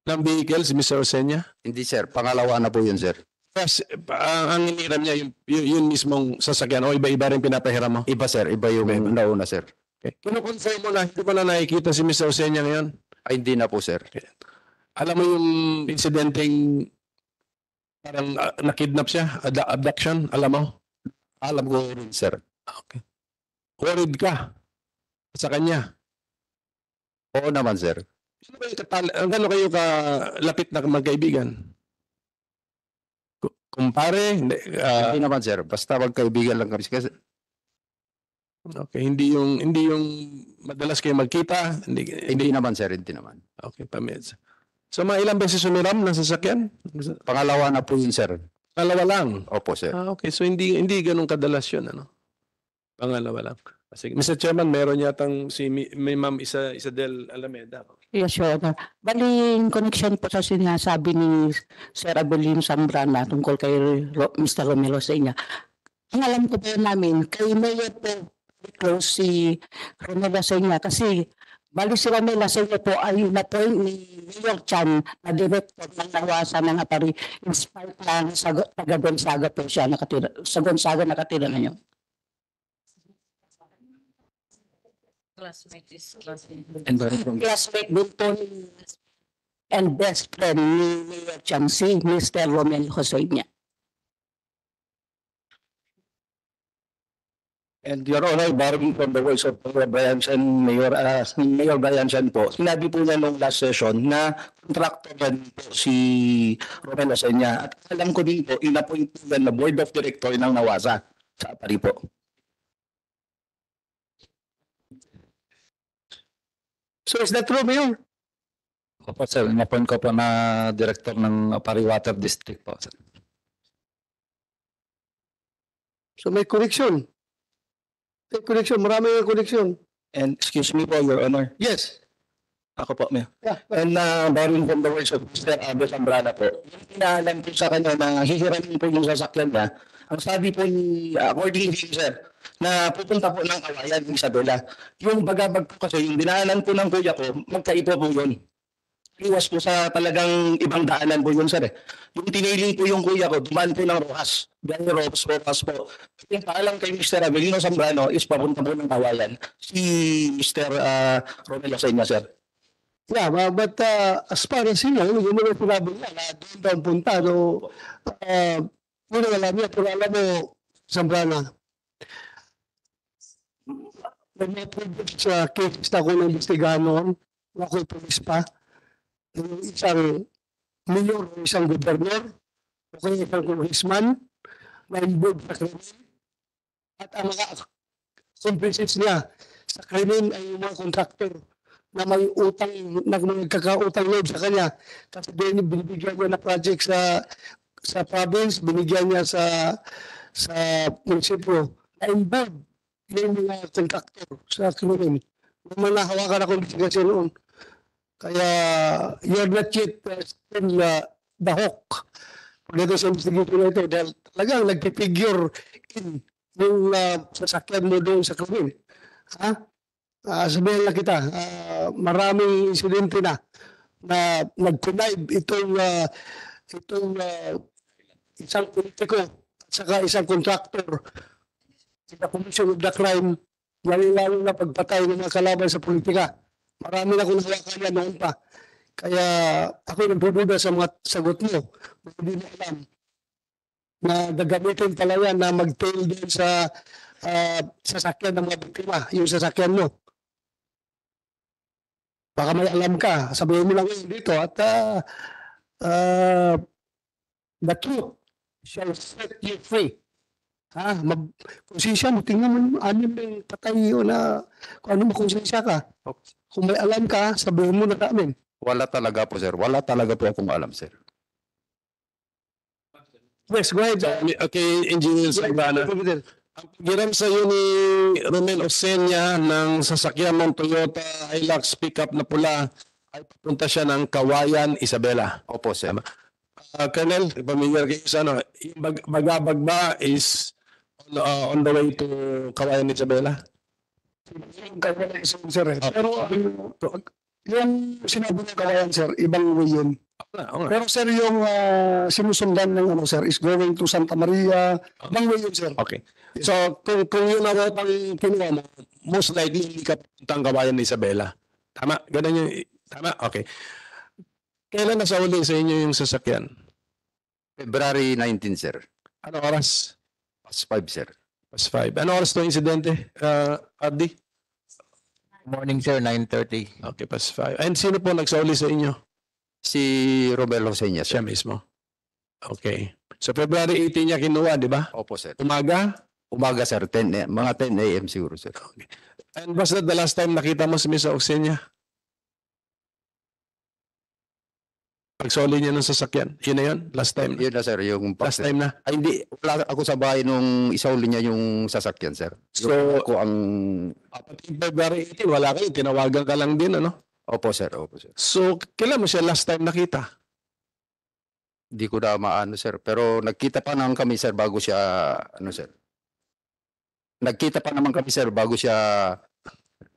Ng vehicle, si Mr. Osenya? Hindi, sir. Pangalawa na po yun, sir. First, ang, ang iniram niya, yung, yun, yun mismong sasakyan o iba-iba rin pinapahiram mo? Iba, sir. Iba yung nauna, sir. Okay. Kino-confirm mo na, hindi mo na nakikita si Mr. Osenya ngayon? Ay, hindi na po, sir. Alam mo yung insidenteng parang uh, nakidnap siya, ad- abduction, alam mo? Alam ko rin, sir. Okay. Worried ka sa kanya. Oo naman, sir. Sino kayo katal- ang gano'n kayo kalapit na magkaibigan? Ku- Kumpare? Hindi, ah, hindi naman, sir. Basta magkaibigan lang kami. Kasi, okay, hindi yung hindi yung madalas kayo magkita, hindi, hindi naman, sir. Hindi naman. Okay, pameds. So mga ilang beses sumiram ng sasakyan? Pangalawa na po yun, sir. Pangalawa lang. Opo, sir. Ah, okay, so hindi hindi ganun kadalas yun, ano? Pangalawa lang. Sige. Mr. Chairman, meron yatang si Mi- may Ma'am Isa Isadel Alameda. Yes, Your Honor. Bali, in connection po sa sinasabi ni Sir Abelino Zambrana tungkol kay Mr. Romelo sa inya. Ang alam ko po namin, kay Mayor po close si Romelo sa inya kasi bali si Romelo sa inya po ay na-point ni Mayor Chan na director ng nawasan ng apari in spite ng sa taga Gonzaga po siya nakatira, sa Gonzaga nakatira na niyo. Classmate is classmate. Classmate din po ni and best friend ni Mayor Chan si Mr. Romel Jose niya. And Your Honor, borrowing from the words of Mayor Brian and Mayor, uh, Mayor Brian San po, sinabi po niya nung last session na contractor yan po si Romel Osenya. At alam ko din po, in-appoint po yan na board of director ng Nawasa sa Apari po. So is that true, Mayor? Opo, sir. In-appoint ko po na director ng Apari Water District po, sir. So may connection. May connection. Marami yung connection. And excuse me po, Your Honor. Yes. Ako po, Mayor. Yeah. And uh, borrowing from the words of Mr. Abel Zambrana po, yung inaalam ko sa kanya na hihiramin po yung sasakyan niya, ang sabi po ni, uh, according to him, sir, na pupunta po ng kawayan Isabela. Yung bagabag po kasi, yung dinaanan po ng kuya ko, magkaiba po yun. Iwas po sa talagang ibang daanan po yun, sir. Eh. Yung tiniling po yung kuya ko, dumaan po ng Rojas. Gani Rojas, Rojas po. Yung paalam kay Mr. Avelino Zambrano is papunta po ng kawayan. Si Mr. Uh, Romelo sa inyo, sir. Yeah, but, uh, as far as you know, yun naman sinabi niya na doon daw punta. No, uh, ang alam niya, pero alam mo, Zambrana, may project sa case ako ng investigahan noon, na ako'y police pa, yung isang mayor o isang gobernador, o kaya isang congressman, na involved sa krimen. At ang mga accomplices niya sa krimen ay yung mga contractor na may utang, na may kakautang loob sa kanya. Kasi din binibigyan niya na project sa sa province, binigyan niya sa sa munisipyo na involved yung mga contractor sa krimen. May mga nahawakan akong investigasyon noon. Kaya you're not yet uh, still uh, the hawk. Pagdating sa investigation na ito, dahil talagang nagpipigure in yung uh, sasakyan mo doon sa krimen. Ha? Uh, sabihin lang kita, uh, maraming insidente na na nag-connive itong uh, itong uh, isang politiko at saka isang contractor the commission of the crime lalo na pagpatay ng mga kalaban sa politika. Marami na kung nahawakan yan noon pa. Kaya ako nagdududa sa mga sagot mo. Hindi na alam na gagamitin pala yan na mag-tail doon sa uh, sasakyan ng mga biktima, yung sasakyan mo. Baka may alam ka, sabihin mo lang ngayon dito at uh, uh, the truth shall set you free. Ha? Mag, konsensya mo, tingnan mo, ano yung patay o na, kung ano mo konsensya ka. Kung may alam ka, sabihin mo na namin. Wala talaga po, sir. Wala talaga po akong alam, sir. Yes, go ahead. Okay, Engineer Zambrana. Ang pagiram sa iyo ni Romel Osenya ng sasakyan ng Toyota Hilux pickup na pula ay papunta siya ng Kawayan, Isabela. Opo, sir. Uh, Colonel, familiar kayo sa ano, yung bag bagabag ba is uh, on the way to Kawayan, Isabela? sir. eh. Pero yung sinabi ng kawayan, sir, ibang way yun. Pero sir, yung uh, sinusundan ng ano, sir, is going to Santa Maria. Ibang way yun, sir. Okay. So, kung, kung yun ang pang kinuha mo, most likely hindi ka puntang Kawayan ni Isabela. Tama? Ganun yung... Tama? Okay. Kailan nasa uli sa inyo yung sasakyan? February 19, sir. Ano oras? Past 5, sir. Past 5. Ano oras to insidente, uh, Ardi? Morning, sir, 9.30. Okay, past 5. And sino po nagsauli sa inyo? Si Robel Hosenya, Siya mismo. Okay. So, February 18 niya kinuha, di ba? Opo, sir. Umaga? Umaga, sir. 10, a- mga 10 a.m. siguro, sir. And was that the last time nakita mo si Miss Oxenia? Pagsoli niya ng sasakyan. Yun na yun? Last time? Yun na, sir. Yung Last time na? Ay, hindi. Wala ako sa bahay nung isauli niya yung sasakyan, sir. So, Yung ako ang... Pati February 18, wala kayo. Tinawagan ka lang din, ano? Opo, sir. Opo, sir. So, kailan mo siya last time nakita? Hindi ko na maano, sir. Pero nagkita pa naman kami, sir, bago siya... Ano, sir? Nagkita pa naman kami, sir, bago siya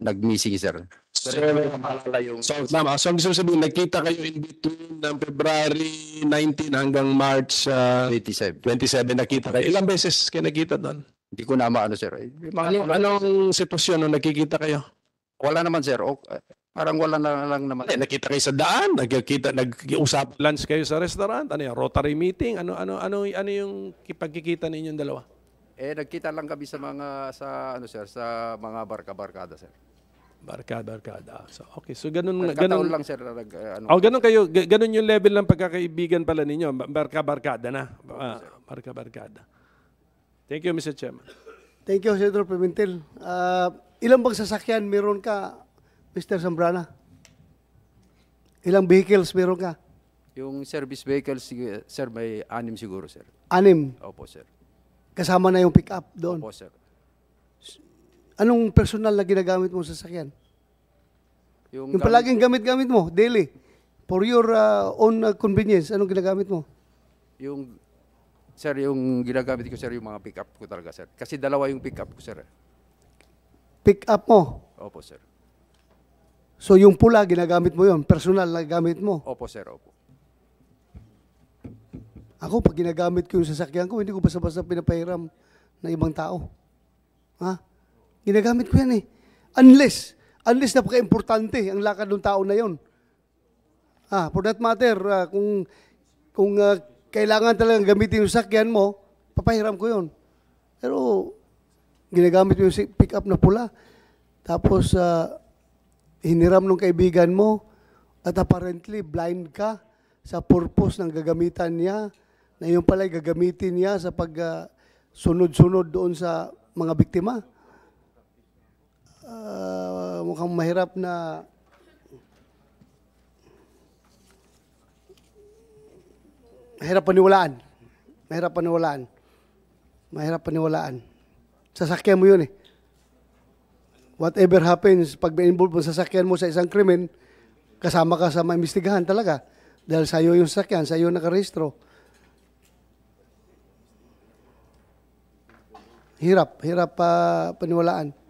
nag-missing, sir. So, Pero maalala yung... so, tama. So, ang gusto sabihin, nagkita kayo in between ng February 19 hanggang March uh, 27. 27 nakita kayo. Ilang beses kayo nakita doon? Hindi ko na maano, sir. Eh, Ano, anong sitwasyon nung nakikita kayo? Wala naman, sir. O, eh, parang wala na lang naman. Eh, nakita kayo sa daan, nagkita, nag-usap lunch kayo sa restaurant, ano yan, Rotary meeting, ano ano ano ano yung pagkikita ninyong dalawa? Eh nagkita lang kami sa mga sa ano sir, sa mga barka-barkada sir. Barkada, barkada. So, okay. So, ganun, Nagkataon ganun lang sir na nag eh, ano. Oh, ganun kayo, ga- ganun yung level ng pagkakaibigan pala ninyo. Ba- Barka-barkada na. Ah, barka-barkada. Thank you, Mr. Chairman. Thank you, Senator Pimentel. Ah, ilang bang sasakyan meron ka, Mr. Zambrana? Ilang vehicles meron ka? Yung service vehicle sig- sir may anim siguro sir. Anim. Opo sir. Kasama na yung pick-up doon. Opo sir. Anong personal na ginagamit mo sa sasakyan? Yung, Yung palaging gamit-gamit mo, daily, for your ah, own ah, convenience, anong ginagamit mo? Yung sir yung ginagamit ko sir yung mga pick up ko talaga sir. Kasi dalawa yung pick up ko sir. eh. Pick up mo. Opo sir. So yung pula, ginagamit mo yon personal na gamit mo. Opo sir, opo. Ako, pag ginagamit ko yung sasakyan ko, hindi ko basta-basta pinapahiram ng ibang tao. Ha? Ginagamit ko yan eh. Unless, unless napaka-importante ang lakad ng tao na yon. Ah, for that matter, ah, kung kung ah, kailangan talagang gamitin yung sasakyan mo, papahiram ko yon. Pero ginagamit mo yung si- pick-up na pula. Tapos ah, hiniram ng kaibigan mo at apparently blind ka sa purpose ng gagamitan niya na yung pala gagamitin niya sa pag ah, sunod-sunod doon sa mga biktima. Ah, mukhang mahirap na mahirap paniwalaan. Mahirap paniwalaan. Mahirap paniwalaan. Sasakyan mo yun eh. Whatever happens, pag may-involve mo sa sasakyan mo sa isang krimen, kasama ka sa maimbestigahan talaga. Dahil sa iyo yung sasakyan, sa iyo nakarehistro. Hirap, hirap pa paniwalaan.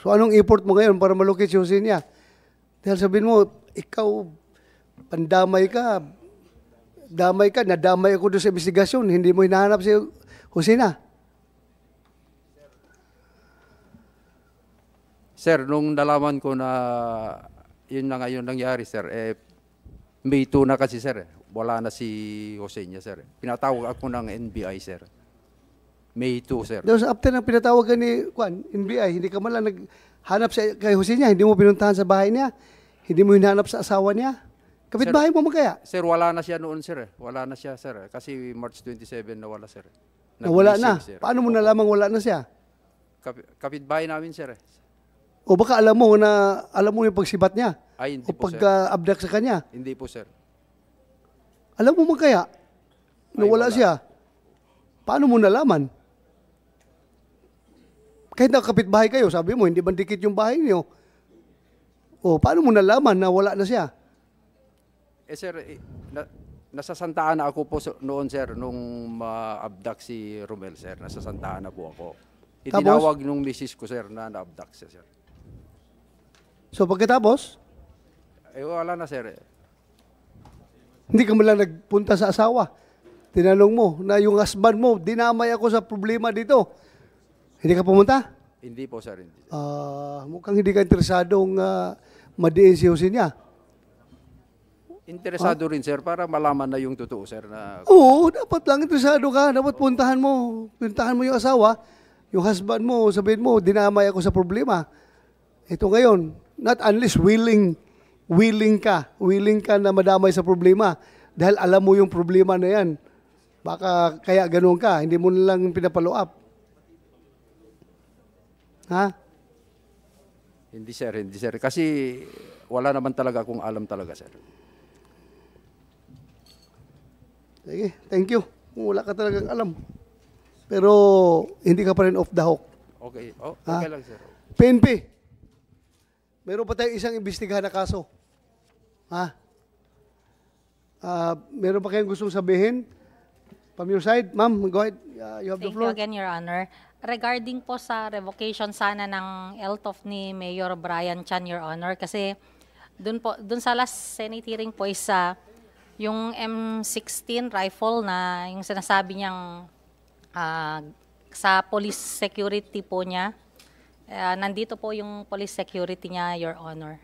So anong effort mo ngayon para malocate si Josenia? Dahil sabihin mo, ikaw, pandamay ka, damay ka, nadamay ako doon sa investigasyon, hindi mo hinahanap si Josena. Sir, nung nalaman ko na yun na ngayon nangyari, sir, eh, May 2 na kasi, sir. Wala na si Jose niya, sir. Pinatawag ako ng NBI, sir. May 2, sir. Tapos after na pinatawag ka ni Kwan, NBI, hindi ka man lang naghanap sa, kay Josenia, hindi mo pinuntahan sa bahay niya, hindi mo hinahanap sa asawa niya. Kapit-bahay mo man kaya? Sir, wala na siya noon, sir. eh. Wala na siya, sir. eh. Kasi March 27 na wala, sir. Nawala na. Sir. Paano mo nalamang wala na siya? Kapi- kapitbahay namin, sir. eh. O baka alam mo na, alam mo yung pagsibat niya? Ay, hindi o po, sir. pag-abduct sa kanya? Hindi po, sir. Alam mo man kaya? Na Ay, wala. siya? Paano mo nalaman? Kahit nakapit-bahay kayo, sabi mo, hindi ba dikit yung bahay niyo? O, paano mo nalaman na wala na siya? Eh, sir, eh, na, nasa Santa Ana ako po noon, sir, nung ma-abduct si Romel, sir. Nasa Santa Ana po ako. Itinawag nung misis ko, sir, na na-abduct siya, sir. So pagkatapos, Eh, wala na, sir. eh. hindi ka lang nagpunta sa asawa. Tinanong mo na yung husband mo, dinamay ako sa problema dito. Hindi ka pumunta? Hindi po, sir. Hindi. Ah, mukhang hindi ka interesadong uh, madiin si Jose niya. Interesado rin, sir, para malaman na yung totoo, sir, na Oo, dapat lang interesado ka. Dapat puntahan mo. Puntahan mo yung asawa. Yung husband mo, sabihin mo, dinamay ako sa problema. Ito ngayon, not unless willing, willing ka, willing ka na madamay sa problema. Dahil alam mo yung problema na yan. Baka kaya ganun ka, hindi mo na lang pinapalo up. Ha? hindi, sir, hindi, sir. Kasi wala naman talaga akong alam talaga, sir. Sige, thank you. Kung wala ka talagang alam. Pero hindi ka pa rin off the hook. Okay, oh, Ha? okay lang, sir. PNP, meron pa tayong isang imbestigahan na kaso. Ha? Ah, meron pa kayong gustong sabihin? From your side, ma'am, go ahead. Ah, you have the Thank you floor. again, Your Honor. Regarding po sa revocation sana ng LTOF ni Mayor Brian Chan, Your Honor, kasi dun, po, dun sa last Senate hearing po is sa yung M16 rifle na yung sinasabi niyang ah, sa police security po niya. Ah, nandito po yung police security niya, Your Honor.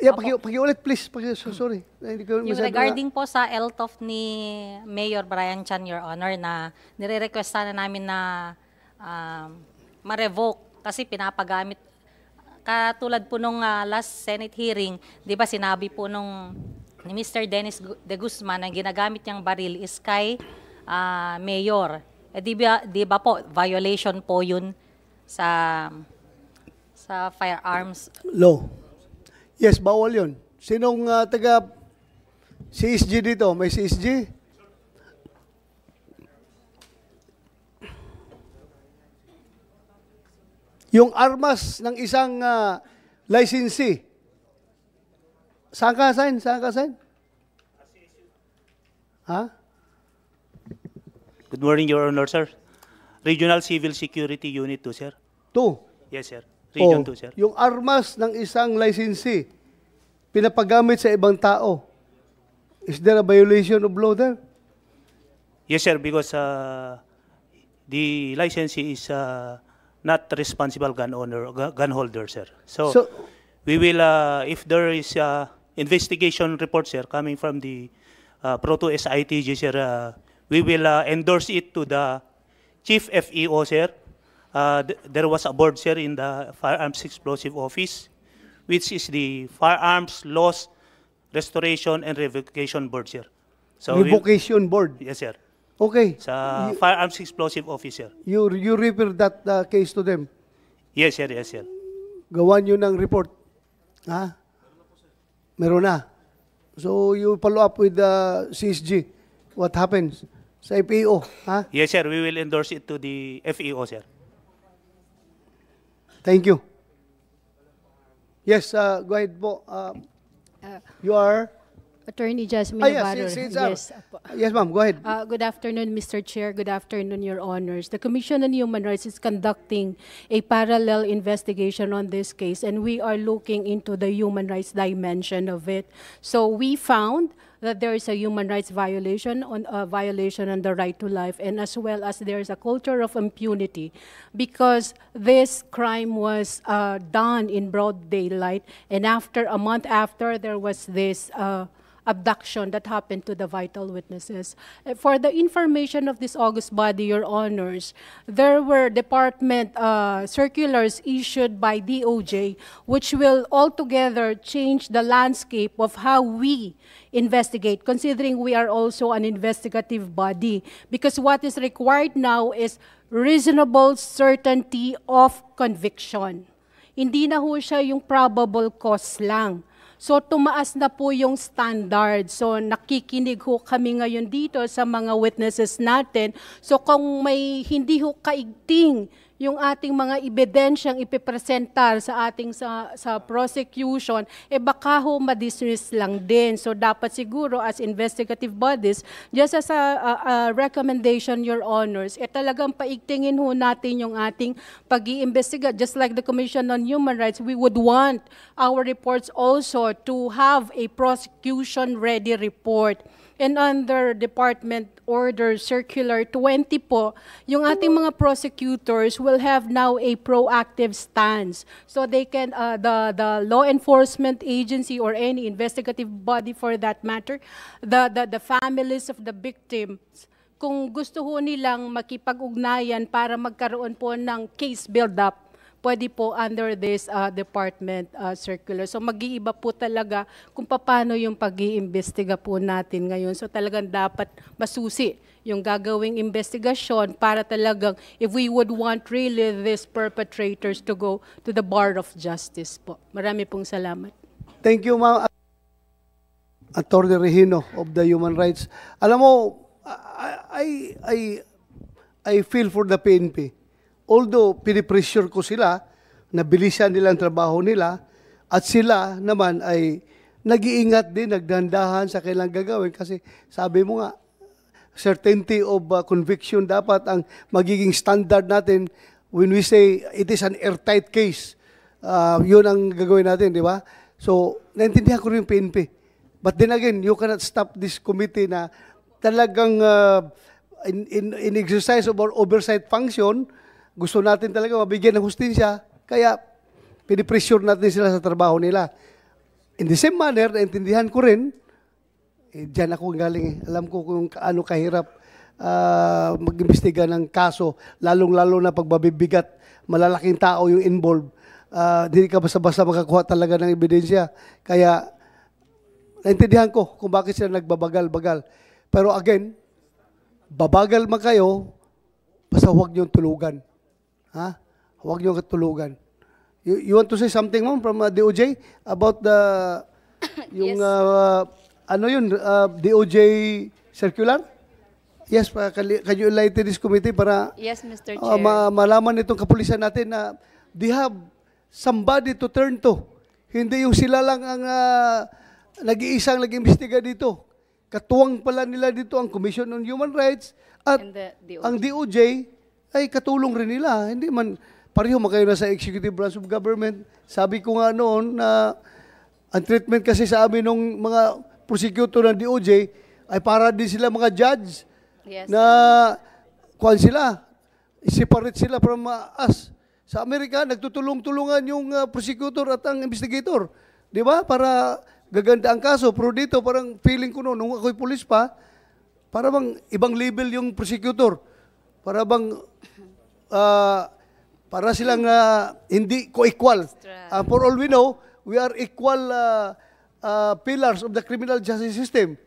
Yeah, paki, pakiulit please. Paki, so, sorry. Hindi ko Yung na- regarding po sa LTOF ni Mayor Brian Chan, Your Honor, na nire-request na namin na um, ma-revoke kasi pinapagamit. Katulad po nung ah, last Senate hearing, di ba sinabi po nung ni Mr. Dennis de Guzman na ginagamit niyang baril is kay ah, Mayor. Eh, di, ba, di ba po, violation po yun sa sa firearms Law. Yes, bawal yun. Sinong ah, taga CSG dito? May CSG? Yung armas ng isang ah, licensee. Saan ka sign? Saan ka sign? Ha? Good morning, Your Honor, sir. Regional Civil Security Unit 2, sir. Two. Yes, sir. Region Oh, 2, sir. Yung armas ng isang licensee, pinapagamit sa ibang tao. Is there a violation of law there? Yes, sir, because uh, the licensee is uh, not responsible gun owner, gu- gun holder, sir. So, So- we will, uh, if there is uh, investigation report, sir, coming from the uh, Proto SITG, sir, uh, we will uh, endorse it to the chief FEO, sir. Uh, th- there was a board, sir, in the Firearms Explosive Office, which is the Firearms Loss Restoration and Revocation Board, sir. we- Revocation board. Yes, sir. Okay. Sa You- Firearms Explosive Officer. You, you refer that uh, case to them. Yes, sir, yes, sir. Gawan nyo ng report. Ha? Meron na. So you follow up with the CSG. What happens? Sa FAO. Ha? Yes, sir, we will endorse it to the FEO, sir. Thank you. Yes, uh, go ahead po. Uh, you are? Attorney Jasmine Ah, yes, Navarro. yes, yes, sir. Yes. Yes, ma'am, go ahead. Uh, good afternoon, Mr. Chair. Good afternoon, Your Honors. The Commission on Human Rights is conducting a parallel investigation on this case, and we are looking into the human rights dimension of it. So we found that there is a human rights violation on a violation on the right to life, and as well as there is a culture of impunity, because this crime was uh, done in broad daylight, and after a month after, there was this. Uh, abduction that happened to the vital witnesses. Uh, For the information of this August body, Your Honors, there were department uh, circulars issued by DOJ, which will altogether change the landscape of how we investigate, considering we are also an investigative body. Because what is required now is reasonable certainty of conviction. Hindi na ho siya yung probable cause lang. So tumaas na po yung standard. So nakikinig ho kami ngayon dito sa mga witnesses natin. So kung may hindi ho kaigting yung ating mga ebidensyang ipipresentar sa ating sa, sa prosecution, eh baka ho ma-dismiss lang din. So dapat siguro as investigative bodies, just as a, a- a recommendation, Your Honors, eh talagang paigtingin ho natin yung ating pag-iimbestiga. Just like the Commission on Human Rights, we would want our reports also to have a prosecution-ready report. And under Department Order Circular 20 po, yung ating mga prosecutors will have now a proactive stance. So they can, uh, the, the law enforcement agency or any investigative body for that matter, the, the, the families of the victims, kung gusto ho nilang makipag-ugnayan para magkaroon po ng case build-up, pwede po under this uh, department uh, circular. So mag-iiba po talaga kung paano yung pag-iimbestiga po natin ngayon. So talagang dapat masusi yung gagawing investigasyon para talagang if we would want really these perpetrators to go to the bar of justice po. Marami pong salamat. Thank you, ma'am. Attorney Regino of the Human Rights. Alam mo, I, I, I, feel for the PNP. Although, pinipressure ko sila, nabilisan nila ang trabaho nila, at sila naman ay nag-iingat din, nagdandahan sa kailang gagawin kasi sabi mo nga, certainty of uh, conviction dapat ang magiging standard natin when we say it is an airtight case. Uh, yun ang gagawin natin, di ba? So, naintindihan ko rin yung PNP. But then again, you cannot stop this committee na talagang uh, in, in, in exercise of our oversight function, gusto natin talaga mabigyan ng hustisya, kaya pinipressure natin sila sa trabaho nila. in the same manner, naintindihan ko rin, eh, dyan ako galing eh. Alam ko kung kaano kahirap ah, mag-imbestiga ng kaso, lalong-lalo na pag mabibigat, malalaking tao yung involved. Ah, hindi ka basta-basta makakuha talaga ng ebidensya. Kaya, naintindihan ko kung bakit sila nagbabagal-bagal. Pero again, babagal man kayo, basta huwag niyong tulugan. Ha? Huwag niyong tulugan. You, you want to say something, ma'am, from uh, DOJ about the, [coughs] yung, uh, ano yun, uh, DOJ circular? Yes, pa, can you enlighten this committee para Yes, Mr. uh, Chair. ma- malaman itong kapulisan natin na they have somebody to turn to. Hindi yung sila lang ang uh, nag-iisang nag-imbestiga dito. Katuwang pala nila dito ang Commission on Human Rights at the DOJ. ang DOJ ay katulong rin nila. Hindi man, pareho man kayo na sa executive branch of government. Sabi ko nga noon na ang treatment kasi sa amin ng mga prosecutor ng DOJ ay para din sila mga judge Yes. na kuhan sila, separate sila from uh, us. Sa Amerika, nagtutulong-tulungan yung uh, prosecutor at ang investigator. Di ba? Para gaganda ang kaso. Pero dito, parang feeling ko noon, nung ako'y pulis pa, para bang ibang level yung prosecutor. Para bang, uh, para silang uh, hindi co-equal. Uh, for all we know, we are equal uh, uh, pillars of the criminal justice system.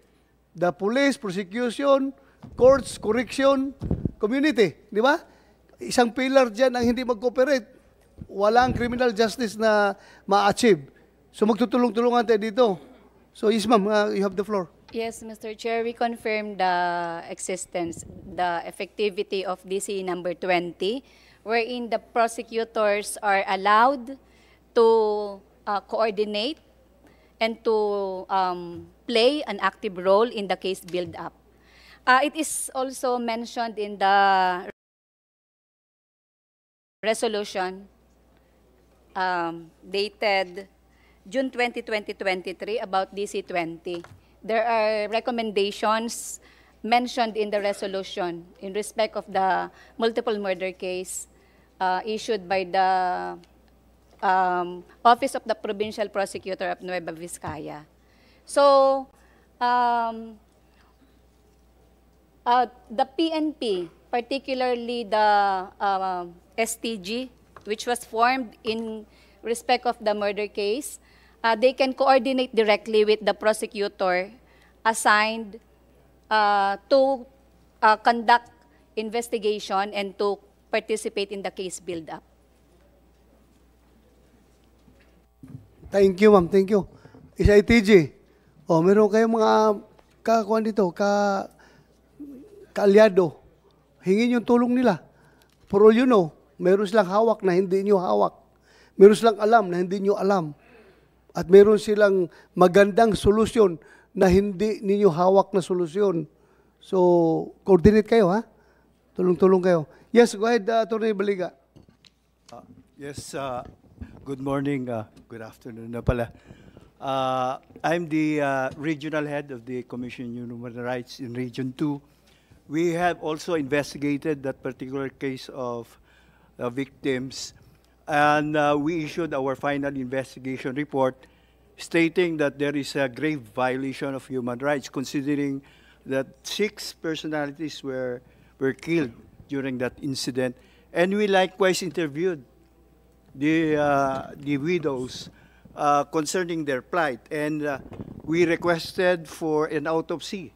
The police, prosecution, courts, correction, community. Di ba? Isang pillar dyan ang hindi mag-cooperate. Walang criminal justice na ma-achieve. So magtutulong-tulungan tayo dito. So yes ma'am, uh, you have the floor. Yes, Mr. Chair, we confirm the existence, the effectivity of DC number 20, wherein the prosecutors are allowed to uh, coordinate and to um, play an active role in the case build-up. Uh, it is also mentioned in the resolution um, dated June 20, 2023 about DC-20. There are recommendations mentioned in the resolution in respect of the multiple murder case uh, issued by the um, Office of the Provincial Prosecutor of Nueva Vizcaya. So, um, uh, the PNP, particularly the uh, STG, which was formed in respect of the murder case, uh, they can coordinate directly with the prosecutor assigned uh, to uh, conduct investigation and to participate in the case build-up. Thank you, ma'am. Thank you. Isa ITG. O, meron kayong mga kakuan dito, ka, kaalyado. Hingin yung tulong nila. For all you know, meron silang hawak na hindi nyo hawak. Meron silang alam na hindi nyo alam. At meron silang magandang solusyon na hindi ninyo hawak na solusyon. So, coordinate kayo, ha? Tulong-tulong kayo. Yes, go ahead, uh, Atty. Baliga. Yes, uh, good morning, uh, good afternoon na pala. Uh, I'm the uh, regional head of the Commission on Human Rights in Region 2. We have also investigated that particular case of uh, victims, and uh, we issued our final investigation report stating that there is a grave violation of human rights, considering that six personalities were, were killed during that incident. And we likewise interviewed the, uh, the widows uh, concerning their plight. And uh, we requested for an autopsy.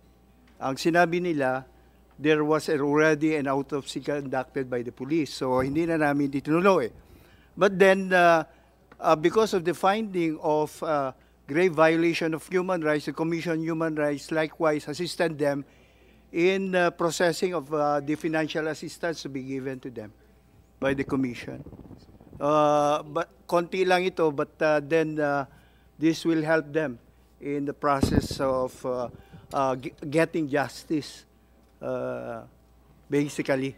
Ang sinabi nila, there was already an autopsy conducted by the police. So hindi na namin itinuloy. But then, uh, uh, because of the finding of uh, grave violation of human rights, the Commission on Human Rights likewise assisted them in uh, processing of uh, the financial assistance to be given to them by the Commission. Uh, but konti lang ito, but uh, then uh, this will help them in the process of uh, uh, getting justice, uh, basically.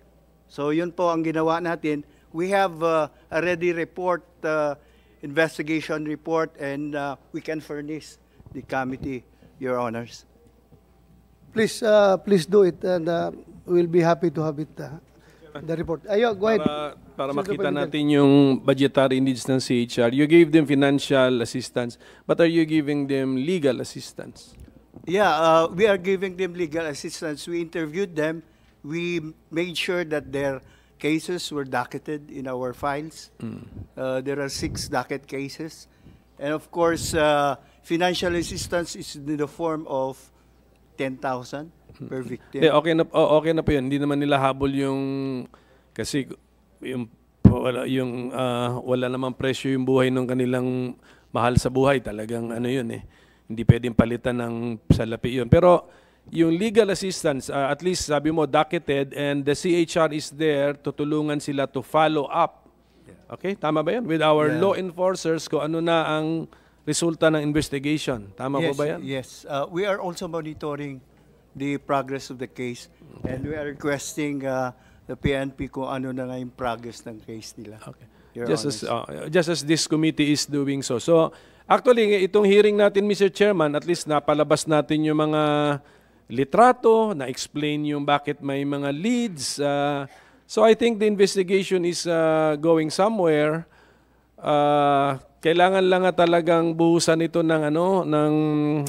So yun po ang ginawa natin. We have uh, a ready report, uh, investigation report, and uh, we can furnish the committee, Your Honors. Please, uh, please do it, and uh, we'll be happy to have it. Uh, the report. Ayo, go ahead. Para, para makita natin yung budgetary needs ng CHR. You gave them financial assistance, but are you giving them legal assistance? Yeah, uh, we are giving them legal assistance. We interviewed them. We made sure that their cases were docketed in our files. Uh, there are six docket cases. And of course, uh, financial assistance is in the form of 10,000 per victim. Hindi, okay na o- okay na po 'yun. Hindi naman nila habol yung kasi yung wala yung ah, wala namang presyo yung buhay ng kanilang mahal sa buhay. Talagang ano 'yun eh. Hindi pwedeng palitan ng salapi 'yun. Pero yung legal assistance, ah, at least sabi mo docketed and the CHR is there tutulungan sila to follow up. Okay, tama ba 'yan? With our Yeah. law enforcers kung ano na ang resulta ng investigation. Tama yes, po ba 'yan? Yes. Uh, we are also monitoring the progress of the case. And we are requesting uh, the PNP kung ano na nga yung progress ng case nila. Okay. just as uh, just as this committee is doing so. So actually itong hearing natin Mr. Chairman, at least napalabas natin yung mga litrato, na explain yung bakit may mga leads. uh, so I think the investigation is uh, going somewhere. Uh, kailangan lang nga talagang buhusan ito ng ano ng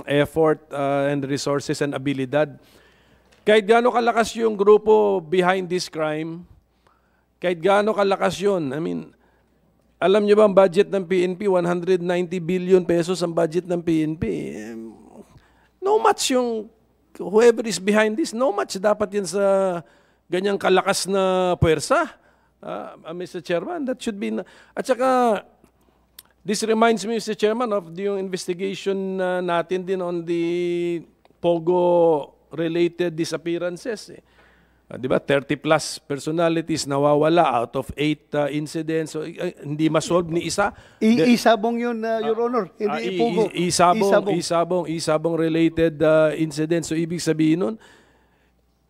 effort uh, and resources and abilidad. Kahit gaano kalakas yung grupo behind this crime, kahit gaano kalakas yun, I mean, alam niyo ba ang budget ng PNP? 190 billion pesos ang budget ng PNP. No much yung whoever is behind this, no much dapat yan sa ganyang kalakas na puwersa. Ah, ah, Mr. Chairman, that should be... na- At saka, this reminds me, Mr. Chairman, of the investigation na natin din on the Pogo-related disappearances. Eh. Ah, di ba? 30 plus personalities nawawala out of 8 incidents. So, eh, hindi masolve ni isa. I- isabong yun, uh, Your Honor. Hindi Ah, i- ipugo. i- isabong, isabong, isabong, related uh, incident. So, ibig sabihin nun,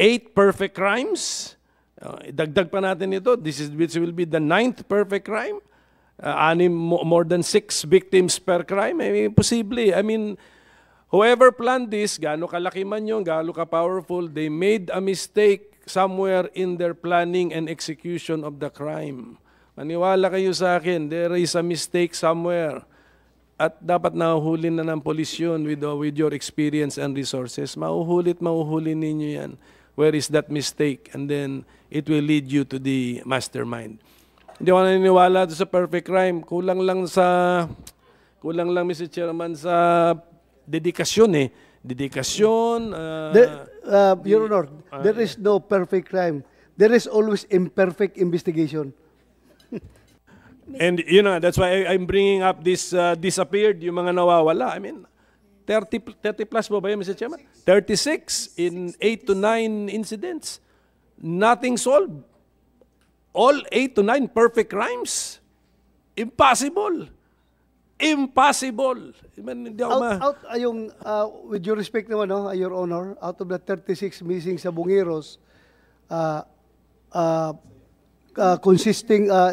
eight perfect crimes. Uh, dagdag pa natin ito. This is which will be the ninth perfect crime. Uh, anim, mo- more than six victims per crime. I mean, posible. I mean, whoever planned this, gaano kalaki man yun, gaano ka-powerful, they made a mistake somewhere in their planning and execution of the crime. Maniwala kayo sa akin, there is a mistake somewhere. At dapat nahuhuli na ng polis yun with, uh, with your experience and resources. Mahuhulit, mahuhuli ninyo yan. Where is that mistake? And then, it will lead you to the mastermind. Hindi ako naniniwala sa perfect crime. Kulang lang sa, kulang lang, Mr. Chairman, sa dedikasyon eh. Dedikasyon, uh, There, uh, Your Honor, Ah, there is no perfect crime. There is always imperfect investigation. And you know, that's why I, I'm bringing up this uh, disappeared, yung mga nawawala. I mean, 30, pl- 30 plus po ba yun, Mr. Chairman? 36 in 8 to 9 incidents. Nothing solved. All 8 to 9 perfect crimes. Impossible. Impossible. I mean, hindi ako Out, ma... out uh, yung, uh, with your respect naman, no, uh, Your Honor, out of the 36 missing sa Bungiros, uh, uh, uh, consisting, uh,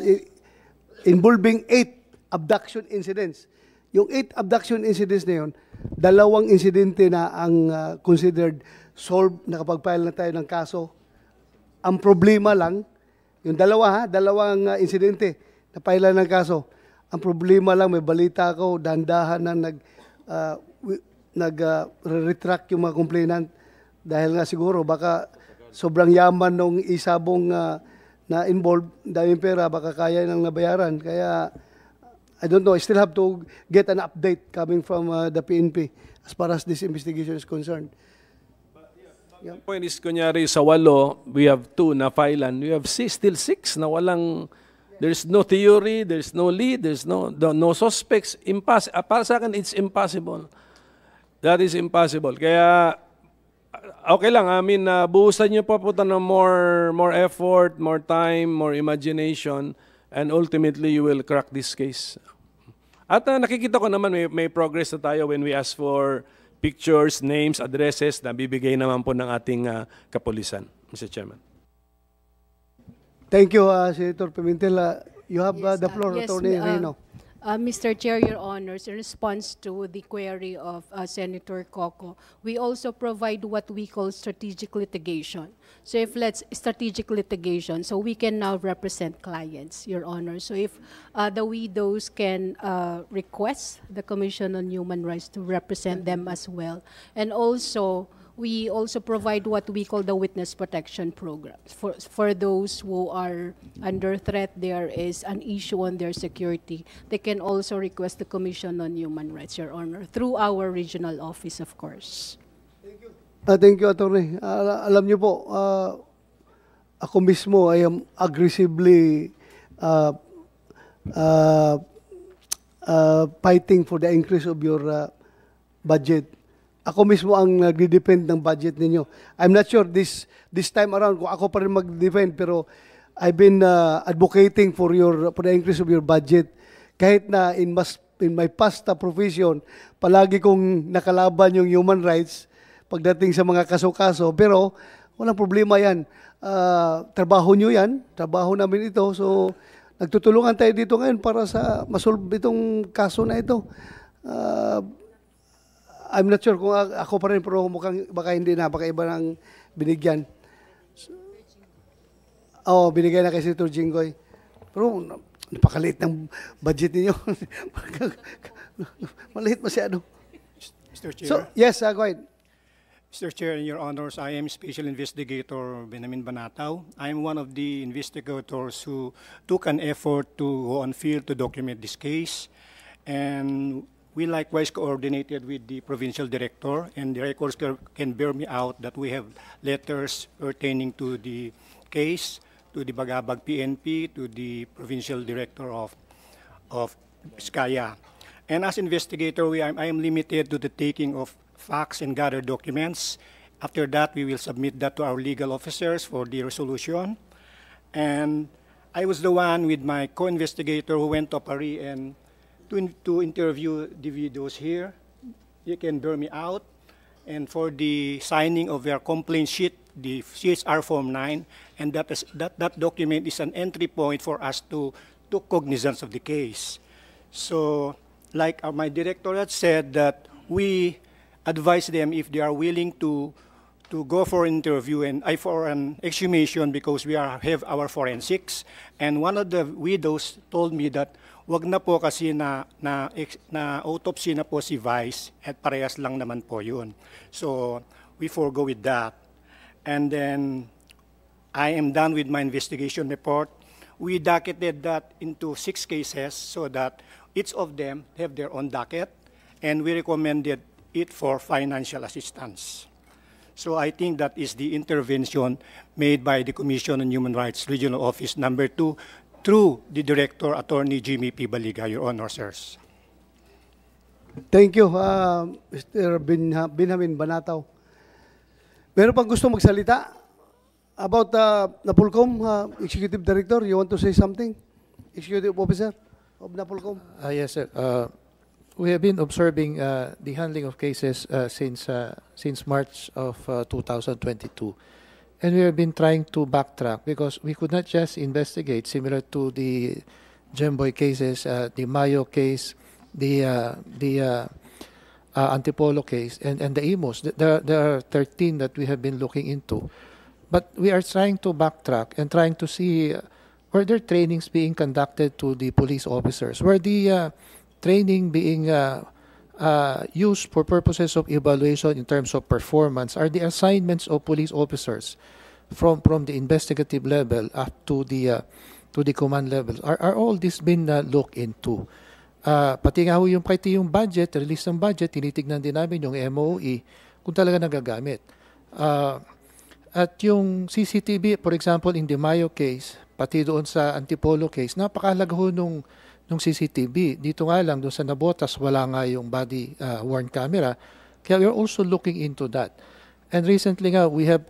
involving eight abduction incidents. Yung eight abduction incidents na yun, dalawang insidente na ang uh, considered solved, nakapag-file na tayo ng kaso. Ang problema lang, yung dalawa ha, dalawang uh, insidente na pailan ng kaso. Ang problema lang, may balita ako, dandahan na nag, uh, wi- nag uh, retract yung mga complainant dahil nga siguro baka sobrang yaman nung isabong uh, na involved, daming pera, baka kaya nang nabayaran. Kaya, I don't know, I still have to get an update coming from uh, the PNP as far as this investigation is concerned. point is, kunyari sa walo, we have two na filean. We have six, still six na walang, there's no theory, there's no lead, there's no, no, suspects. Impossible. para sa akin, it's impossible. That is impossible. Kaya, okay lang, I mean, uh, buhusan nyo pa po ng more, more effort, more time, more imagination, and ultimately, you will crack this case. At uh, nakikita ko naman may, may progress na tayo when we ask for pictures, names, addresses na bibigay naman po ng ating uh, kapulisan, Mr. Chairman. Thank you, uh, Senator Pimentel. Uh, you have uh, the uh, floor, yes, Attorney uh, Reyno. Uh, Mr. Chair, Your Honors, in response to the query of uh, Senator Coco, we also provide what we call strategic litigation. So if let's strategic litigation, so we can now represent clients, Your Honor. So if uh, the widows can uh, request the Commission on Human Rights to represent them as well, and also we also provide what we call the witness protection program. For, for those who are under threat, there is an issue on their security. They can also request the Commission on Human Rights, Your Honor, through our regional office, of course. Ah, thank you, Attorney. Ah, alam niyo po, ah, ako mismo, I am aggressively ah, ah, ah, fighting for the increase of your ah, budget. Ako mismo ang nagde-defend ng budget ninyo. I'm not sure this this time around kung ako pa rin mag-defend pero I've been ah, advocating for your for the increase of your budget kahit na in mas in my past profession palagi kong nakalaban yung human rights pagdating sa mga kaso-kaso. Pero walang problema yan. Ah, trabaho nyo yan. Trabaho namin ito. So, nagtutulungan tayo dito ngayon para sa masolve itong kaso na ito. Ah, I'm not sure kung ako pa rin, pero mukhang baka hindi na, baka iba nang binigyan. Oo, oh, binigay na kay Senator Jinggoy. Pero na- napakaliit ng budget ninyo. [laughs] Maliit masyado. Mr. Chair. So, yes, uh, go ahead. Mr. Chair, and Your Honors, I am Special Investigator Benamin Banataw. I am one of the investigators who took an effort to go on field to document this case. And we likewise coordinated with the provincial director, and the records can bear me out that we have letters pertaining to the case, to the Bagabag PNP, to the provincial director of, of Skaya. And as investigator, we, I am limited to the taking of facts and gather documents. After that, we will submit that to our legal officers for the resolution. And I was the one with my co-investigator who went to Paris and to, to interview the here. You can bear me out. And for the signing of their complaint sheet, the CSR Form 9, and that, is, that, that document is an entry point for us to took cognizance of the case. So, like uh, my director had said, that we advise them if they are willing to to go for an interview and I for an exhumation because we are have our forensics. And one of the widows told me that wag na po kasi na na, na autopsy na po si Vice at parehas lang naman po yun. So we forego with that. And then I am done with my investigation report. We docketed that into six cases so that each of them have their own docket, and we recommended it for financial assistance. So I think that is the intervention made by the Commission on Human Rights Regional Office Number Two through the Director Attorney Jimmy P. Baliga, Your Honor, sirs. Thank you, uh, Mr. Bin Binhamin Banataw. Meron pang gusto magsalita about uh, Napolcom, uh, Executive Director? You want to say something? Executive Officer of Napolcom? Uh, yes, sir. Uh, we have been observing uh, the handling of cases uh, since uh, since March of uh, 2022, and we have been trying to backtrack because we could not just investigate similar to the Gemboy cases, uh, the Mayo case, the uh, the uh, uh, Antipolo case, and and the IMOS. Th- There there are 13 that we have been looking into, but we are trying to backtrack and trying to see. Uh, were there trainings being conducted to the police officers? Were the uh, training being uh, used for purposes of evaluation in terms of performance? Are the assignments of police officers from from the investigative level up to the uh, to the command level are, are all this been uh, looked into? Uh, pati nga yung pati yung budget, release ng budget, tinitignan din namin yung MOE kung talaga nagagamit. Uh, at yung CCTV, for example, in the Mayo case, pati doon sa Antipolo case, napakahalaga ho nung, nung CCTV. Dito nga lang, doon sa Nabotas, wala nga yung body uh, worn camera. Kaya we're also looking into that. And recently nga, we have